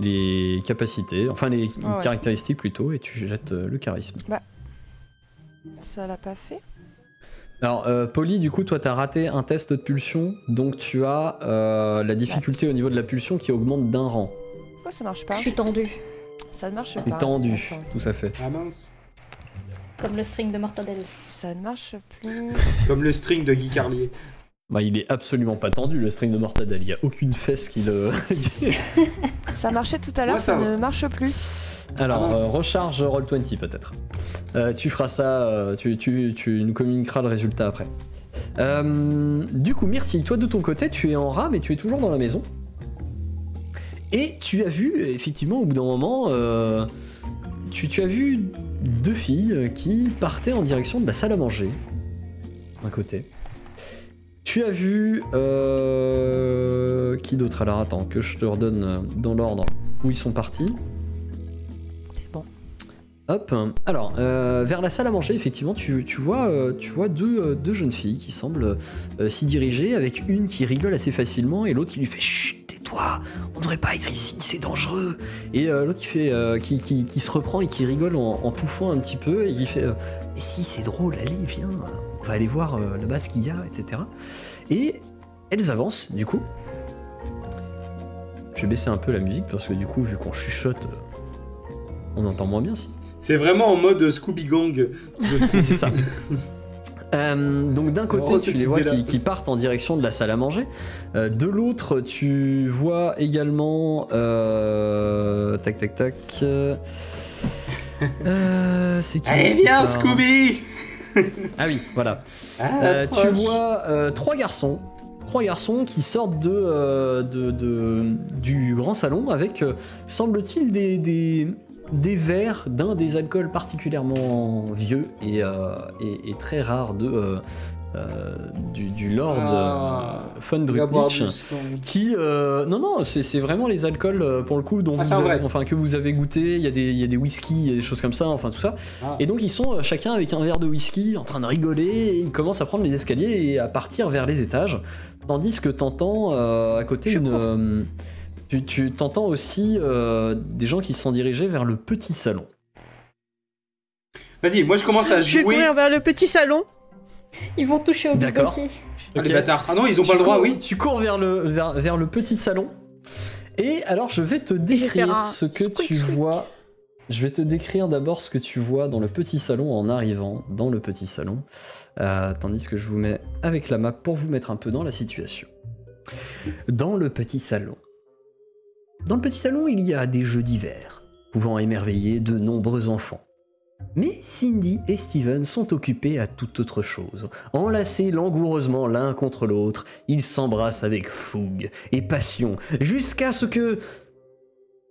S1: les capacités, enfin les
S6: Ah ouais.
S1: caractéristiques plutôt, et tu jettes euh, le charisme.
S6: Ça l'a pas fait
S1: Alors, euh, Polly, du coup, toi, t'as raté un test de pulsion, donc tu as euh, la difficulté au niveau de la pulsion qui augmente d'un rang.
S6: Pourquoi ça marche pas
S5: Je suis tendue,
S6: Ça ne marche pas.
S1: tendu, tout à fait.
S2: Ah mince.
S5: Comme le string de mortadelle.
S6: Ça ne marche plus.
S2: Comme le string de Guy Carlier.
S1: Bah, il est absolument pas tendu, le string de Mortadelle. Il y a aucune fesse qui le.
S6: Ça marchait tout à l'heure,
S2: ça
S6: ne marche plus.
S1: Alors,
S2: Ah
S1: euh, recharge Roll20 peut-être. Euh, tu feras ça, euh, tu, tu- tu nous communiqueras le résultat après. Euh, du coup, Myrtille, toi de ton côté, tu es en rat, mais tu es toujours dans la maison. Et tu as vu, effectivement, au bout d'un moment, euh, tu, tu as vu deux filles qui partaient en direction de la salle à manger. d'un côté. Tu as vu... euh, Qui d'autre Alors? Attends, que je te redonne euh, dans l'ordre où ils sont partis.
S3: C'est bon.
S1: Hop. Alors, euh, vers la salle à manger, effectivement, tu, tu vois, euh, tu vois deux, deux jeunes filles qui semblent s'y diriger, avec une qui rigole assez facilement et l'autre qui lui fait Chut, tais-toi, on devrait pas être ici, c'est dangereux. Et euh, l'autre qui, fait, euh, qui, qui, qui se reprend et qui rigole en, en pouffant un petit peu et qui fait euh, Mais si, c'est drôle, allez, viens, on va aller voir euh, là-bas ce qu'il y a, etc. Et elles avancent, du coup. Je vais baisser un peu la musique parce que du coup, vu qu'on chuchote, euh, on entend moins bien si.
S2: C'est vraiment en mode Scooby Gang.
S1: C'est ça. Euh, donc d'un côté,
S2: Oh,
S1: tu les vois qui, qui partent en direction de la salle à manger. Euh, de l'autre, tu vois également... euh, tac, tac, tac. c'est qui
S2: Allez, viens, Scooby
S1: Ah oui, voilà.
S2: Ah,
S1: Euh, tu vois euh, trois garçons. Trois garçons qui sortent de, euh, de- de- du grand salon avec, euh, semble-t-il, des, des, des verres d'un des alcools particulièrement vieux et, euh, et- et très rares de, euh, euh, du, du Lord
S2: Ah.
S1: Qui euh, non non c'est vraiment les alcools pour le coup dont
S2: Ah,
S1: vous avez- enfin que vous avez goûté. Il y a des il y a des whisky il y a des choses comme ça enfin tout ça.
S2: Ah.
S1: et donc ils sont chacun avec un verre de whisky en train de rigoler et ils commencent à prendre les escaliers et à partir vers les étages tandis que t'entends euh, à côté
S3: Je
S1: une tu, tu t'entends aussi euh, des gens qui se sont dirigés vers le petit salon
S2: Vas-y, moi je commence à
S3: Je vais
S2: jouer.
S3: courir vers le petit salon.
S5: Ils vont toucher au
S1: D'accord.
S2: Ah, les bâtards. Ah non, ils ont pas le droit,
S1: cours-
S2: oui.
S1: Tu cours vers le, vers, vers le petit salon. Et alors, je vais te décrire
S3: un
S1: ce que
S3: squeak,
S1: tu
S3: squeak.
S1: vois. Je vais te décrire d'abord ce que tu vois dans le petit salon en arrivant dans le petit salon. Euh, tandis que je vous mets avec la map pour vous mettre un peu dans la situation. Dans le petit salon. Dans le petit salon, il y a des jeux divers, pouvant émerveiller de nombreux enfants. Mais Cindy et Steven sont occupés à toute autre chose. Enlacés langoureusement l'un contre l'autre, ils s'embrassent avec fougue et passion, jusqu'à ce que...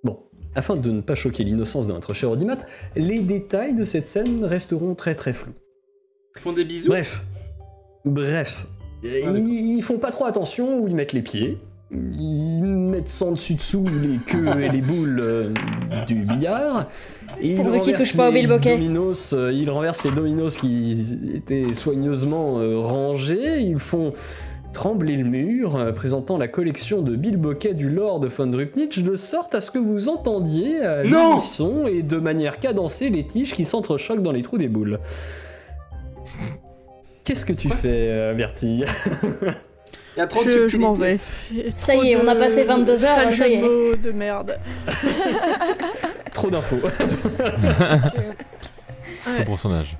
S1: Bon, afin de ne pas choquer l'innocence de notre cher Audimat, les détails de cette scène resteront très très flous.
S2: Ils font des bisous.
S1: Bref, bref, ils, ils font pas trop attention où ils mettent les pieds. Ils mettent sans dessus dessous les queues et les boules euh, du billard. Et ils
S5: Pourvu qu'ils
S1: renversent
S5: touchent pas au
S1: les
S5: bilboquet.
S1: dominos, euh, ils renversent les dominos qui étaient soigneusement euh, rangés. Ils font trembler le mur, euh, présentant la collection de bilboquets du Lord von Drupnich, de sorte à ce que vous entendiez l'unisson et de manière cadencée les tiges qui s'entrechoquent dans les trous des boules. Qu'est-ce que tu fais, euh, Bertie?
S2: Il y a trop de
S3: Je, je m'en
S2: subtilité.
S3: vais.
S5: Ça
S3: Trop
S5: y est, on a passé 22 heures, ça y est.
S3: de merde.
S1: Trop d'infos.
S4: Son âge.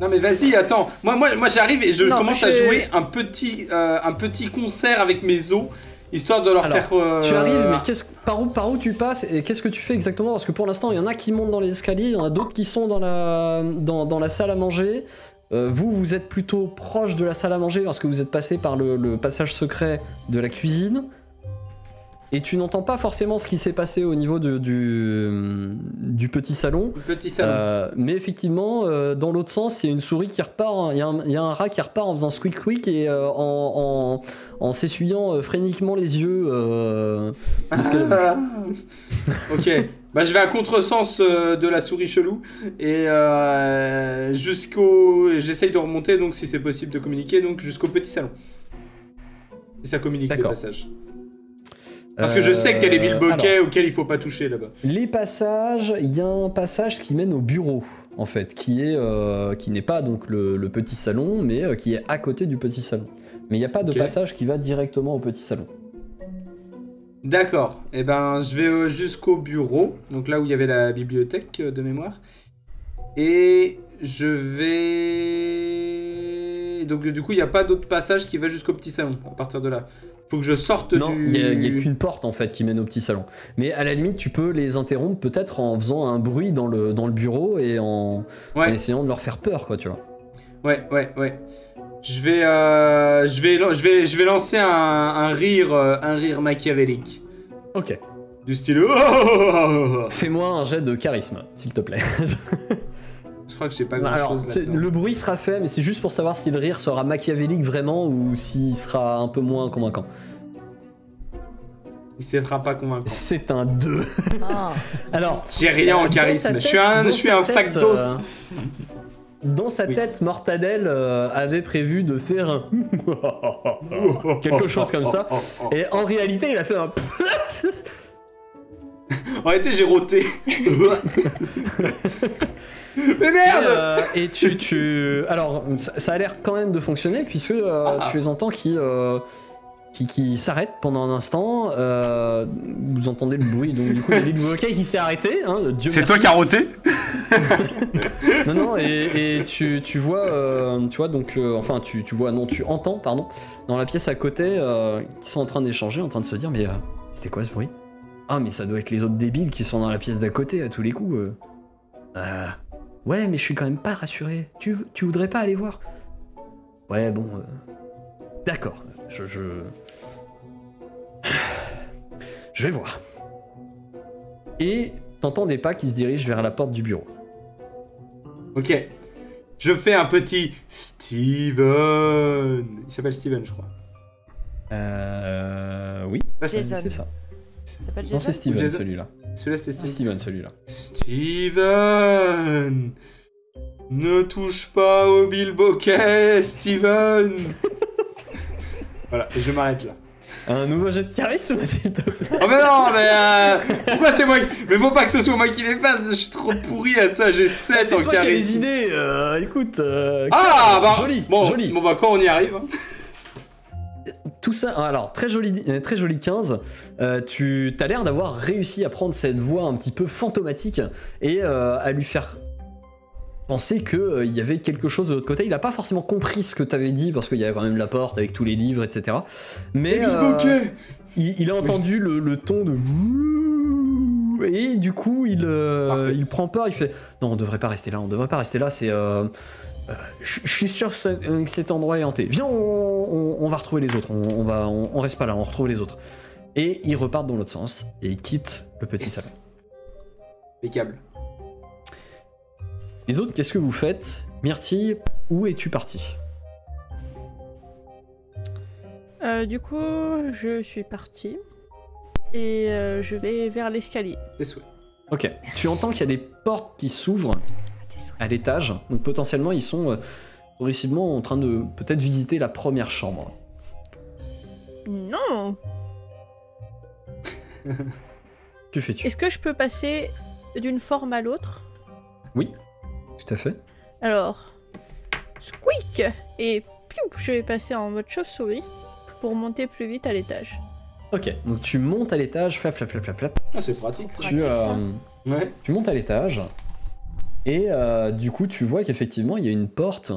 S2: Non mais vas-y, attends. Moi, moi, moi j'arrive et je
S3: Non,
S2: commence à jouer un petit, euh, un petit concert avec mes os, histoire de leur
S1: Alors,
S2: faire. euh,
S1: Tu arrives, mais qu'est-ce- par, où, par où tu passes et qu'est-ce que tu fais exactement? Parce que pour l'instant, il y en a qui montent dans les escaliers, il y en a d'autres qui sont dans la, dans, dans la salle à manger. Euh, vous, vous êtes plutôt proche de la salle à manger parce que vous êtes passé par le, le passage secret de la cuisine. Et tu n'entends pas forcément ce qui s'est passé au niveau de- du, du petit salon.
S2: Petit salon.
S1: Euh, mais effectivement, euh, dans l'autre sens, il y a une souris qui repart, hein. il y, a un- il y a un rat qui repart en faisant squeak squeak et euh, en, en, en s'essuyant frénétiquement les yeux.
S2: Ah. ok. Bah je vais à contresens euh, de la souris chelou et euh, jusqu'au. J'essaye de remonter donc si c'est possible de communiquer donc jusqu'au petit salon. Si ça communique le passage. Parce que je sais qu'il y a les
S1: Euh,
S2: bilboquets
S1: alors,
S2: auxquels il faut pas toucher là-bas.
S1: les passages, il y a un passage qui mène au bureau, en fait, qui est euh, qui n'est pas donc le, le petit salon, mais qui est à côté du petit salon. Mais il n'y a pas de passage qui va directement au petit salon.
S2: D'accord. Et ben, je vais euh, jusqu'au bureau, donc là où il y avait la bibliothèque euh, de mémoire. Et je vais. Donc, du coup, il n'y a pas d'autre passage qui va jusqu'au petit salon à partir de là. Faut que je sorte
S1: Non,
S2: du.
S1: il n'y a, il y a qu'une porte en fait qui mène au petit salon. Mais à la limite, tu peux les interrompre peut-être en faisant un bruit dans le, dans le bureau et en, en essayant de leur faire peur, quoi, tu vois.
S2: ouais, ouais, ouais. Je vais, euh, je vais, je vais, je vais lancer un, un rire, euh, un rire machiavélique.
S1: Ok.
S2: Du style. Oh
S1: Fais-moi un jet de charisme, s'il te plaît.
S2: crois que j'ai pas grand
S1: Alors,
S2: chose là-dedans.
S1: le bruit sera fait, mais c'est juste pour savoir si le rire sera machiavélique vraiment ou s'il sera un peu moins convaincant.
S2: Il sera pas convaincant.
S1: C'est un 2.
S6: Ah.
S1: Alors,
S2: J'ai rien en
S1: Dans
S2: charisme. Je suis un, je suis sac d'os.
S1: euh, Dans sa
S2: Oui.
S1: tête, Mortadelle euh, avait prévu de faire un quelque chose comme ça. Et en réalité, il a fait un
S2: En réalité, j'ai roté. Mais
S1: Et,
S2: merde
S1: euh, et tu, tu... Alors, ça, ça a l'air quand même de fonctionner, puisque euh,
S2: Ah.
S1: tu les entends qui, euh, qui, qui s'arrêtent pendant un instant. euh, vous entendez le bruit, donc du coup, David Bouquet qui s'est arrêté. Hein,
S2: C'est toi qui as roté
S1: Non, non, et, et tu, tu vois, euh, tu vois, donc, euh, enfin, tu, tu vois, non, tu entends, pardon, dans la pièce à côté, qui sont en train d'échanger, en train de se dire, mais c'était quoi ce bruit? Ah, mais ça doit être les autres débiles qui sont dans la pièce d'à côté à tous les coups. ouais, mais je suis quand même pas rassuré. Tu, tu voudrais pas aller voir? Ouais, bon, d'accord, je, je, je vais voir. Et t'entends des pas qui se dirigent vers la porte du bureau.
S2: Ok. Je fais un petit Steven. Il s'appelle Steven, je crois.
S1: Euh. Oui,
S2: Pas ça.
S6: Jason.
S1: c'est ça.
S6: Ça s'appelle
S1: Non, c'est Steven
S2: Jason.
S1: celui-là.
S2: Celui-là, c'était
S1: C'est
S2: Steven.
S1: Steven celui-là.
S2: Steven Ne touche pas au Bill Bokeh, Steven? Voilà, et je m'arrête là.
S1: Un nouveau jet de charisme, s'il te plaît.
S2: Oh mais non, mais euh, pourquoi c'est moi qui... Mais faut pas que ce soit moi qui les fasse, je suis trop pourri à ça, j'ai 7
S1: C'est
S2: en
S1: toi qui les
S2: charisme.
S1: idées. euh, écoute. euh,
S2: Ah bah
S1: joli,
S2: bon,
S1: joli.
S2: Bon bah quand on y arrive. hein.
S1: Tout ça, alors très joli, euh, très joli 15. Euh, tu as l'air d'avoir réussi à prendre cette voix un petit peu fantomatique et euh, à lui faire penser qu'il y avait quelque chose de l'autre côté. Il a pas forcément compris ce que tu avais dit parce qu'il y avait quand même la porte avec tous les livres, etc. Mais euh, il, il a entendu le, le ton de et du coup il, euh, il prend peur. Il fait non, on devrait pas rester là, on devrait pas rester là. C'est euh, euh, je suis sûr que ce- que cet endroit est hanté. Viens, on, on- on va retrouver les autres. On, on va, on, on reste pas là, on retrouve les autres. Et ils repartent dans l'autre sens et ils quittent le petit
S2: Yes.
S1: salon.
S2: Impeccable.
S1: Les autres, qu'est-ce que vous faites? Myrtille, où es-tu parti?
S3: Euh, du coup, je suis partie. Et euh, je vais vers l'escalier.
S2: Tes souhaits.
S1: Ok. Tu entends qu'il y a des portes qui s'ouvrent
S6: souhaits.
S1: à l'étage. Donc potentiellement, ils sont euh, progressivement en train de peut-être visiter la première chambre.
S3: Non
S1: Que fais-tu?
S3: Est-ce que je peux passer d'une forme à l'autre?
S1: Oui, tout à fait.
S3: Alors, squeak Et piou, je vais passer en mode chauve-souris pour monter plus vite à l'étage.
S1: Ok, donc tu montes à l'étage, flap, flap, flap, flap, flap.
S2: Ah c'est pratique.
S1: Tu, euh,
S2: Ouais.
S1: tu montes à l'étage, et euh, du coup, tu vois qu'effectivement, il y a une porte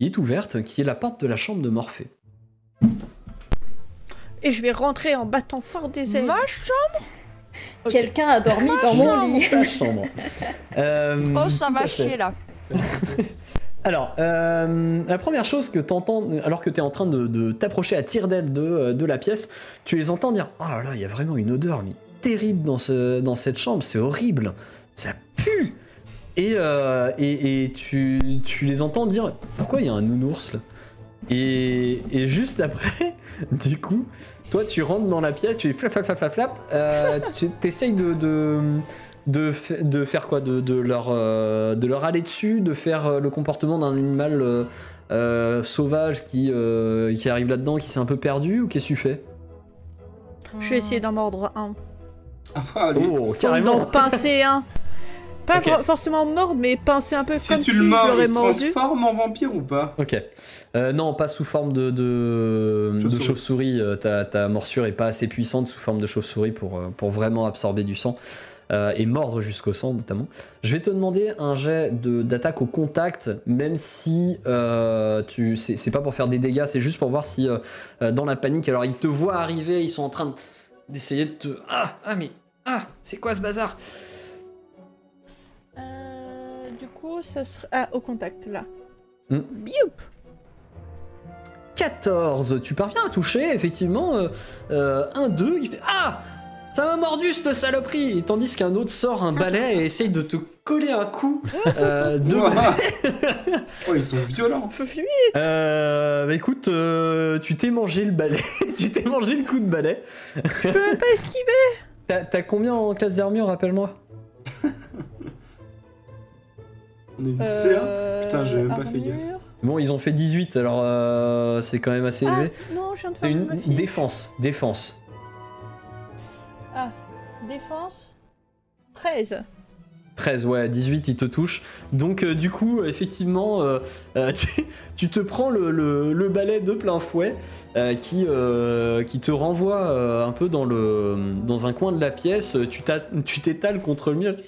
S1: qui est ouverte, qui est la porte de la chambre de Morphée.
S3: Et je vais rentrer en battant fort des ailes.
S6: Moche
S5: Quelqu'un a dormi dans mon lit.
S1: La chambre. Euh,
S6: Oh, ça va chier là.
S1: Alors, euh, la première chose que tu entends, alors que tu es en train de, de t'approcher à tire d'aile de, euh, de la pièce, tu les entends dire Oh là là, il y a vraiment une odeur mais terrible dans, ce, dans cette chambre, c'est horrible, ça pue Et, euh, et, et tu, tu les entends dire Pourquoi il y a un nounours là? Et, et juste après, du coup, toi tu rentres dans la pièce, tu fais flap flap flap flap flap, euh, tu essayes de, de, de, de faire quoi de, de leur, euh, de leur aller dessus, de faire euh, le comportement d'un animal euh, euh, sauvage qui, euh, qui arrive là-dedans, qui s'est un peu perdu, ou qu'est-ce que tu fais?
S3: Je vais essayer d'en mordre un.
S2: Ah, allez.
S1: Oh,
S3: Faut d'en pincer un. Pas
S1: Ok.
S3: for- forcément mordre, mais pincer un peu
S2: si
S3: comme
S2: tu
S3: si
S2: le
S3: je
S2: mords,
S3: l'aurais
S2: il se
S3: mordu.
S2: transforme en vampire ou pas
S1: Ok. Euh, non, pas sous forme de, de, de
S2: Chauve-souris.
S1: Euh, ta, ta morsure est pas assez puissante sous forme de chauve-souris pour, euh, pour vraiment absorber du sang euh, et mordre jusqu'au sang notamment. Je vais te demander un jet de- d'attaque au contact, même si euh, tu c'est c'est pas pour faire des dégâts, c'est juste pour voir si euh, dans la panique, alors ils te voient arriver, ils sont en train de- d'essayer de te ah ah mais ah c'est quoi ce bazar?
S3: Ça sera ah, au contact là.
S1: Hmm.
S3: Bioup
S1: 14, tu parviens à toucher, effectivement, euh, euh, un 2, il fait Ah Ça m'a mordu cette saloperie Et Tandis qu'un autre sort un balai et essaye de te coller un coup euh, de.
S2: Oh, ils sont violents.
S3: Fuis.
S1: Euh, bah écoute, euh, tu t'es mangé le balai. tu t'es mangé le coup de balai.
S3: Je peux même pas esquiver.
S1: T'as t'as combien en classe d'armure, rappelle-moi?
S2: On est une CA.
S3: Euh,
S2: Putain, j'ai même pas fait gaffe.
S1: Bon, ils ont fait 18, alors euh, c'est quand même assez
S3: Ah,
S1: élevé.
S3: non, je viens de
S1: C'est
S3: faire
S1: une
S3: ma
S1: défense, défense.
S3: Défense 13.
S1: 13, ouais, 18, il te touche. Donc, euh, du coup, effectivement, euh, euh, tu, tu te prends le, le- le balai de plein fouet euh, qui, euh, qui te renvoie euh, un peu dans, le, dans un coin de la pièce. Tu t'étales contre le mur.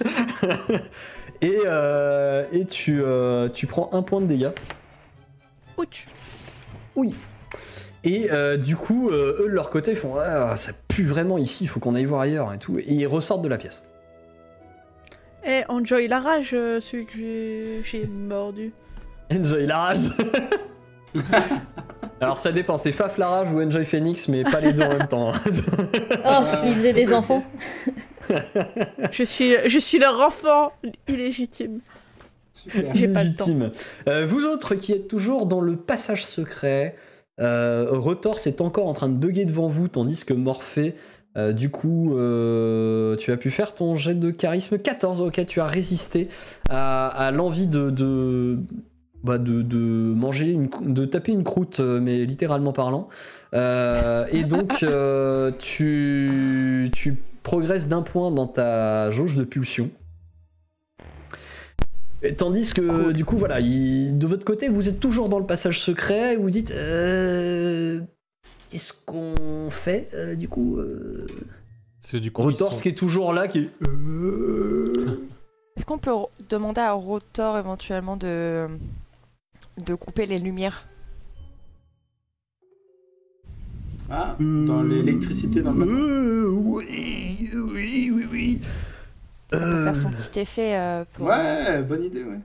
S1: et euh, et tu, euh, tu prends un point de dégâts.
S3: Ouch.
S1: Oui. Et euh, du coup, euh, eux de leur côté, ils font Ah, ça pue vraiment ici, il faut qu'on aille voir ailleurs et tout. Et ils ressortent de la pièce.
S3: Eh, enjoy la rage, celui que j'ai- j'ai mordu.
S1: Enjoy la rage Alors ça dépend, c'est Faf la rage ou Enjoy Phoenix, mais pas les deux en même temps.
S5: Oh, s'ils faisaient des enfants.
S3: Je suis, je suis leur enfant illégitime.
S2: Super.
S3: J'ai pas le temps.
S1: Légitime. Euh, vous autres qui êtes toujours dans le passage secret, euh, est encore en train de bugger devant vous, tandis que Morphée, euh, du coup, euh, tu as pu faire ton jet de charisme 14, ok, tu as résisté à, à l'envie de... de... bah, de, de manger, une, de taper une croûte, mais littéralement parlant. Euh, et donc, euh, tu, tu progresses d'un point dans ta jauge de pulsion. Et tandis que,
S6: Cool.
S1: du coup, voilà, il- de votre côté, vous êtes toujours dans le passage secret, vous dites euh, Qu'est-ce qu'on fait euh, Du coup, euh...
S4: Parce que du coup, ils
S1: Rotor,
S4: sont-
S1: qui est toujours là, qui est.
S6: Est-ce qu'on peut demander à Rotor éventuellement de, de couper les lumières?
S2: Ah, dans l'électricité dans le.
S7: Euh, oui, oui, oui, oui. Euh,
S6: faire son petit effet euh, pour
S2: Ouais, bonne idée, ouais.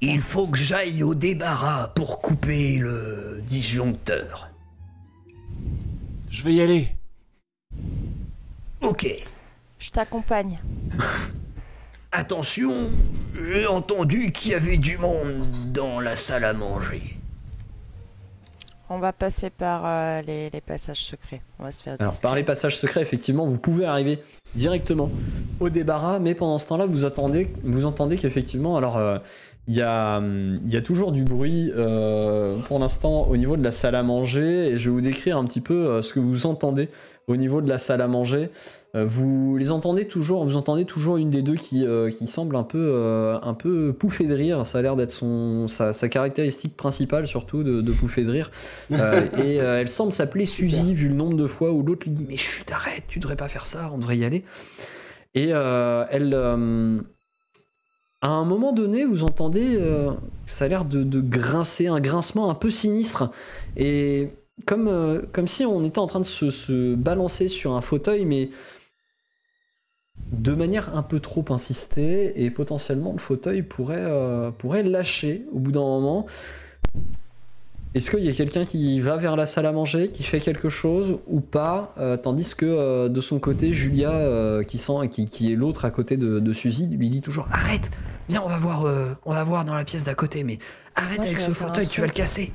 S7: il faut que j'aille au débarras pour couper le disjoncteur.
S4: Je vais y aller.
S7: Ok.
S6: Je t'accompagne.
S7: Attention, j'ai entendu qu'il y avait du monde dans la salle à manger.
S6: On va passer par euh, les, les passages secrets. On va se faire
S1: Alors, par les passages secrets, effectivement, vous pouvez arriver directement au débarras, mais pendant ce temps-là, vous attendez, vous entendez qu'effectivement, alors, euh, il y, a, hum, il y a toujours du bruit euh, pour l'instant au niveau de la salle à manger, et je vais vous décrire un petit peu ce que vous entendez au niveau de la salle à manger. Euh, vous les entendez toujours, vous entendez toujours une des deux qui, euh, qui semble un peu, euh, un peu pouffer de rire. Ça a l'air d'être son, sa, sa caractéristique principale, surtout, de, de pouffer de rire. Et elle semble s'appeler Suzy, vu le nombre de fois où l'autre lui dit Mais chut, arrête, tu devrais pas faire ça, on devrait y aller. Et elle. à un moment donné, vous entendez. euh, ça a l'air de, de grincer, un grincement un peu sinistre. Et comme, euh, comme si on était en train de se, se balancer sur un fauteuil, mais de manière un peu trop insistée, et potentiellement le fauteuil pourrait, euh, pourrait lâcher au bout d'un moment. Est-ce qu'il y a quelqu'un qui va vers la salle à manger, qui fait quelque chose ou pas euh, Tandis que euh, de son côté, Julia, euh, qui, sent, qui, qui est l'autre à côté de, de Suzy, lui dit toujours
S7: Arrête Viens, on va voir, euh, on va voir dans la pièce d'à côté, mais arrête
S6: Moi,
S7: avec ce fauteuil, tu vas le casser.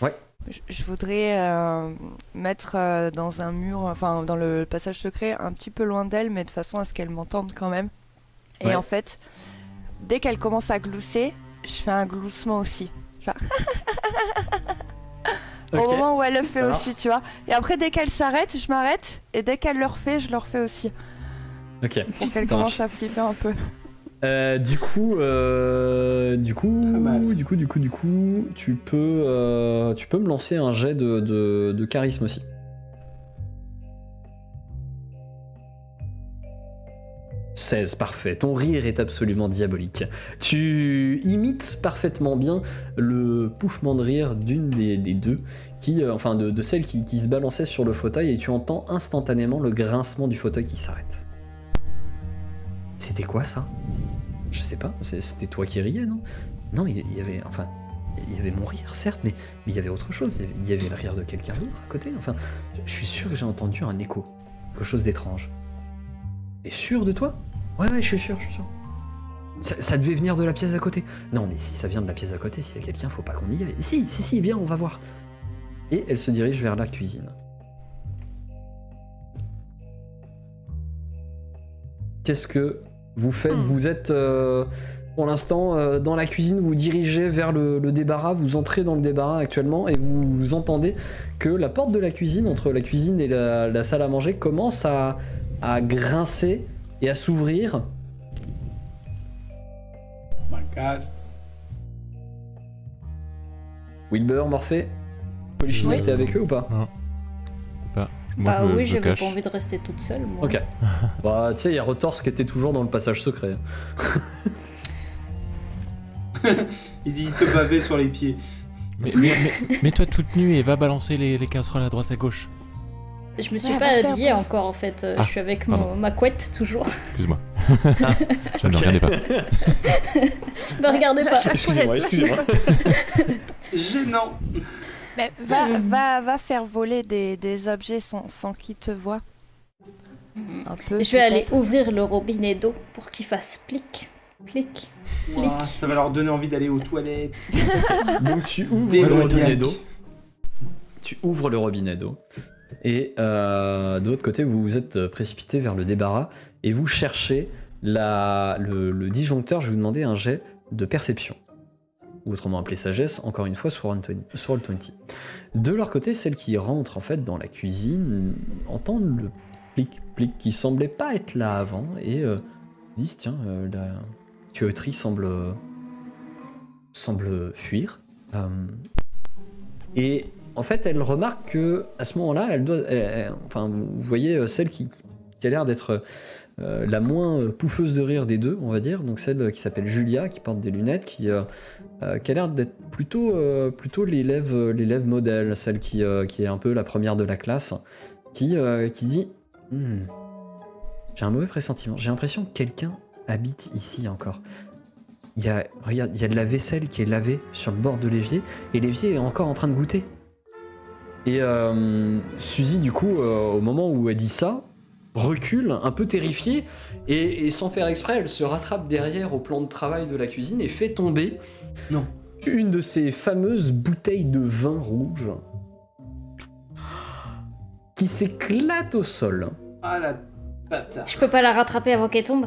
S6: Je, je voudrais euh, mettre euh, dans un mur, enfin dans le passage secret, un petit peu loin d'elle, mais de façon à ce qu'elle m'entende quand même. Et
S1: Ouais.
S6: en fait, dès qu'elle commence à glousser, je fais un gloussement aussi. Au moment où elle le fait aussi, tu vois. Et après, dès qu'elle s'arrête, je m'arrête. Et dès qu'elle le refait, je le refais aussi.
S1: Ok.
S6: Pour qu'elle commence à flipper un peu.
S1: Euh, du coup, euh, du coup, du coup, du coup, du coup, tu peux, euh, tu peux me lancer un jet de, de, de charisme aussi. « 16, parfait. Ton rire est absolument diabolique. Tu imites parfaitement bien le pouffement de rire d'une des, des deux, qui, euh, enfin de, de celle qui, qui se balançait sur le fauteuil, et tu entends instantanément le grincement du fauteuil qui s'arrête. C'était quoi ça? Je sais pas, c'était toi qui riais, non? Non, il y avait. Enfin, il y avait mon rire, certes, mais, il y avait autre chose. Il y avait- le rire de quelqu'un d'autre à côté. Enfin, je suis sûr que j'ai entendu un écho. Quelque chose d'étrange. T'es sûr de toi? Ouais, ouais, je suis sûr, je suis sûr. Ça, ça devait venir de la pièce d'à côté. Non, mais si ça vient de la pièce d'à côté, s'il y a quelqu'un, faut pas qu'on y aille. Si, si, si, viens, on va voir. Et elle se dirige vers la cuisine. Qu'est-ce que vous faites
S3: Hmm.
S1: Vous êtes euh, pour l'instant euh, dans la cuisine, vous dirigez vers le, le débarras, vous entrez dans le débarras actuellement et vous, vous entendez que la porte de la cuisine, entre la cuisine et la, la salle à manger, commence à, à grincer et à s'ouvrir.
S2: Oh my god.
S1: Wilbur, Morphée, Polichinelle,
S6: Oui.
S1: t'es avec eux ou pas?
S4: Moi,
S5: bah
S4: je me-
S5: oui, j'avais pas envie de rester toute seule, moi.
S1: Ok. Bah, tu sais, il y a Retorse qui était toujours dans le passage secret.
S2: Il dit il te bavait sur les pieds.
S4: Mais, mais- mais- mets-toi toute nue et va balancer les, les casseroles à droite à gauche.
S5: Je me suis
S6: Ouais,
S5: pas
S6: faire
S5: habillée encore en fait. Euh,
S4: Ah,
S5: je suis avec mon, ma couette toujours.
S4: Excuse-moi. je ne regardais pas.
S5: Me regardez pas.
S1: excusez-moi, excusez-moi.
S2: Gênant.
S6: Mais va, va, va faire voler des, des objets sans, sans qu'ils te voient. Un peu.
S5: Je vais aller ouvrir le robinet d'eau pour qu'il fasse plic, plic.
S2: Ouah, ça va leur donner envie d'aller aux toilettes.
S1: Donc tu ouvres
S2: Des
S1: le robinet d'eau. Tu ouvres le robinet d'eau. Et euh, de l'autre côté, vous vous êtes précipité vers le débarras et vous cherchez la, le, le disjoncteur. Je vais vous demander un jet de perception. Ou autrement appelé sagesse, encore une fois, sur Roll20. sur Roll20. De leur côté, celles qui rentrent en fait dans la cuisine entendent le plic-plic qui semblait pas être là avant et euh, disent tiens, euh, la tuyauterie semble, semble fuir. Euh, et en fait, elle remarque que à ce moment-là, elle doit, elle- elle- enfin, vous voyez celle qui, qui a l'air d'être euh, la moins euh, pouffeuse de rire des deux, on va dire. Donc celle qui s'appelle Julia, qui porte des lunettes, qui, euh, euh, a l'air d'être plutôt, euh, plutôt l'élève, euh, l'élève modèle, celle qui, euh, qui est un peu la première de la classe, qui, euh, qui dit, Hmm, j'ai un mauvais pressentiment. J'ai l'impression que quelqu'un habite ici encore. Il y a, regarde, il y a de la vaisselle qui est lavée sur le bord de l'évier et l'évier est encore en train de goûter. Et euh, Suzy, du coup, euh, au moment où elle dit ça, recule, un peu terrifiée, et, et sans faire exprès, elle se rattrape derrière au plan de travail de la cuisine et fait tomber
S2: Non.
S1: une de ces fameuses bouteilles de vin rouge qui s'éclate au sol.
S2: Ah la patate.
S5: Je peux pas la rattraper avant qu'elle tombe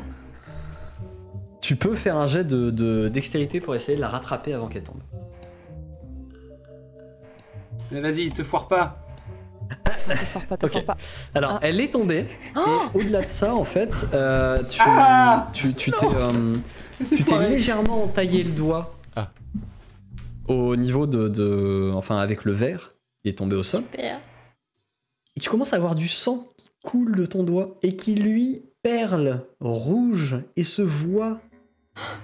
S1: Tu peux faire un jet de, de- dextérité pour essayer de la rattraper avant qu'elle tombe.
S2: Mais vas-y, te foire pas.
S6: Pas, te
S1: Ok.
S6: foire pas.
S1: Alors,
S6: Ah.
S1: elle est tombée. et au-delà de ça, en fait, euh, tu
S2: Ah
S1: tu tu t'es euh, tu t'es légèrement taillé le doigt
S4: Ah.
S1: au niveau de, de- enfin avec le verre qui est tombé au sol.
S5: Super.
S1: Et tu commences à avoir du sang qui coule de ton doigt et qui lui perle rouge et se voit.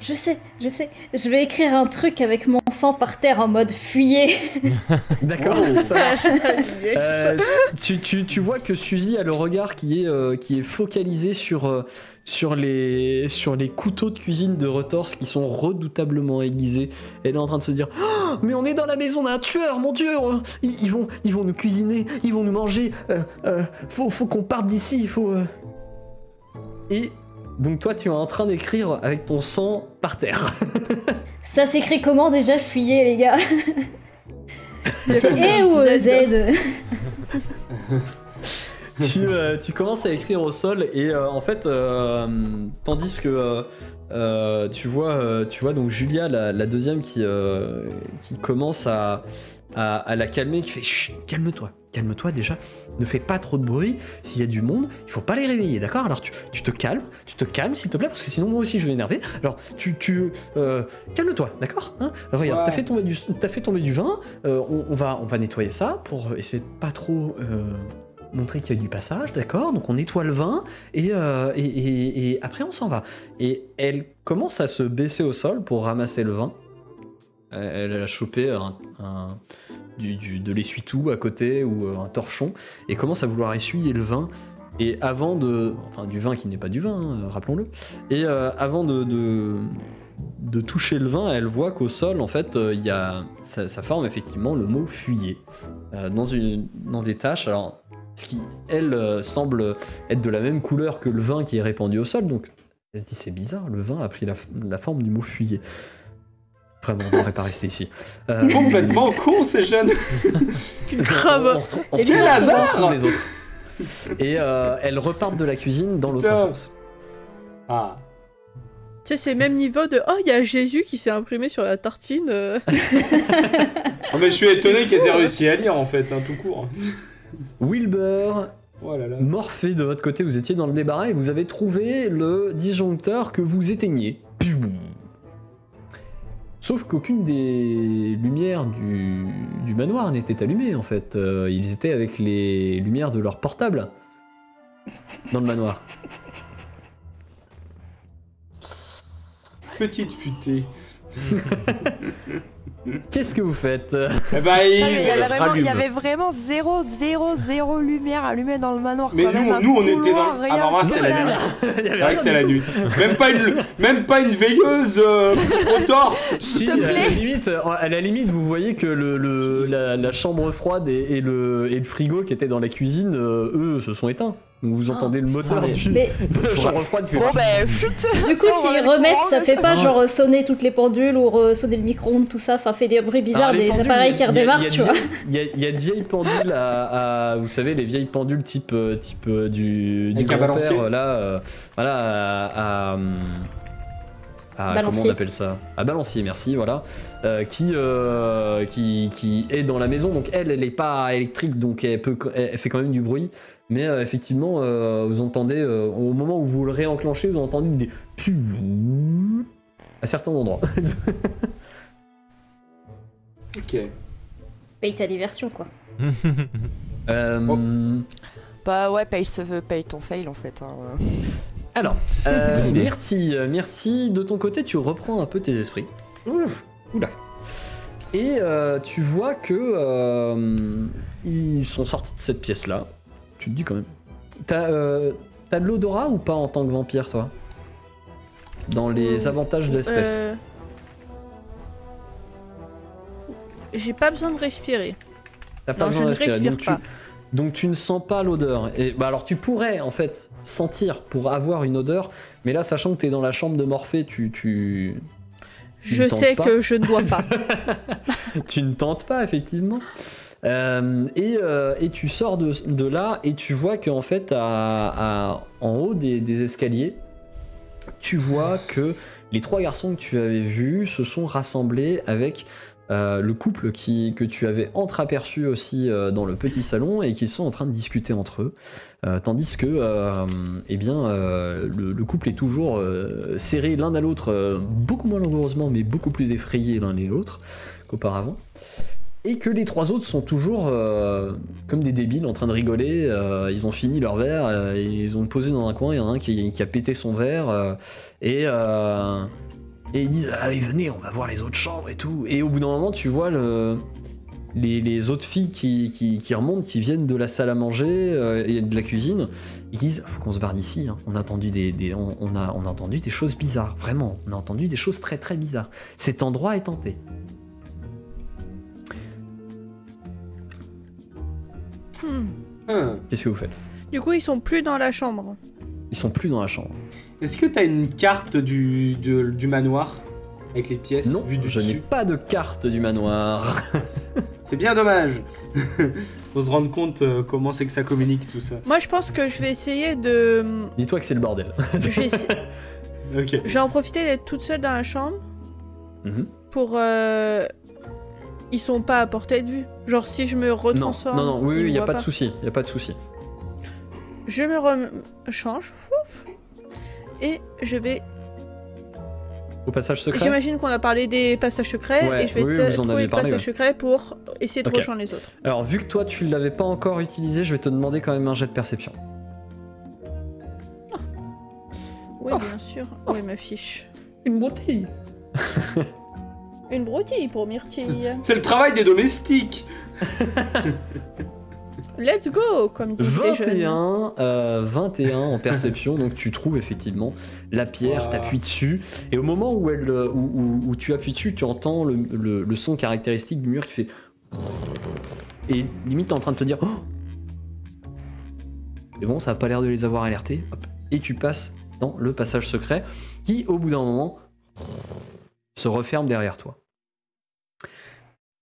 S5: Je sais, je sais. Je vais écrire un truc avec mon sang par terre en mode fuyez.
S1: D'accord.
S2: Oh.
S1: ça marche.
S3: Yes.
S1: Euh, tu, tu- tu vois que Suzy a le regard qui est, euh, qui est focalisé sur, euh, sur, les, sur les couteaux de cuisine de Retorse qui sont redoutablement aiguisés. Elle est en train de se dire Ah, Mais on est dans la maison d'un tueur, mon dieu euh, ils, ils vont, ils vont nous cuisiner, ils vont nous manger. euh, euh, faut faut qu'on parte d'ici. Faut, euh. Et donc, toi, tu es en train d'écrire avec ton sang par terre.
S5: Ça s'écrit comment déjà fuyez les gars? C'est E ou Z.
S1: Tu, euh, tu commences à écrire au sol et euh, en fait, euh, tandis que tu vois, tu vois donc Julia, la, la deuxième qui, euh, qui commence à, à, à la calmer, qui fait Chut, calme-toi, calme-toi déjà, ne fais pas trop de bruit. S'il y a du monde, il faut pas les réveiller, d'accord? Alors tu, tu te calmes, tu te calmes s'il te plaît, parce que sinon moi aussi je vais m'énerver. Alors tu, tu euh, calme-toi, d'accord? Hein? Alors, Regarde,
S2: Ouais.
S1: t'as fait tomber du, t'as fait tomber du vin. euh, on, on va, on va nettoyer ça pour essayer de pas trop euh, montrer qu'il y a du passage, d'accord? Donc on nettoie le vin et, et, et- et après on s'en va. Et elle commence à se baisser au sol pour ramasser le vin. Elle a chopé un, de l'essuie-tout à côté ou euh, un torchon et commence à vouloir essuyer le vin. Et avant de. Enfin, du vin qui n'est pas du vin, hein, rappelons-le. Et euh, avant de, de, toucher le vin, elle voit qu'au sol, en fait, euh, il y a. Ça, forme effectivement le mot fuyer. Dans, une, dans des taches. Alors, ce qui, elle, semble être de la même couleur que le vin qui est répandu au sol. Donc, Elle se dit c'est bizarre, le vin a pris la, la forme du mot fuyer. Vraiment, on devrait pas rester ici. Euh,
S2: Complètement con ces jeunes.
S3: Grave.
S2: quel hasard
S1: retrouve les autres. Et euh, elles repartent de la cuisine dans l'autre sens.
S2: Ah.
S3: Tu sais, c'est le même niveau de Oh, il y a Jésus qui s'est imprimé sur la tartine. euh.
S2: Non, mais je suis étonné qu'elles aient réussi à lire en fait, hein, tout court.
S1: Wilbur,
S2: Oh là là.
S1: Morphée de votre côté, vous étiez dans le débarras et vous avez trouvé le disjoncteur que vous éteignez. Piou. Sauf qu'aucune des lumières du, du manoir n'était allumée en fait. Euh, ils étaient avec les lumières de leur portable dans le manoir.
S2: Petite futée.
S1: Qu'est-ce que vous faites
S2: Eh ben,
S6: Ah, il, y avait vraiment, il y
S2: rallument.
S6: avait vraiment 0, 0, 0 lumière allumée dans le manoir.
S2: Mais nous,
S6: Même
S2: nous, on était dans. moi, c'est la nuit. C'est vrai que c'est la nuit. Même pas une, même pas une veilleuse euh, au torse.
S1: Si,
S6: te
S1: à la
S6: plaît
S1: limite, à la limite, vous voyez que le, le- la, la chambre froide et, et le, et le frigo qui étaient dans la cuisine, euh, eux, se sont éteints. Donc vous entendez le moteur du,
S5: Mais
S1: de la chambre froide qui fait
S6: Bon, ben, chut
S5: du coup, s'ils remettent, ça fait pas genre euh, sonner toutes les pendules ou euh, sonner le micro-ondes, tout ça, enfin fait des bruits bizarres, des
S1: pendules,
S5: appareils
S1: il
S5: qui
S1: a- a-
S5: redémarrent,
S1: il y a
S5: tu
S1: de
S5: vois.
S1: vieilles- Il y, a- a de vieilles pendules à, à- vous savez, les vieilles pendules type, euh, type euh, du, du
S2: Avec un
S1: grand-père,
S2: balancier.
S1: euh, là, euh, voilà, à, à, à- comment on appelle ça? À balancier, merci, voilà, euh, qui, euh, qui, qui est dans la maison. Donc elle, elle est pas électrique, donc elle, peut, elle, elle fait quand même du bruit. Mais euh, effectivement, euh, vous entendez, euh, au moment où vous le réenclenchez, vous entendez des à certains endroits.
S2: Ok.
S5: Paye ta diversion, quoi.
S1: Euh,
S2: Oh.
S6: Bah ouais, paye, ce, paye ton fail en fait. hein.
S1: Alors, euh, euh, Myrtille, de ton côté, tu reprends un peu tes esprits. Oula. Et euh, tu vois que euh, ils sont sortis de cette pièce-là. Tu te dis quand même. T'as euh, t'as de l'odorat ou pas en tant que vampire, toi? Dans les
S3: Euh,
S1: avantages de
S3: J'ai pas besoin de respirer.
S1: T'as pas
S3: non,
S1: besoin
S3: je
S1: de
S3: ne
S1: respirer,
S3: respire
S1: donc tu-
S3: pas.
S1: Donc tu ne sens pas l'odeur. Et bah alors tu pourrais en fait sentir pour avoir une odeur, mais là sachant que tu es dans la chambre de Morphée, tu tu
S3: Je sais
S1: pas
S3: que je ne dois pas.
S1: tu ne tentes pas effectivement. Euh, et, euh, et tu sors de, de là et tu vois qu'en fait à, à- en haut des, des escaliers, tu vois que les trois garçons que tu avais vus se sont rassemblés avec euh, le couple qui, que tu avais entreaperçu aussi euh, dans le petit salon et qui sont en train de discuter entre eux. Euh, tandis que eh bien, le, le couple est toujours serré l'un à l'autre, beaucoup moins langoureusement, mais beaucoup plus effrayés l'un et l'autre qu'auparavant. Et que les trois autres sont toujours comme des débiles en train de rigoler. ils ont fini leur verre, ils ont posé dans un coin. Il y en a un qui, qui a pété son verre. et, et ils disent Allez, venez, on va voir les autres chambres et tout. Et au bout d'un moment, tu vois le, les, les autres filles qui, qui- qui remontent, qui viennent de la salle à manger euh, et de la cuisine. Ils disent Faut qu'on se barre d'ici. hein. On, a entendu des, des- on, on a, on a entendu des choses bizarres. Vraiment, on a entendu des choses très très bizarres. Cet endroit est tenté.
S3: Hmm.
S2: Hein.
S1: Qu'est-ce que vous faites?
S3: Du coup, ils sont plus dans la chambre.
S1: Ils sont plus dans la chambre.
S2: Est-ce que t'as une carte du, de- du manoir avec les pièces
S1: Non,
S2: vues du
S1: je n'ai
S2: dessus
S1: pas de carte du manoir.
S2: C'est bien dommage. Faut se rendre compte euh, comment c'est que ça communique tout ça.
S3: Moi, je pense que je vais essayer de.
S1: Dis-toi que c'est le bordel.
S3: Je vais, essa-
S2: Ok.
S3: je vais en profiter d'être toute seule dans la chambre
S1: Mhm.
S3: pour. euh, Ils sont pas à portée de vue. Genre, si je me
S1: Non,
S3: retransforme.
S1: non, non, oui,
S3: ils
S1: il
S3: me
S1: n'y a pas de souci. Il y a pas de souci.
S3: Je me rechange. Et je vais.
S1: Au passage secret
S3: J'imagine qu'on a parlé des passages secrets
S1: Ouais,
S3: et je vais
S1: oui,
S3: te-
S1: vous en
S3: trouver le passage secret pour essayer de rejoindre les autres.
S1: Alors, vu que toi, tu l'avais pas encore utilisé, je vais te demander quand même un jet de perception.
S3: Oui,
S1: Oh.
S3: bien sûr. Où est ma fiche
S1: Une bouteille
S3: Une broutille pour Myrtille.
S2: C'est le travail des domestiques.
S3: Let's go, comme ils disent les jeunes.
S1: 21, euh, 21 en perception, donc tu trouves effectivement la pierre,
S2: Wow.
S1: t'appuies dessus, et au moment où, elle, euh, où, où- où tu appuies dessus, tu entends le, le- le son caractéristique du mur qui fait... Et limite t'es en train de te dire... Oh C'est bon, ça a pas l'air de les avoir alertés. Hop. Et tu passes dans le passage secret qui, au bout d'un moment, se referme derrière toi.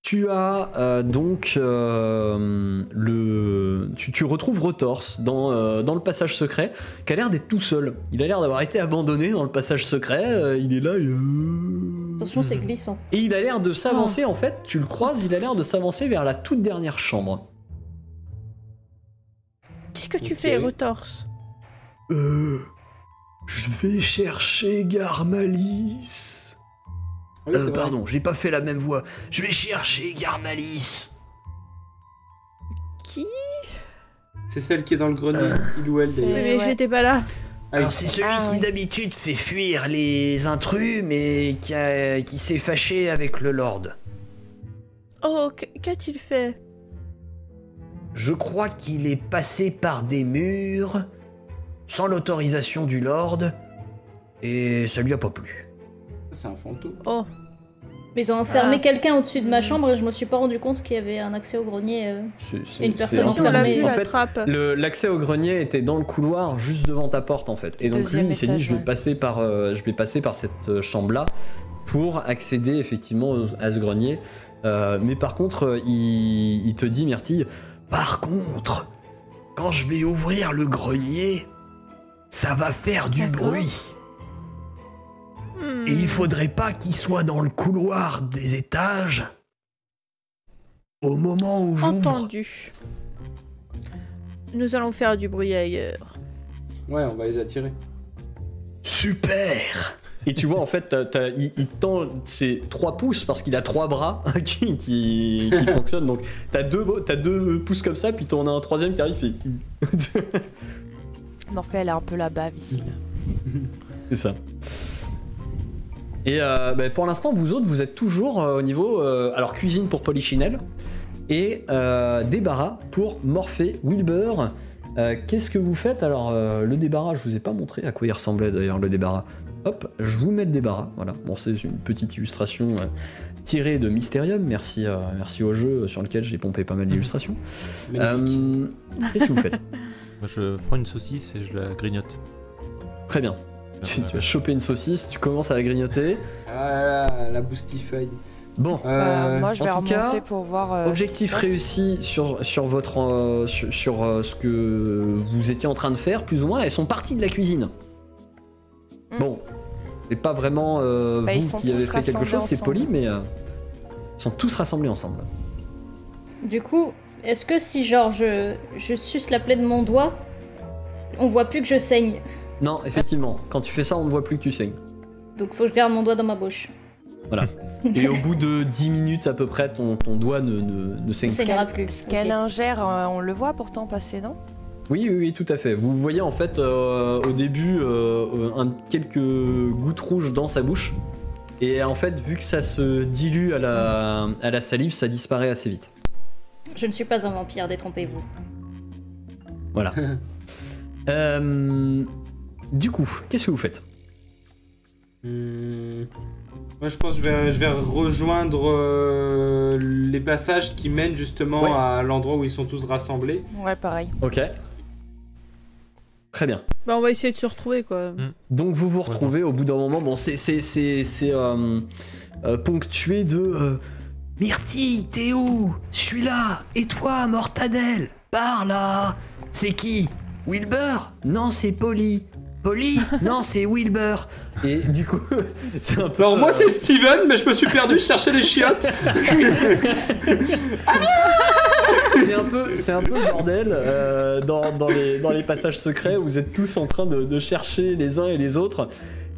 S1: Tu as euh, donc euh, le. Tu, tu retrouves Retorse dans, euh, dans le passage secret, qui a l'air d'être tout seul. Il a l'air d'avoir été abandonné dans le passage secret. euh, il est là. et, euh,
S5: Attention, c'est glissant.
S1: Et il a l'air de s'avancer en fait. Tu le croises, il a l'air de s'avancer vers la toute dernière chambre.
S3: Qu'est-ce que tu fais, Retorse
S7: Euh. Je vais chercher Garmalis.
S2: Oui,
S7: Euh, pardon, j'ai pas fait la même voix. Je vais chercher Garmalis.
S3: Qui?
S2: C'est celle qui est dans le grenier,
S7: Euh,
S2: il ou elle d'ailleurs.
S3: Mais
S6: ouais.
S3: j'étais pas là.
S2: Ah.
S7: Alors c'est celui
S6: Ah,
S7: qui
S6: oui.
S7: d'habitude fait fuir les intrus, mais qui, a- qui s'est fâché avec le Lord.
S3: Oh, qu- qu'a-t-il fait?
S7: Je crois qu'il est passé par des murs, sans l'autorisation du Lord, et ça lui a pas plu.
S2: C'est un fantôme.
S3: Oh,
S5: Mais ils ont enfermé
S3: Ah.
S5: quelqu'un au-dessus de ma chambre et je me suis pas rendu compte qu'il y avait un accès au grenier. euh.
S1: C'est- c'est-
S5: Une
S1: c'est-
S5: personne
S3: si on
S5: enfermée.
S3: vu,
S1: en
S3: la
S1: fait,
S3: trappe.
S1: Le- L'accès au grenier était dans le couloir, juste devant ta porte en fait. Et donc
S6: Deuxième
S1: lui, il s'est dit,
S6: étage,
S1: je vais
S6: ouais.
S1: passer par, euh, je vais passer par cette euh, chambre-là pour accéder effectivement au- à ce grenier. Euh, mais par contre, il, il te dit, Myrtille,
S7: Par contre, quand je vais ouvrir le grenier, ça va faire du
S3: D'accord.
S7: bruit. Et il faudrait pas qu'il soit dans le couloir des étages au moment où j'ouvre.
S3: Entendu. Nous allons faire du bruit ailleurs.
S2: Ouais, on va les attirer.
S7: Super
S1: et tu vois en fait, t'as- t'as- il, il tend ses trois pouces parce qu'il a trois bras qui, qui, qui fonctionnent. Donc t'as deux, as deux pouces comme ça, puis t'en as un troisième qui arrive. Fait...
S6: Morphée, elle est un peu la bave ici. là.
S1: C'est ça. Et euh, bah, pour l'instant, vous autres, vous êtes toujours euh, au niveau. euh, alors, cuisine pour Polichinelle et euh, débarras pour Morphée Wilbur. Euh, Qu'est-ce que vous faites? Alors, euh, le débarras, je vous ai pas montré à quoi il ressemblait d'ailleurs le débarras. Hop, je vous mets le débarras. Voilà. Bon, c'est une petite illustration euh, tirée de Mysterium. Merci, euh, merci au jeu sur lequel j'ai pompé pas mal d'illustrations.
S2: Magnifique.
S1: Euh, Qu'est-ce que vous faites?
S4: Je prends une saucisse et je la grignote.
S1: Très bien. Tu, tu vas choper une saucisse, tu commences à la grignoter.
S2: Ah là là, la boostify.
S1: Bon,
S6: Euh,
S2: Euh,
S6: moi, je
S1: en
S6: vais
S1: tout
S6: remonter
S1: cas,
S6: pour voir. euh,
S1: Objectif réussi sur, sur votre euh, sur, sur, euh, ce que vous étiez en train de faire, plus ou moins. Elles sont parties de la cuisine.
S6: Mm.
S1: Bon, c'est pas vraiment euh,
S6: Bah,
S1: vous qui avez fait quelque chose, c'est poli, mais euh, ils sont tous rassemblés ensemble.
S5: Du coup, est-ce que si genre je, je suce la plaie de mon doigt, on voit plus que je saigne?
S1: Non, effectivement, quand tu fais ça, on ne voit plus que tu saignes.
S5: Donc faut que je garde mon doigt dans ma bouche.
S1: Et au bout de 10 minutes à peu près, ton, ton doigt ne, ne, ne saigne
S5: Ça
S1: plus.
S6: Ce qu'elle ingère, euh, on le voit pourtant passer, non?
S1: Oui, oui, oui, tout à fait. Vous voyez en fait euh, au début euh, un, quelques gouttes rouges dans sa bouche. Et en fait, vu que ça se dilue à la, à la salive, ça disparaît assez vite.
S5: Je ne suis pas un vampire, détrompez-vous.
S1: Voilà. Euh, du coup, qu'est-ce que vous faites
S2: Hmm. Moi, je pense que je vais, je vais rejoindre euh, les passages qui mènent justement
S1: Ouais.
S2: à l'endroit où ils sont tous rassemblés.
S6: Ouais, pareil.
S1: Ok. Très bien.
S3: Bah, on va essayer de se retrouver, quoi.
S1: Donc vous vous retrouvez au bout d'un moment. Bon, c'est c'est c'est c'est euh, euh, ponctué de. euh,
S7: Myrtille, t'es où? Je suis là. Et toi, Mortadelle? Par là. C'est qui? Wilbur? Non, c'est Polly. Polly Non, c'est Wilbur.
S1: et du coup, c'est un peu.
S2: Alors, moi,
S1: euh,
S2: c'est Steven, mais je me suis perdu, je cherchais les chiottes.
S1: c'est un peu, c'est un peu le bordel euh, dans, dans les, dans les passages secrets où vous êtes tous en train de, de chercher les uns et les autres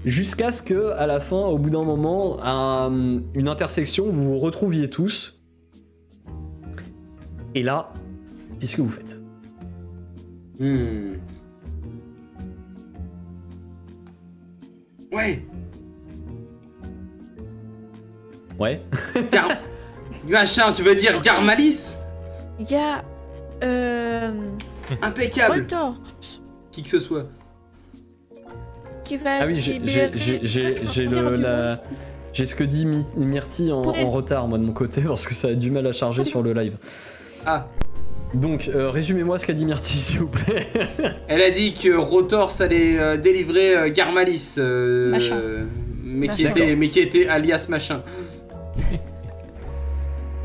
S1: jusqu'à ce que, à la fin, au bout d'un moment, à euh, une intersection, vous vous retrouviez tous. Et là, qu'est-ce que vous faites?
S2: Hmm. Ouais,
S1: Ouais.
S2: Gar... Machin, tu veux dire Garmalis
S3: Il y a. Euh.
S2: Impeccable. Qui que ce soit.
S3: qui va.
S1: Ah oui, j'ai-
S3: libérer
S1: j'ai j'ai- j'ai- j'ai
S3: Pierre
S1: le la. J'ai ce que dit Mi- Myrtille en, en retard, moi de mon côté, parce que ça a du mal à charger sur le live.
S2: Ah,
S1: Donc, euh, résumez-moi ce qu'a dit Myrtille, s'il vous plaît.
S2: Elle a dit que Rotors allait euh, délivrer euh, Garmalis,
S5: Machin.
S2: mais, qui
S6: Machin.
S2: était, mais qui était alias machin.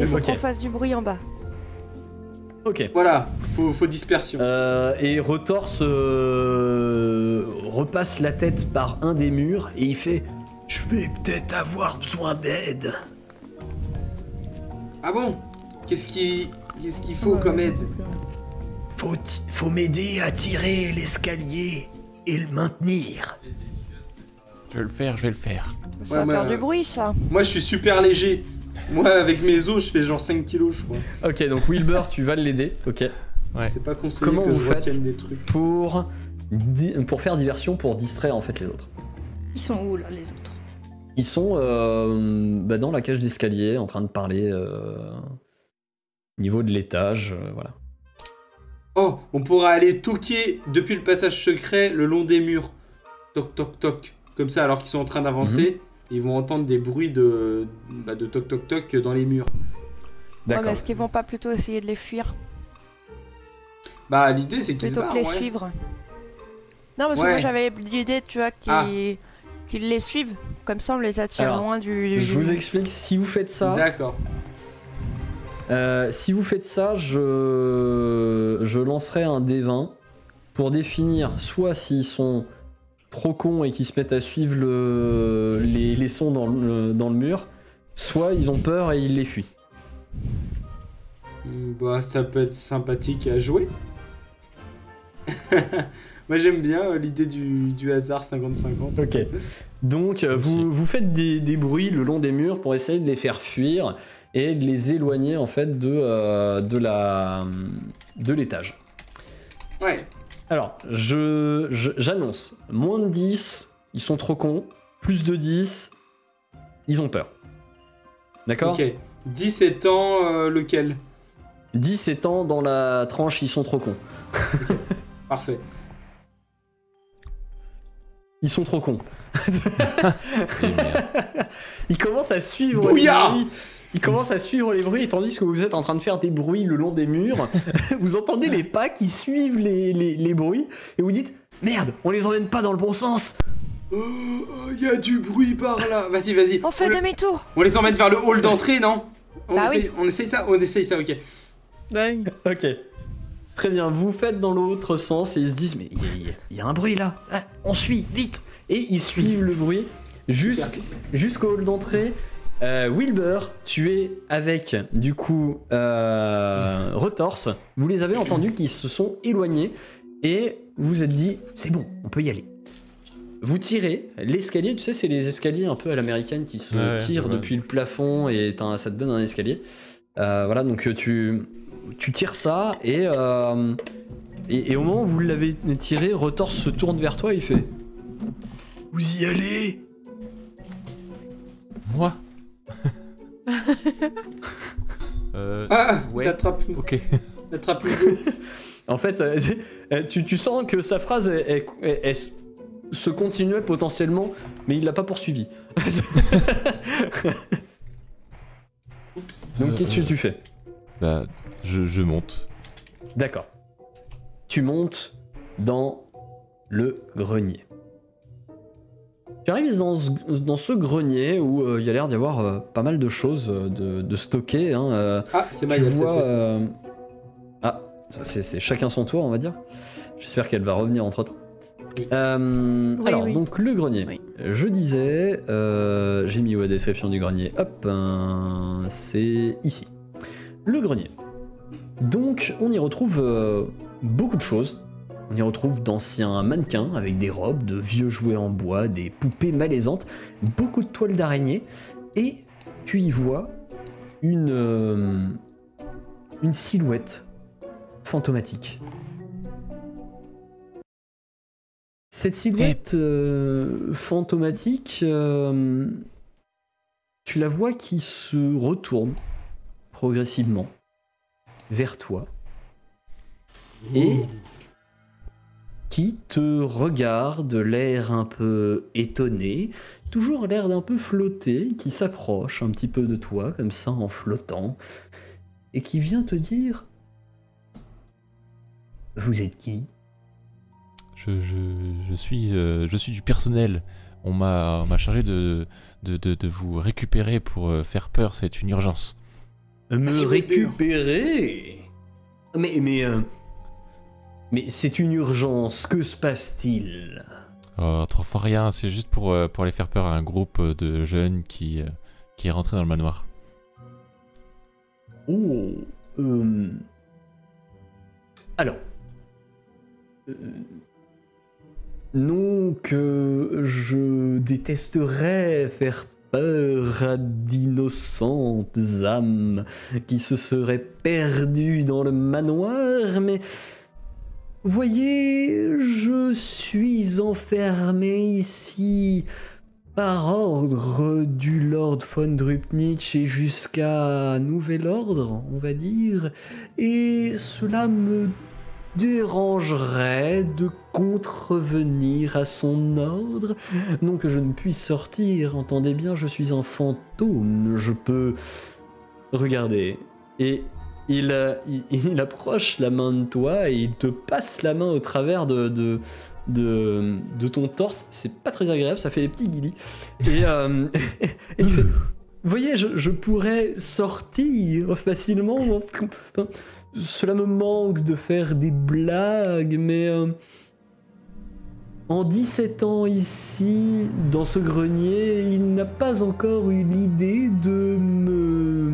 S6: Il faut qu'on fasse du bruit en bas.
S1: ok.
S2: Voilà, faut, faut dispersion.
S1: Euh, et Retorse euh, repasse la tête par un des murs et il fait
S7: Je vais peut-être avoir besoin d'aide.
S2: Ah bon? Qu'est-ce qui- qu'est-ce qu'il faut comme aide
S7: Faut, faut m'aider à tirer l'escalier et le maintenir.
S4: Je vais le faire, je vais le faire.
S6: Ça va faire du bruit, ça.
S2: Moi, je suis super léger. Moi, avec mes os, je fais genre 5 kilos, je crois.
S1: Ok, donc Wilbur, tu vas l'aider. Ok.
S4: Ouais.
S2: C'est pas conseillé
S1: Comment
S2: que
S1: vous
S2: je
S1: faites
S2: retienne des trucs.
S1: Pour, di- pour faire diversion, pour distraire en fait les autres.
S5: Ils sont où là, les autres?
S1: Ils sont euh, bah, dans la cage d'escalier en train de parler euh, niveau de l'étage. euh, voilà.
S2: Oh, on pourra aller toquer depuis le passage secret le long des murs. Toc, toc, toc. Comme ça, alors qu'ils sont en train d'avancer,
S1: Mhm.
S2: ils vont entendre des bruits de, bah, de toc, toc, toc dans les murs.
S6: Ouais,
S1: D'accord.
S6: est-ce qu'ils vont pas plutôt essayer de les fuir?
S2: Bah, l'idée, c'est qu'ils se
S6: Plutôt
S2: barrent,
S6: que les
S2: ouais.
S6: suivre Non, parce que moi j'avais l'idée, tu vois, qu'ils
S2: Ah.
S6: qu'ils les suivent. Comme ça, on les attire
S1: Alors,
S6: loin du. du-
S1: Je vous explique, si vous faites ça,
S2: D'accord.
S1: Euh, si vous faites ça, je, je lancerai un D20 pour définir soit s'ils sont trop cons et qu'ils se mettent à suivre le, les, les sons dans le, dans le mur, soit ils ont peur et ils les fuient.
S2: Hmm, Bah, ça peut être sympathique à jouer. Moi, j'aime bien euh, l'idée du, du hasard 50-50.
S1: Ok. Donc, euh, vous, vous faites des, des bruits le long des murs pour essayer de les faire fuir et de les éloigner en fait de, euh, de la de l'étage.
S2: Ouais.
S1: Alors, je, je- j'annonce moins de 10, ils sont trop cons. Plus de 10, ils ont peur. D'accord?
S2: Ok. 10 étant euh, lequel?
S1: 10 étant dans la tranche, ils sont trop cons.
S2: Parfait.
S1: Ils sont trop cons. Ils commencent à suivre
S2: Bouillard
S1: Ils commencent à suivre les bruits, et tandis que vous êtes en train de faire des bruits le long des murs, vous entendez les pas qui suivent les, les- les bruits, et vous dites Merde, on les emmène pas dans le bon sens
S2: Oh, il y a du bruit par là. Vas-y, vas-y.
S6: On fait demi-tour
S2: on les emmène vers le hall d'entrée, non on,
S6: Bah
S2: essaye, on essaye ça On essaye ça, ok.
S3: Ben,
S1: Ok. Très bien, vous faites dans l'autre sens, et ils se disent Mais il y, a- il y il un bruit là Ah, On suit, vite Et ils suivent le bruit jusqu'- jusqu'au hall d'entrée. Euh, Wilbur, tu es avec du coup euh, Retorse. Vous les avez entendus qui se sont éloignés et vous vous êtes dit c'est bon, on peut y aller. Vous tirez l'escalier, tu sais, c'est les escaliers un peu à l'américaine qui se
S4: Ouais,
S1: tirent
S4: ouais.
S1: depuis le plafond et ça te donne un escalier. Euh, voilà, donc tu, tu tires ça et, et, et au moment où vous l'avez tiré, Retorse se tourne vers toi et il fait
S7: Vous y allez?
S4: Moi? Euh.
S2: Ah,
S4: Ouais. Ok.
S2: trappe Hugo.
S1: En fait, euh, euh, tu, tu sens que sa phrase, se continuait potentiellement, mais il l'a pas poursuivi.
S2: Oups.
S1: Donc
S4: Euh,
S1: qu'est-ce que tu fais?
S4: Bah, je, je monte.
S1: D'accord. Tu montes dans le grenier. Tu arrives dans ce, dans ce grenier où euh, il y a l'air d'y avoir euh, pas mal de choses euh, de, de stockées. hein, euh,
S2: Ah, c'est
S1: tu
S2: Maya cette
S1: vois. euh, Ah, c'est c'est chacun son tour, on va dire. J'espère qu'elle va revenir entre temps.
S2: Oui.
S3: Oui,
S1: alors,
S3: oui.
S1: donc le grenier.
S3: Oui.
S1: Je disais, euh, j'ai mis où la description du grenier. Hop, c'est ici. Le grenier. Donc, on y retrouve euh, beaucoup de choses. On y retrouve d'anciens mannequins avec des robes, de vieux jouets en bois, des poupées malaisantes, beaucoup de toiles d'araignée, et tu y vois une, euh, une silhouette fantomatique. Cette silhouette euh, fantomatique, euh, tu la vois qui se retourne progressivement vers toi. Et qui te regarde, l'air un peu étonné, toujours l'air d'un peu flotter, qui s'approche un petit peu de toi, comme ça en flottant, et qui vient te dire
S7: Vous êtes qui?
S4: Je, je, je suis, euh, je suis du personnel. On m'a on m'a chargé de, de, de, de vous récupérer pour euh, faire peur, c'est une urgence.
S1: Me
S2: Merci,
S1: récupérer? Mais, mais, euh, mais c'est une urgence, que se passe-t-il?
S4: Oh, trois fois rien, c'est juste pour, euh, pour aller faire peur à un groupe de jeunes qui, euh, qui est rentré dans le manoir.
S1: Oh, euh, alors, Euh, non que je détesterais faire peur à d'innocentes âmes qui se seraient perdues dans le manoir, mais voyez, je suis enfermé ici par ordre du Lord von Drupnitz et jusqu'à nouvel ordre, on va dire, et cela me dérangerait de contrevenir à son ordre. Non que je ne puisse sortir, entendez bien, je suis un fantôme, je peux... Regardez. Et il, euh, il, approche la main de toi et il te passe la main au travers de, ton torse. C'est pas très agréable, ça fait des petits guilis. Et, euh, voyez, je, pourrais sortir facilement. Cela me manque de faire des blagues, mais euh, en 17 ans ici, dans ce grenier, il n'a pas encore eu l'idée de me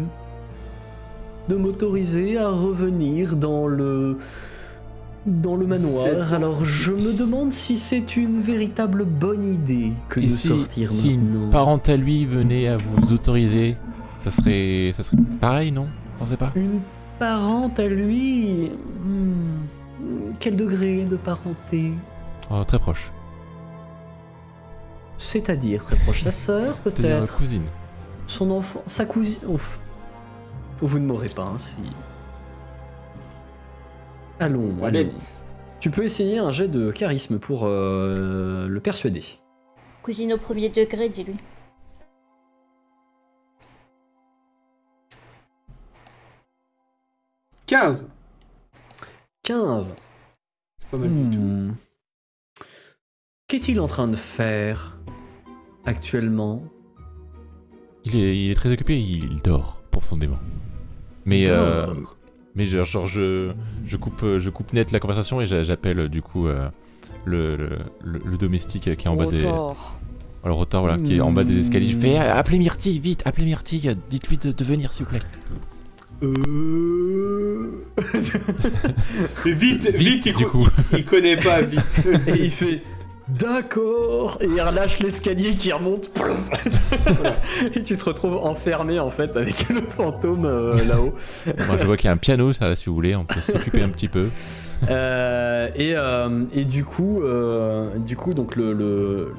S1: de m'autoriser à revenir dans le dans le
S2: 17
S1: manoir. Alors je me demande si c'est une véritable bonne idée que
S4: Et
S1: de
S4: si,
S1: sortir
S4: si
S1: maintenant.
S4: une parente à lui venait à vous autoriser, ça serait, ça serait pareil, non? Vous pensez pas
S1: Une parente à lui hmm, Quel degré de parenté?
S4: Oh, très proche.
S1: C'est-à-dire très proche. Sa sœur, peut-être
S4: cousine.
S1: Son enfant Sa cousine Ouf. Vous ne m'aurez pas, hein, si... Allons, allons. Tu peux essayer un jet de charisme pour euh, le persuader.
S5: Cousine au premier degré, dis-lui.
S2: « 15
S1: 15.
S2: Pas mal du tout.
S1: Hmm. Qu'est-il en train de faire actuellement?
S4: Il est, il est très occupé, il dort profondément. Mais, euh, mais genre, genre, je, je, coupe, euh, je coupe net la conversation et j'a- j'appelle euh, du coup euh, le, le, domestique euh, qui est en bas des.
S6: Rotor.
S4: Oh, le retard, voilà, qui est en bas des escaliers. Je
S1: Hmm.
S4: fais appelez Myrtille, vite, appelez Myrtille, dites-lui de, de venir s'il vous plaît.
S1: Euh...
S2: Vite, vite, il,
S4: du
S2: co-
S4: coup.
S2: il connaît pas, vite.
S1: Et il fait D'accord Et il relâche l'escalier qui remonte. Et tu te retrouves enfermé en fait avec le fantôme euh, là-haut.
S4: Moi, je vois qu'il y a un piano, ça, si vous voulez, on peut s'occuper un petit peu.
S1: Euh, et, euh, et du coup, du coup, donc le, le-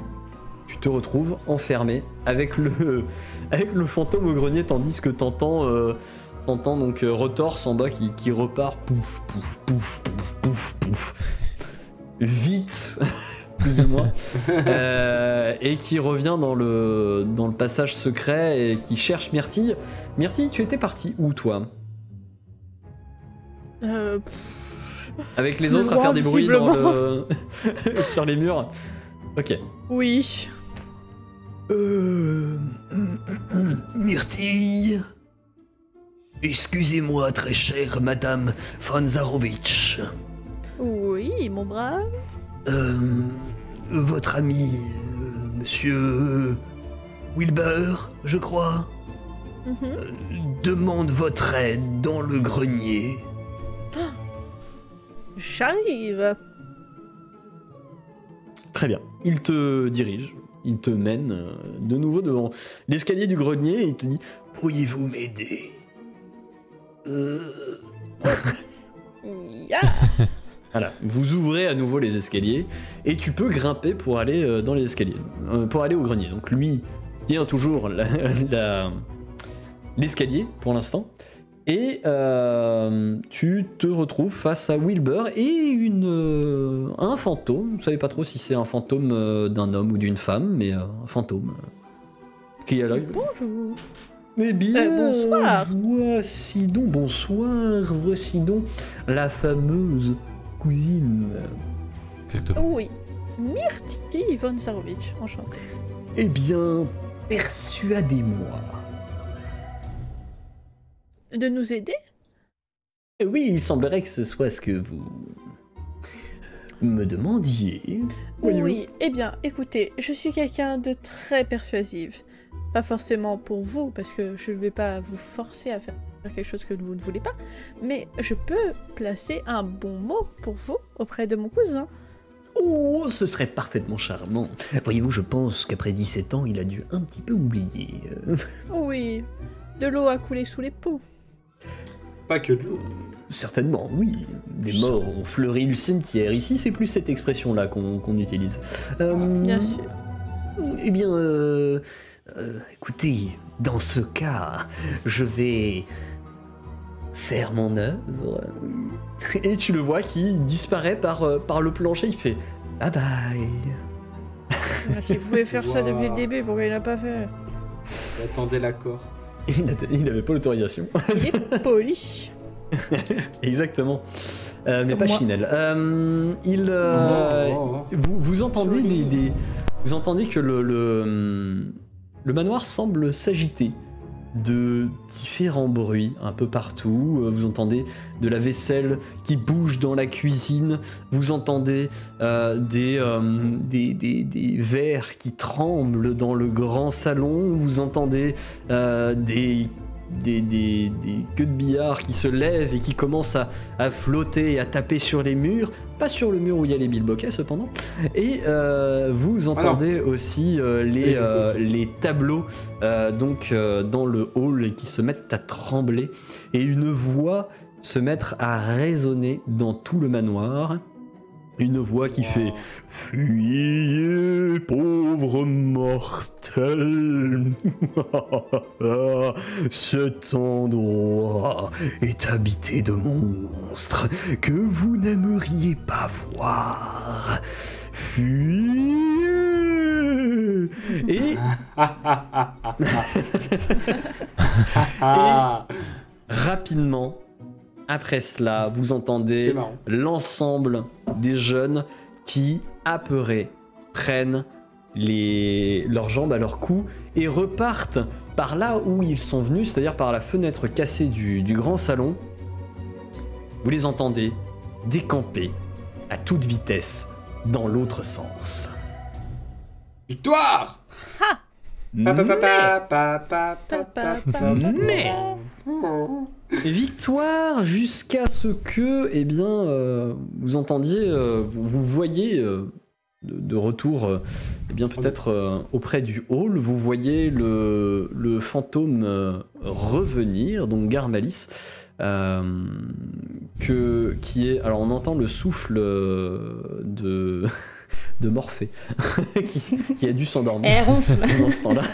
S1: tu te retrouves enfermé avec le, avec le fantôme au grenier, tandis que t'entends, t'entends donc euh, Retorse en bas qui, qui repart, pouf, pouf, pouf, pouf, pouf, pouf, vite, plus ou moins, Euh, et qui revient dans le, dans le passage secret et qui cherche Myrtille. Myrtille, tu étais parti où toi?
S3: Euh,
S1: Avec les
S3: Le
S1: autres à faire des bruits dans le... sur les murs Ok.
S3: oui.
S7: Euh... Myrtille Excusez-moi, très chère Madame von Zarovitch.
S3: Oui, mon brave.
S7: Euh... Votre ami, euh, Monsieur... Wilbur, je crois,
S3: Mhm.
S7: euh, demande votre aide dans le grenier.
S3: J'arrive.
S1: Très bien. Il te dirige, il te mène euh, de nouveau devant l'escalier du grenier et il te dit
S7: Pourriez-vous m'aider? Euh...
S3: Ya.
S1: Voilà, vous ouvrez à nouveau les escaliers et tu peux grimper pour aller euh, dans les escaliers, euh, pour aller au grenier. Donc lui tient toujours l'escalier pour l'instant. Et euh, tu te retrouves face à Wilbur et une, euh, un fantôme. Vous savez pas trop si c'est un fantôme euh, d'un homme ou d'une femme, mais un fantôme. qui est là?
S3: Bonjour.
S1: Mais bien,
S3: Euh, bonsoir.
S1: voici donc, bonsoir, voici donc la fameuse cousine.
S4: Exactement.
S3: Oui. Myrtille von Zarovitch, enchanté.
S1: Eh bien, persuadez-moi.
S3: De nous aider?
S1: Eh Oui, il semblerait que ce soit ce que vous me demandiez. Voyez-vous.
S3: Oui, eh bien, écoutez, je suis quelqu'un de très persuasif. Pas forcément pour vous, parce que je ne vais pas vous forcer à faire quelque chose que vous ne voulez pas, mais je peux placer un bon mot pour vous auprès de mon cousin.
S1: Oh, ce serait parfaitement charmant. Voyez-vous, je pense qu'après 17 ans, il a dû un petit peu oublier.
S3: Oui, de l'eau a coulé sous les pots.
S2: Pas que de l'eau.
S1: Certainement, oui. Les morts ont fleuri le cimetière. Ici, c'est plus cette expression-là qu'on qu'on utilise. Euh,
S3: Bien sûr.
S1: Eh bien, euh, euh, écoutez, dans ce cas, je vais faire mon œuvre. Et tu le vois qui disparaît par, euh, par le plancher. Il fait bye bye.
S3: Si vous pouvez faire ça depuis le début, pourquoi il l'a pas fait
S2: J'attendais l'accord.
S1: Il n'a- Il n'avait pas l'autorisation.
S3: Il est poli.
S1: Exactement. Euh, mais
S3: Comme
S1: pas
S3: moi.
S1: Chinel. Euh, il, euh,
S2: Oh, oh, oh.
S1: Vous, vous entendez des, vous entendez que le, le, le manoir semble s'agiter de différents bruits un peu partout. Euh, Vous entendez de la vaisselle qui bouge dans la cuisine. Vous entendez euh, des, euh, des, des- des verres qui tremblent dans le grand salon. Vous entendez des, des, des, des queues de billard qui se lèvent et qui commencent à, à flotter et à taper sur les murs. Pas sur le mur où il y a les bilboquets cependant. Et euh, vous entendez aussi euh, les,
S2: Les
S1: euh, les tableaux donc dans le hall qui se mettent à trembler et une voix se mettre à résonner dans tout le manoir. Une voix qui fait Fuyez, pauvre mortel Cet endroit est habité de monstres que vous n'aimeriez pas voir. Fuyez Et
S2: Ah,
S1: rapidement, après cela, vous entendez l'ensemble des jeunes qui, apeurés, prennent les... leurs jambes à leur cou et repartent par là où ils sont venus, c'est-à-dire par la fenêtre cassée du, du grand salon. Vous les entendez décamper à toute vitesse dans l'autre sens.
S2: Victoire
S1: Mais- Victoire jusqu'à ce que, eh bien, euh, vous entendiez, euh, vous, vous voyez euh, de, de retour, euh, eh bien peut-être euh, auprès du hall, vous voyez le, le fantôme euh, revenir, donc Garmalis, euh, que, qui est, alors on entend le souffle euh, de, de Morphée, qui, qui a dû s'endormir
S5: Elle ronfle.
S1: dans ce temps-là.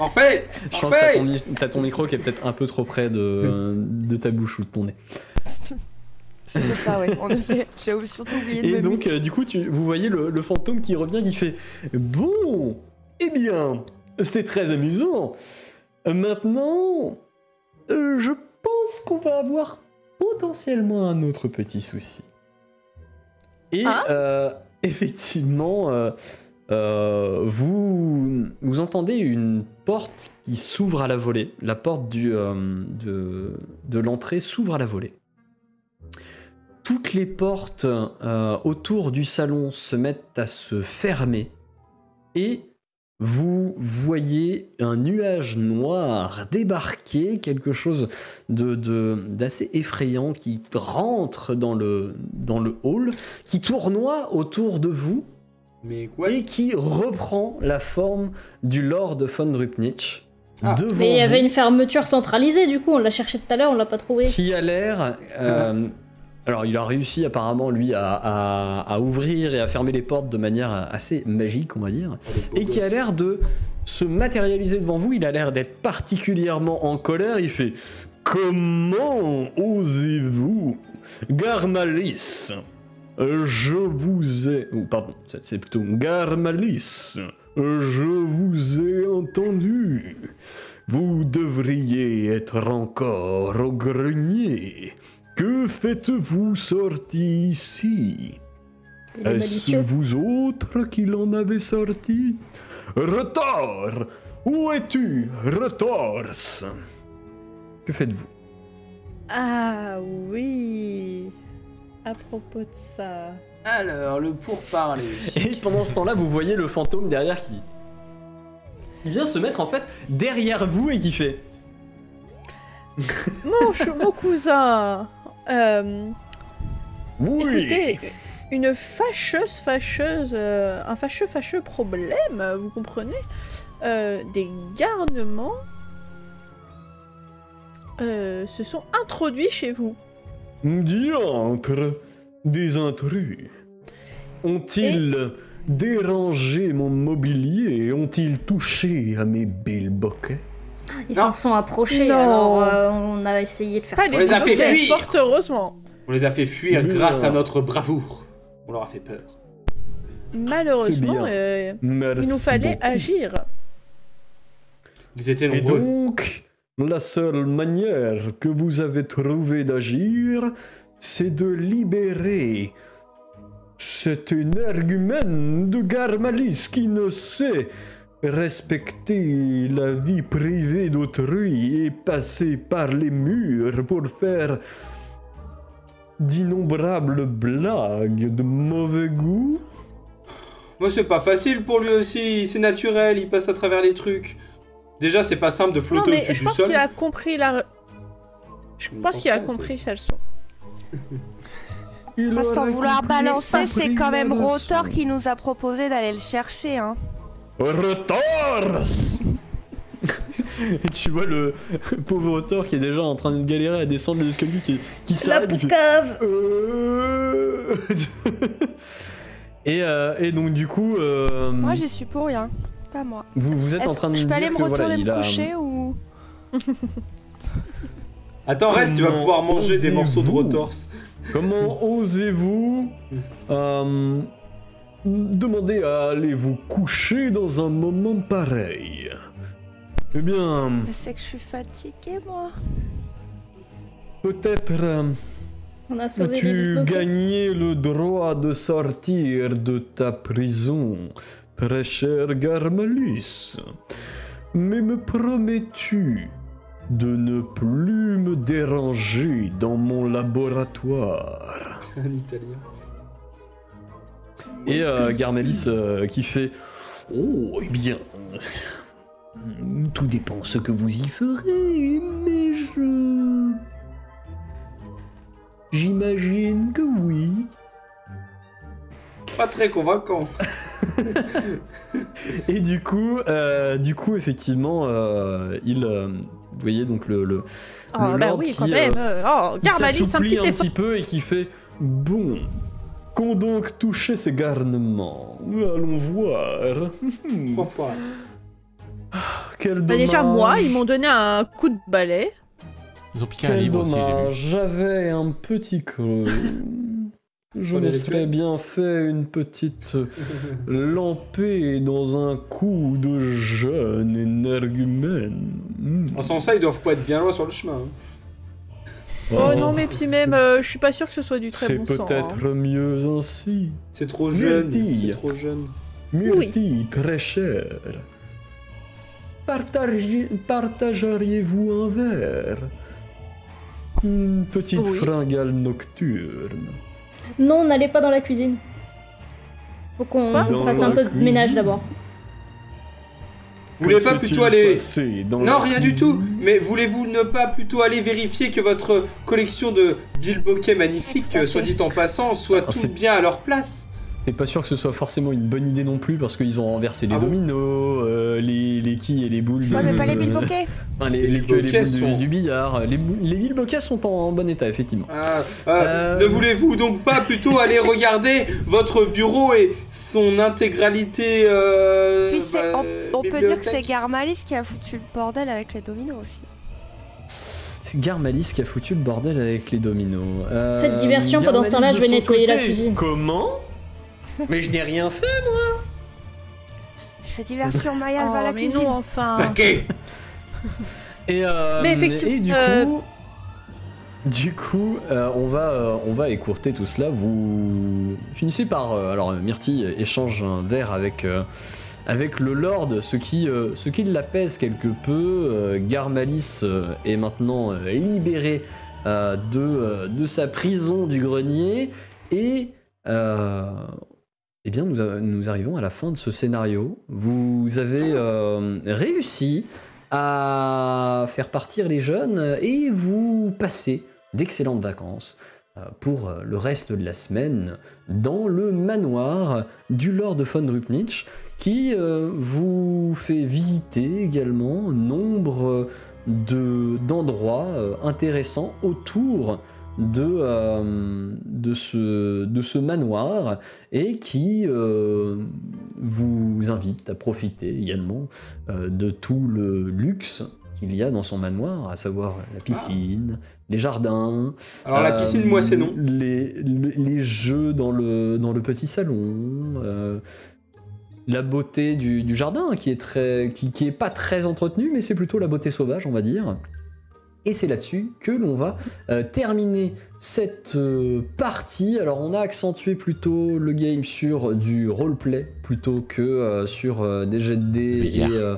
S2: En fait
S1: Je
S2: En
S1: pense que t'as ton, ton micro qui est peut-être un peu trop près de, de ta bouche ou de ton nez.
S6: C'était ça, ouais. En effet, j'ai surtout oublié de
S1: Et
S6: me
S1: donc, euh, du coup, tu, vous voyez le, le fantôme qui revient, qui fait Bon, eh bien, c'était très amusant. Maintenant, euh, je pense qu'on va avoir potentiellement un autre petit souci. Et
S3: Ah
S1: euh, effectivement, euh, euh, vous, entendez une porte qui s'ouvre à la volée. La porte euh, de, de l'entrée s'ouvre à la volée. Toutes les portes autour du salon se mettent à se fermer et vous voyez un nuage noir débarquer, quelque chose de, de- d'assez effrayant qui rentre dans le, dans le hall, qui tournoie autour de vous
S2: Mais quoi
S1: et qui reprend la forme du Lord von Rupnitch
S2: Ah.
S1: devant
S5: Mais il y avait une fermeture centralisée, du coup, on l'a cherché tout à l'heure, on l'a pas trouvé.
S1: qui a l'air... euh, alors il a réussi apparemment lui à, à- à ouvrir et à fermer les portes de manière assez magique on va dire. et qui a l'air de se matérialiser devant vous. Il a l'air d'être particulièrement en colère. Il fait Comment osez-vous, Garmalis Je vous ai. ou pardon, c'est plutôt Garmalis. Je vous ai entendu. Vous devriez être encore au grenier. Que faites-vous sorti ici?
S5: Il est
S1: Est-ce vous autres qui l'en avez sorti? Retors Où es-tu, Retors? Que faites-vous?
S3: Ah oui. À propos de ça.
S2: Alors, le pourparler.
S8: Et pendant ce temps-là, vous voyez le fantôme derrière qui. qui vient se mettre en fait derrière vous et qui fait.
S3: Mon, mon cousin. Euh,
S1: Oui.
S3: Écoutez, une fâcheuse, fâcheuse, euh, un fâcheux, fâcheux problème, vous comprenez Euh, Des garnements euh, se sont introduits chez vous.
S1: Diantre Des intrus. Ont-ils dérangé mon mobilier Ont-ils touché à mes bilboquets
S5: Ils s'en sont approchés,
S3: Non.
S5: alors euh, on a essayé de faire
S3: Pas
S5: tout
S3: les
S2: les a fait fuir.
S3: fort heureusement.
S2: On les a fait fuir grâce à notre bravoure. On leur a fait peur.
S3: Malheureusement, euh, il nous fallait
S1: beaucoup.
S3: agir.
S2: Ils étaient
S1: Et
S2: nombreux.
S1: donc, la seule manière que vous avez trouvé d'agir, c'est de libérer cet énergumène de Garmalis qui ne sait respecter la vie privée d'autrui et passer par les murs pour faire d'innombrables blagues de mauvais goût.
S2: Moi, c'est pas facile pour lui aussi. C'est naturel, il passe à travers les trucs. Déjà, c'est pas simple de flotter au-dessus
S3: je
S2: du
S3: pense
S2: sol.
S3: qu'il a compris la. Je
S2: Je
S3: pense
S2: pense
S3: qu'il a compris sa leçon.
S1: Il
S6: sans vouloir balancer, c'est quand même Rotor qui nous a proposé d'aller le chercher. Hein.
S1: Retors
S8: Et tu vois le pauvre auteur qui est déjà en train de galérer à descendre l'escalier qui, qui
S5: La
S8: s'arrête.
S5: poucave
S8: Euh. et, euh, et donc du coup, euh,
S6: Moi, j'y suis pour rien. Pas moi.
S8: vous, vous êtes en train de me
S6: peux aller
S8: dire
S6: me
S8: que voilà,
S6: retourner
S8: il
S6: me
S8: a...
S6: coucher ou.
S2: Attends, reste, tu vas pouvoir manger des morceaux de rotors.
S1: Comment osez-vous demander à aller vous coucher dans un moment pareil Eh bien,
S6: sais que je suis fatiguée, moi.
S1: peut-être euh,
S5: On a sauvé
S1: gagné le droit de sortir de ta prison, très cher Garmalus. Mais me promets-tu de ne plus me déranger dans mon laboratoire?
S2: C'est un italien.
S8: Et euh, Garmalis euh, qui fait
S1: Oh, eh bien. Tout dépend ce que vous y ferez, mais je. J'imagine que oui.
S2: Pas très convaincant.
S8: Et du coup, euh, du coup, effectivement, euh, il, euh, vous voyez donc le, le
S3: Oh,
S8: Le
S3: bah
S8: Lord
S3: oui,
S8: qui,
S3: quand même.
S8: euh,
S3: Oh, Garmalis, un petit
S8: peu et qui fait
S1: Bon. Qu'ont donc touché ces garnements Allons voir.
S2: Trois fois.
S1: Quel
S3: Bah,
S1: dommage.
S3: déjà, moi, ils m'ont donné un coup de balai.
S4: Ils ont piqué un
S1: Quel
S4: livre aussi, j'ai vu.
S1: dommage. J'avais un petit creux. Je me serais bien fait une petite lampée dans un coup de jeune énergumène. Hmm.
S2: En sens ça, ils doivent pas être bien loin sur le chemin. hein.
S3: Oh non, mais puis même, euh, je suis pas sûr que ce soit du très
S1: C'est
S3: bon sang.
S1: peut-être
S3: hein.
S1: mieux ainsi.
S2: C'est trop jeune. C'est trop jeune.
S1: Myrtille, très cher. Partagez- Partageriez-vous un verre? Une petite
S3: Oui.
S1: fringale nocturne.
S5: Non, n'allez pas dans la cuisine. Faut qu'on fasse un peu de ménage d'abord.
S2: Vous voulez pas plutôt aller. Non, rien du tout. Mais voulez-vous ne pas plutôt aller vérifier que votre collection de bilboquets magnifiques, soit dit en passant, soit
S8: Ah,
S2: tout
S8: c'est-
S2: bien à leur place?
S8: T'es pas sûr que ce soit forcément une bonne idée non plus parce qu'ils ont renversé les
S2: Ah bon
S8: dominos, euh, les, les quilles et les boules.
S6: Ouais,
S8: de-
S6: mais pas les
S8: euh,
S6: bilboquets.
S8: enfin, les, les,
S2: Les
S8: les boules du,
S2: sont-
S8: du billard. Les, les bilboquets sont en, en bon état, effectivement.
S2: Ah, ah,
S8: Euh,
S2: Ne voulez-vous donc pas plutôt aller regarder votre bureau et son intégralité euh,
S6: Puis
S2: bah,
S6: on, on peut dire que c'est Garmalis qui a foutu le bordel avec les dominos aussi.
S8: C'est Garmalis qui a foutu le bordel avec les dominos. Euh,
S5: Faites diversion, pendant ce temps-là, je vais nettoyer la
S8: côté,
S5: cuisine.
S8: Comment? Mais je n'ai rien fait.
S6: Je fais diversion, Maya, elle va à
S3: Oh,
S6: la
S3: mais
S6: cuisine.
S3: non, enfin.
S2: Ok.
S8: Et, euh,
S3: Mais effectivement,
S8: et du
S3: euh,
S8: coup,
S1: Du coup, euh, on, va, euh, on va écourter tout cela. Vous finissez par. euh, alors, Myrtille échange un verre avec, euh, avec le Lord, ce qui, euh, ce qui l'apaise quelque peu. Euh, Garmalis euh, est maintenant euh, libéré euh, de, euh, de sa prison du grenier. Et. Eh bien, nous, arrivons à la fin de ce scénario. Vous avez euh, réussi à faire partir les jeunes et vous passez d'excellentes vacances euh, pour euh, le reste de la semaine dans le manoir du Lord von Drupnich qui vous fait visiter également nombre de- d'endroits intéressants autour de, euh, de, ce, de ce manoir et qui euh, vous invite à profiter également euh, de tout le luxe qu'il y a dans son manoir, à savoir la piscine, les jardins.
S2: Alors la
S1: euh,
S2: piscine, moi c'est non.
S1: Les, les, les jeux dans le, dans le petit salon. euh, la beauté du, du jardin qui est très, qui, qui est pas très entretenu, mais c'est plutôt la beauté sauvage, on va dire. Et c'est là-dessus que l'on va euh, terminer cette euh, partie. Alors on a accentué plutôt le game sur du roleplay plutôt que euh, sur euh, des jets de dés et, euh,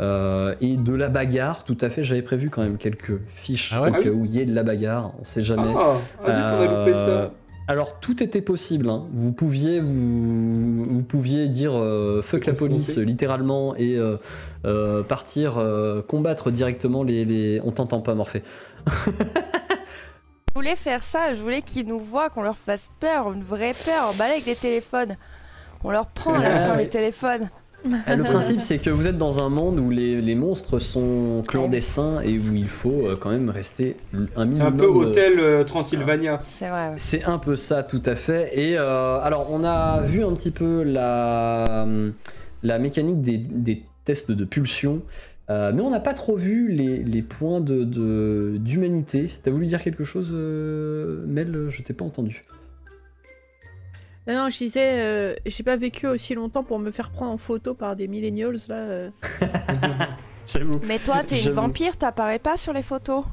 S1: euh, de la bagarre. Tout à fait, j'avais prévu quand même quelques fiches
S4: Ah ouais
S1: au
S2: Ah
S1: cas
S2: oui.
S1: où il y ait de la bagarre. On sait jamais.
S2: Ah, ah zut, on a loupé
S1: Euh,
S2: ça.
S1: Alors tout était possible. hein. Vous pouviez vous, vous pouviez dire euh, fuck la police littéralement et euh, euh, partir euh, combattre directement les, les... On t'entend pas Morphée.
S6: Je voulais faire ça, je voulais qu'ils nous voient, qu'on leur fasse peur, une vraie peur, on avec des téléphones. On leur prend à la fin
S1: ouais.
S6: les téléphones.
S1: Euh, Le principe c'est que vous êtes dans un monde où les, les monstres sont clandestins et où il faut euh, quand même rester un minimum.
S2: C'est un peu hôtel euh, Transylvania.
S6: C'est vrai. ouais.
S1: C'est un peu ça, tout à fait. Et euh, alors, on a vu un petit peu la, la mécanique des, des tests de pulsion, euh, mais on n'a pas trop vu les, les points de- de- d'humanité. T'as voulu dire quelque chose, Mel? Je t'ai pas entendu.
S3: Non, non, je disais, euh, j'ai pas vécu aussi longtemps pour me faire prendre en photo par des millennials là. euh.
S1: J'avoue.
S6: Mais toi, t'es une
S1: J'avoue.
S6: vampire, t'apparais pas sur les photos?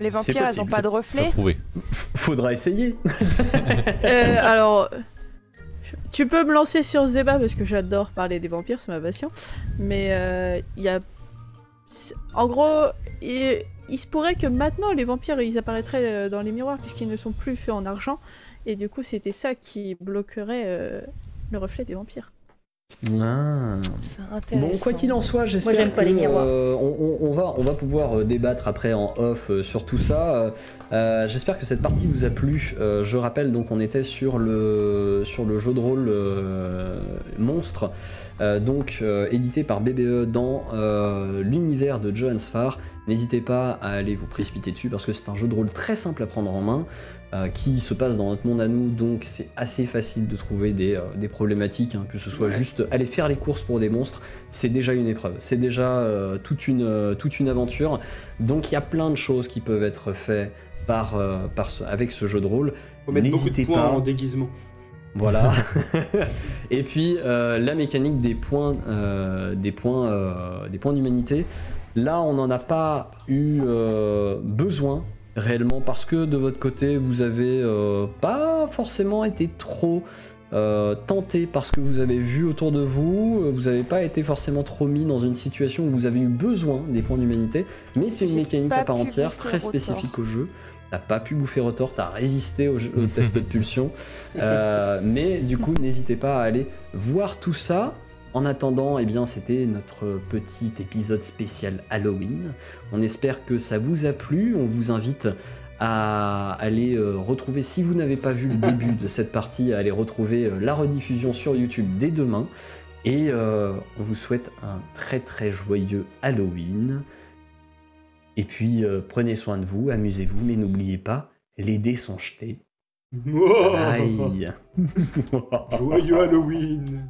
S6: Les vampires, elles ont pas de
S4: Pas
S6: reflets
S4: prouvé.
S1: Faudra essayer.
S3: Euh, alors, je- tu peux me lancer sur ce débat parce que j'adore parler des vampires, c'est ma passion. Mais euh, il y a. c'est- En gros, il, il se pourrait que maintenant les vampires ils apparaîtraient euh, dans les miroirs puisqu'ils ne sont plus faits en argent. Et du coup, c'était ça qui bloquerait euh, le reflet des vampires.
S1: Ah. Bon, quoi qu'il en soit, j'espère
S5: j'aime pas
S1: que,
S5: les miroirs.
S1: euh, on, va, on va pouvoir euh, débattre après en off euh, sur tout ça. Euh, j'espère que cette partie vous a plu. Euh, je rappelle donc on était sur le, sur le jeu de rôle euh, Monstre, euh, donc euh, édité par BBE dans euh, l'univers de Johan Sfar. N'hésitez pas à aller vous précipiter dessus parce que c'est un jeu de rôle très simple à prendre en main euh, qui se passe dans notre monde à nous, donc c'est assez facile de trouver des, euh, des problématiques, hein, que ce soit juste aller faire les courses pour des monstres, c'est déjà une épreuve, c'est déjà euh, toute, une, toute une aventure. Donc il y a plein de choses qui peuvent être faites par, par ce- avec ce jeu de rôle.
S2: Faut mettre beaucoup de points
S1: pas.
S2: en déguisement.
S1: Voilà. Et puis euh, la mécanique des points, euh, des points, euh, des points d'humanité. Là, on n'en a pas eu besoin réellement parce que de votre côté, vous avez euh, pas forcément été trop euh, tenté par ce que vous avez vu autour de vous. Euh, Vous n'avez pas été forcément trop mis dans une situation où vous avez eu besoin des points d'humanité. Mais c'est une mécanique à part entière, très spécifique au jeu. T'as pas pu bouffer Rotor, t'as résisté au, jeu- au test de pulsion. Euh, mais du coup, n'hésitez pas à aller voir tout ça. En attendant, eh bien, c'était notre petit épisode spécial Halloween. On espère que ça vous a plu. On vous invite à aller euh, retrouver, si vous n'avez pas vu le début de cette partie, à aller retrouver euh, la rediffusion sur YouTube dès demain. Et euh, on vous souhaite un très très joyeux Halloween. Et puis, prenez soin de vous, amusez-vous, mais n'oubliez pas, les dés sont jetés. Aïe.
S2: Joyeux Halloween